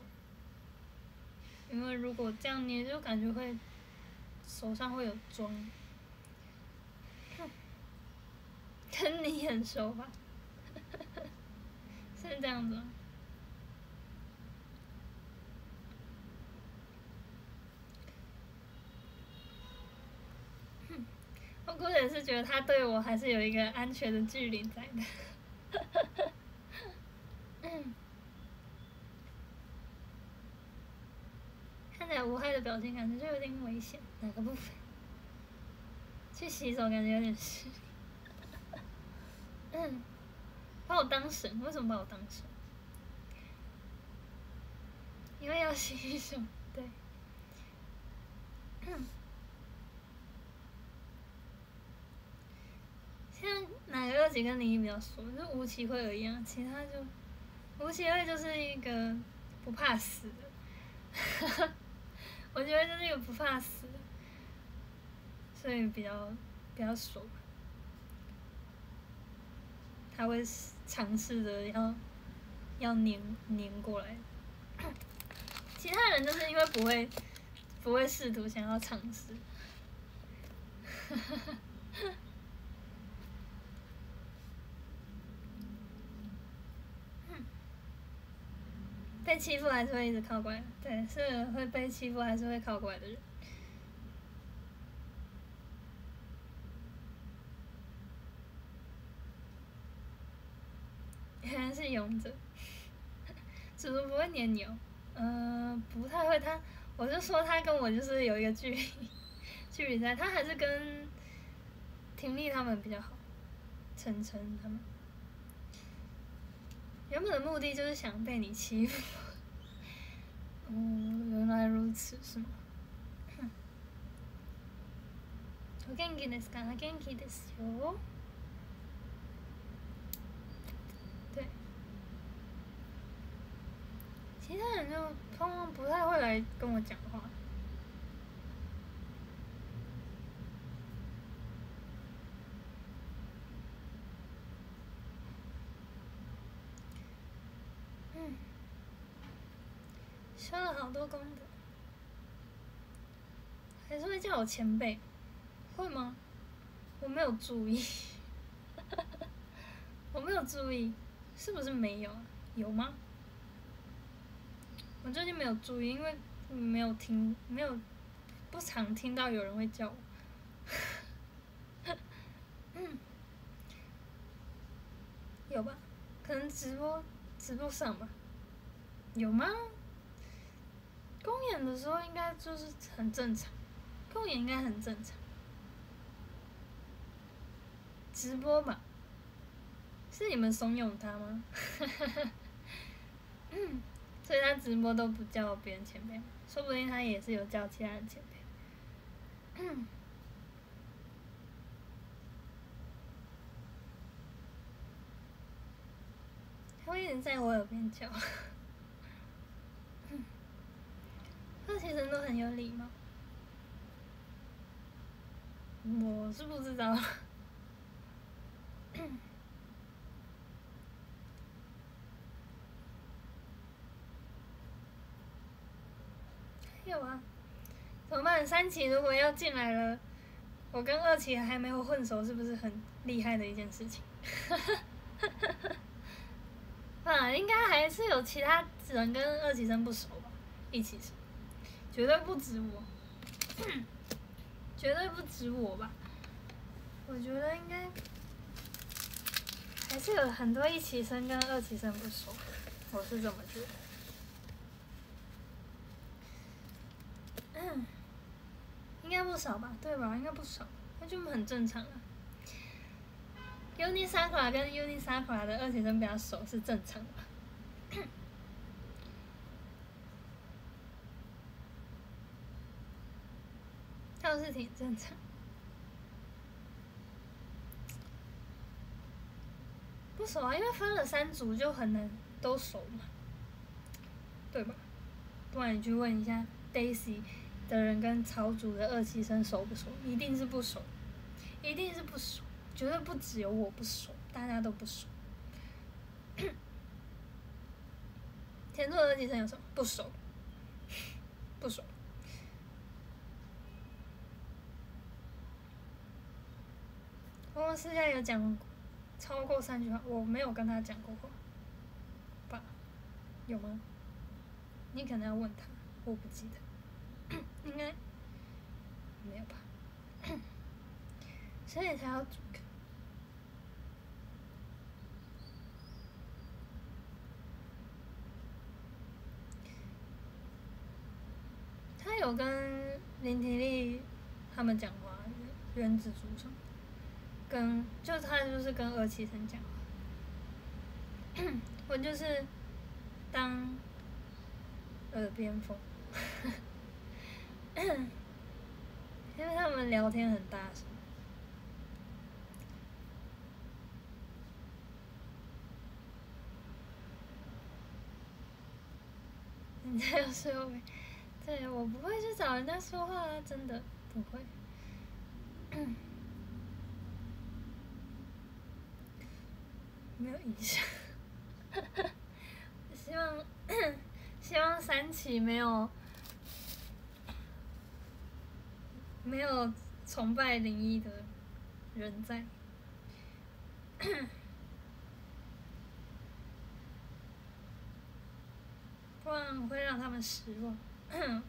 A: 因为如果这样捏，就感觉会手上会有妆。跟你很熟吧？是这样子。我估计是觉得他对我还是有一个安全的距离在的。看起来无害的表情，感觉就有点危险。哪个部分？去洗手，感觉有点湿。嗯，把我当神？为什么把我当神？因为要洗手，对。嗯。现在哪个二级跟林一比较熟？就吴奇慧而已啊，其他就吴奇慧就是一个不怕死的，我觉得就是一个不怕死的，所以比较比较熟。他会尝试着要要粘粘过来，其他人就是因为不会不会试图想要尝试。被欺负还是会一直靠过来，对，是会被欺负还是会靠过来的人。原来是勇者，怎么不会黏牛？嗯，不太会。他，我就说他跟我就是有一个距离，距离在，他还是跟婷丽他们比较好，晨晨他们。原本的目的就是想被你欺负，哦，原来如此，是吗？お元気ですか？元気ですよ。 其他人就通常不太会来跟我讲话。嗯修了好多功德，还是会叫我前辈，会吗？我没有注意，我没有注意，是不是没有？有吗？最近没有注意，因为没有听，没有不常听到有人会叫我。嗯，有吧？可能直播直播上吧？有吗？公演的时候应该就是很正常，公演应该很正常。直播吧？是你们怂恿他吗？嗯。所以他直播都不叫别人前辈，说不定他也是有叫其他人前辈。他会一直在我耳边叫。那其实都很有礼貌。我是不知道。有啊，怎么办？三期如果要进来了，我跟二期还没有混熟，是不是很厉害的一件事情？啊，应该还是有其他人跟二期生不熟吧？一起生，绝对不止我，绝对不止我吧？我觉得应该还是有很多一起生跟二期生不熟，我是这么觉得。嗯，应该不少吧，对吧？应该不少，那就很正常啊。Unisakura 跟 Unisakura 的二学生比较熟是正常的，倒是挺正常。不熟啊，因为分了三组就很难都熟嘛，对吧？不然你去问一下 Daisy。的人跟草组的二期生熟不熟？一定是不熟，一定是不熟，绝对不只有我不熟，大家都不熟。前座二期生有什么不熟？不熟。我们私下有讲超过三句话，我没有跟他讲过话，吧？有吗？你可能要问他，我不记得。应该没有吧，所以才要组。他有跟林婷丽他们讲话，原子组成，跟就他就是跟二期生讲话，我就是当耳边风。因为他们聊天很大声，人家要说，对我不会去找人家说话啊，真的不会，没有影响，希望 希望三期没有。没有崇拜灵异的人在，不然会让他们失望。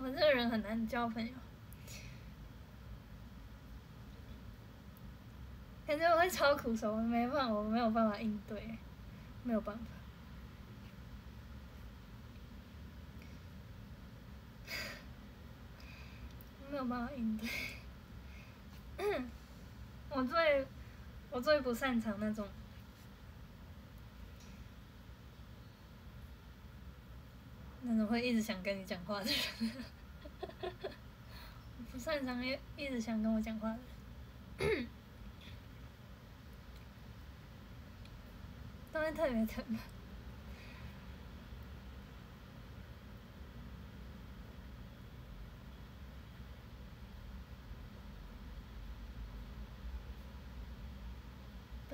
A: 我这个人很难交朋友，感觉我会超苦手，没办法，我没有办法应对，没有办法。没有办法应对，我最我最不擅长那种，那种会一直想跟你讲话的人，不擅长一一直想跟我讲话的人，都会特别疼。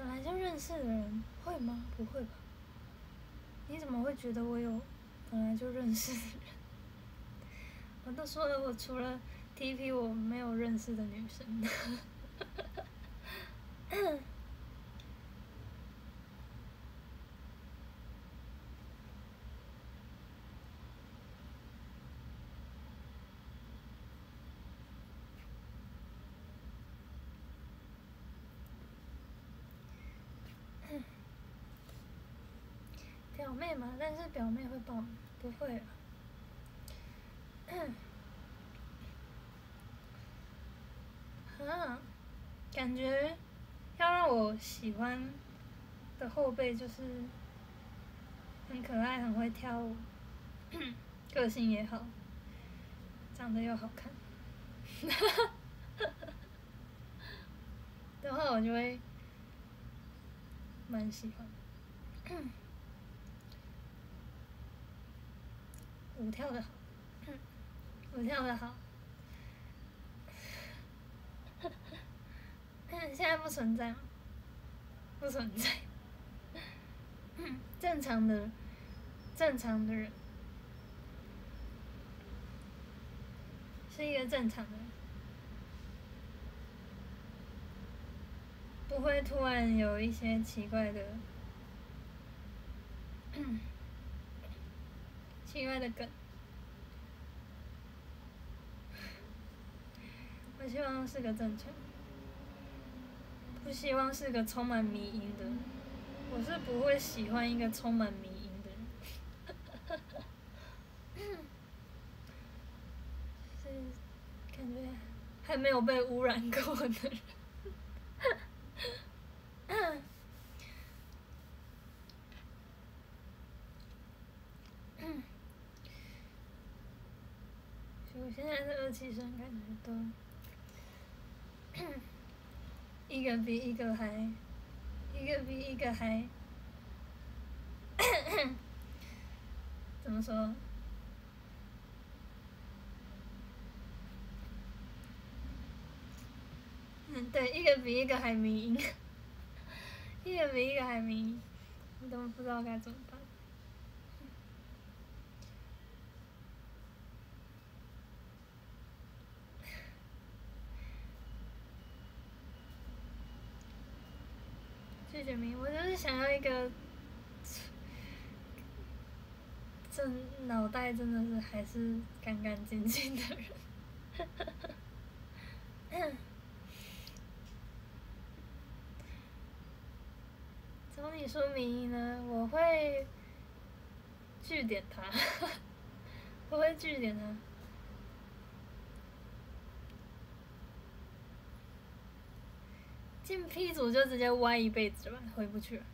A: 本来就认识的人会吗？不会吧？你怎么会觉得我有本来就认识的人？我都说了，我除了 TP 我没有认识的女生。表妹但是表妹会报不会 啊。感觉要让我喜欢的后辈就是很可爱、很会跳舞，个性也好，长得又好看，的话我就会蛮喜欢。舞跳的好，舞跳的好。现在不存在吗？不存在。正常的，正常的人，是一个正常的人，不会突然有一些奇怪的，奇怪的梗。我希望是个正常。不希望是个充满迷因的，我是不会喜欢一个充满迷因的人，是感觉还没有被污染过的人，现在是二七生，感觉都。一个比一个还，一个比一个还，怎么说？嗯，对，一个比一个还迷，一个比一个还迷，我都不知道该怎么。谢明，我是想要一个，真脑袋真的是还是干干净净的人。找你说明呢？我会据点他，我会据点他。进 P 组就直接歪一辈子吧，回不去了。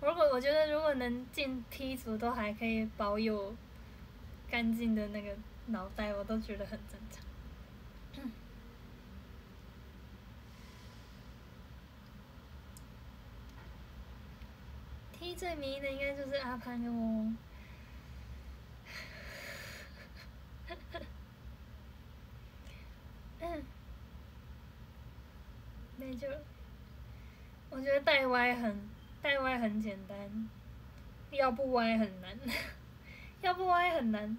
A: 如果我觉得如果能进 P 组都还可以保有干净的那个脑袋，我都觉得很正常。T 最迷的应该就是阿潘跟我。那就，我觉得带歪很带歪很简单，要不歪很难，要不歪很难，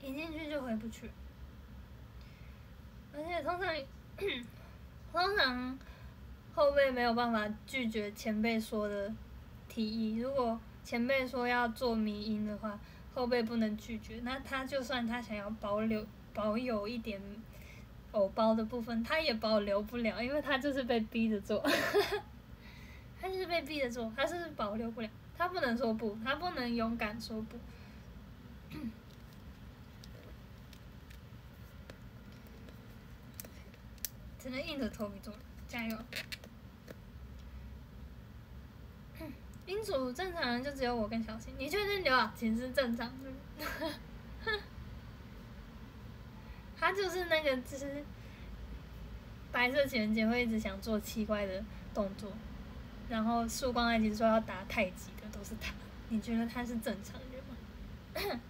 A: 一进去就回不去，而且通常通常后辈没有办法拒绝前辈说的提议，如果前辈说要做迷音的话。后辈不能拒绝，那他就算他想要保留保有一点偶包的部分，他也保留不了，因为他就是被逼着做，他就是被逼着做，他就是保留不了，他不能说不，他不能勇敢说不，只能硬着头皮做，加油。英主正常人就只有我跟小新，你确定刘雅琴是正常的？他就是那个，就是白色情人节会一直想做奇怪的动作，然后曙光爱情说要打太极的都是他，你觉得他是正常人吗？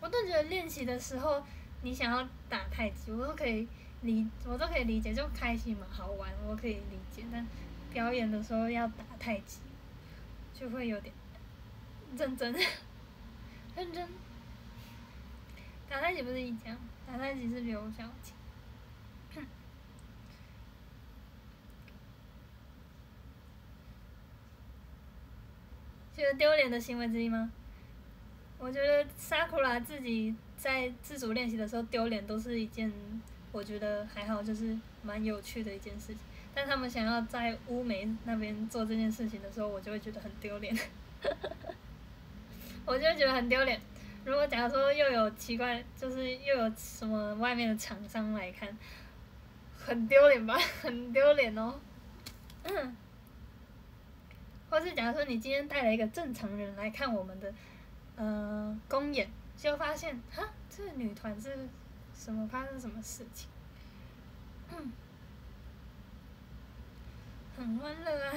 A: 我都觉得练习的时候你想要打太极，我都可以理，我都可以理解，就开心嘛，好玩，我可以理解，但。表演的时候要打太极，就会有点认真，认真。打太极不是一样，打太极是刘小姐。觉得丢脸的行为之一吗？我觉得萨库拉自己在自主练习的时候丢脸，都是一件我觉得还好，就是蛮有趣的一件事情。但他们想要在乌梅那边做这件事情的时候，我就会觉得很丢脸。我就觉得很丢脸。如果假如说又有奇怪，就是又有什么外面的厂商来看，很丢脸吧？很丢脸哦。嗯。或是假如说你今天带了一个正常人来看我们的，呃，公演，就发现哈，这个女团是什么发生什么事情？嗯，很欢乐啊。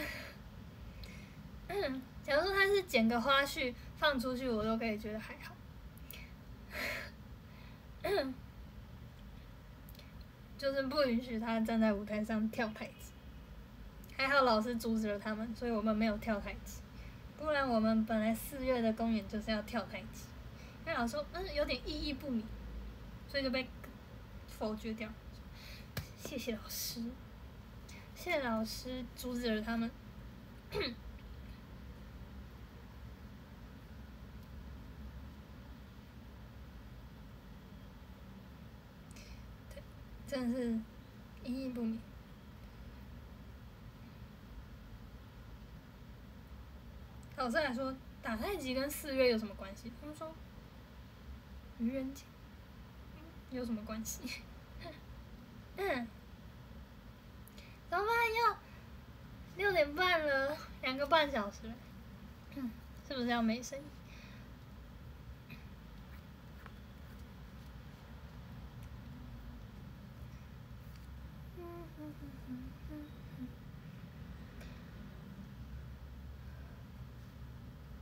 A: 假如说他是剪个花絮放出去，我都可以觉得还好。就是不允许他站在舞台上跳台子。还好老师阻止了他们，所以我们没有跳台级，不然我们本来四月的公演就是要跳台级，因为老师说嗯有点意义不明，所以就被否决掉。谢谢老师，谢老师阻止了他们。对，真的是意义不明。老师来说，打太极跟四月有什么关系？他们说愚人节有什么关系？嗯，怎么办？要六点半了，两个半小时，嗯，是不是要没声音？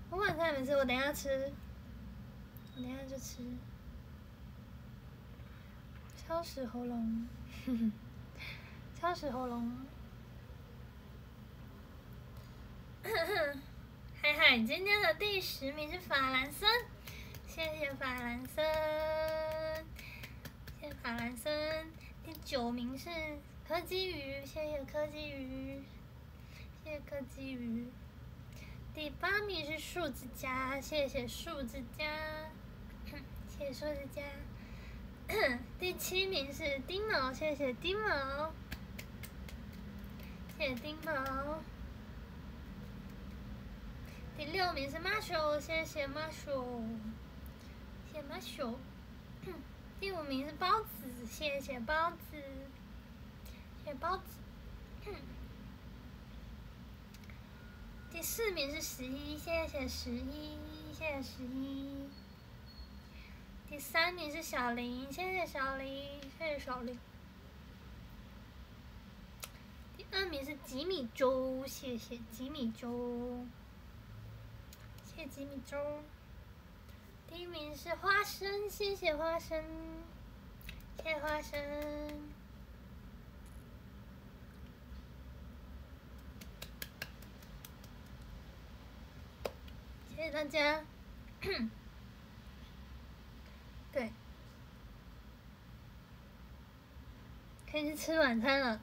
A: 我晚餐没吃，我等下吃。我等下就吃。敲死喉咙，敲死喉咙。嗨嗨，今天的第十名是法兰森，谢谢法兰森，谢谢法兰森。第九名是柯基鱼，谢谢柯基鱼，谢谢柯基鱼。第八名是数字家，谢谢数字家，谢谢数字家。第七名是丁毛，谢谢丁毛，谢丁毛。第六名是马修，谢谢马修，谢谢马修。第五名是包子，谢谢包子，谢包子。第四名是十一，谢谢十一，谢谢十一。第三名是小林，谢谢小林，谢谢小林。第二名是吉米粥，谢谢吉米粥，谢谢吉米粥。第一名是花生，谢谢花生，谢花生。谢谢大家。对，可以去吃晚餐了。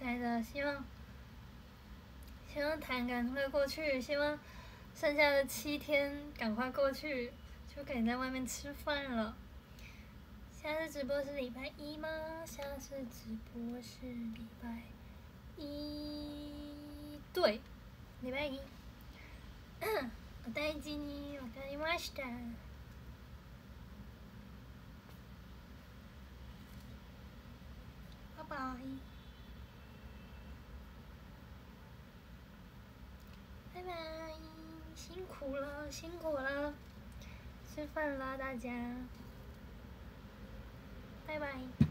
A: 来的，希望希望谈赶快过去，希望剩下的七天赶快过去，就可以在外面吃饭了。下次直播是礼拜一吗？下次直播是礼拜一，对，礼拜一。お大事にわかりました拜拜 拜拜辛苦了辛苦了吃饭了大家。拜拜。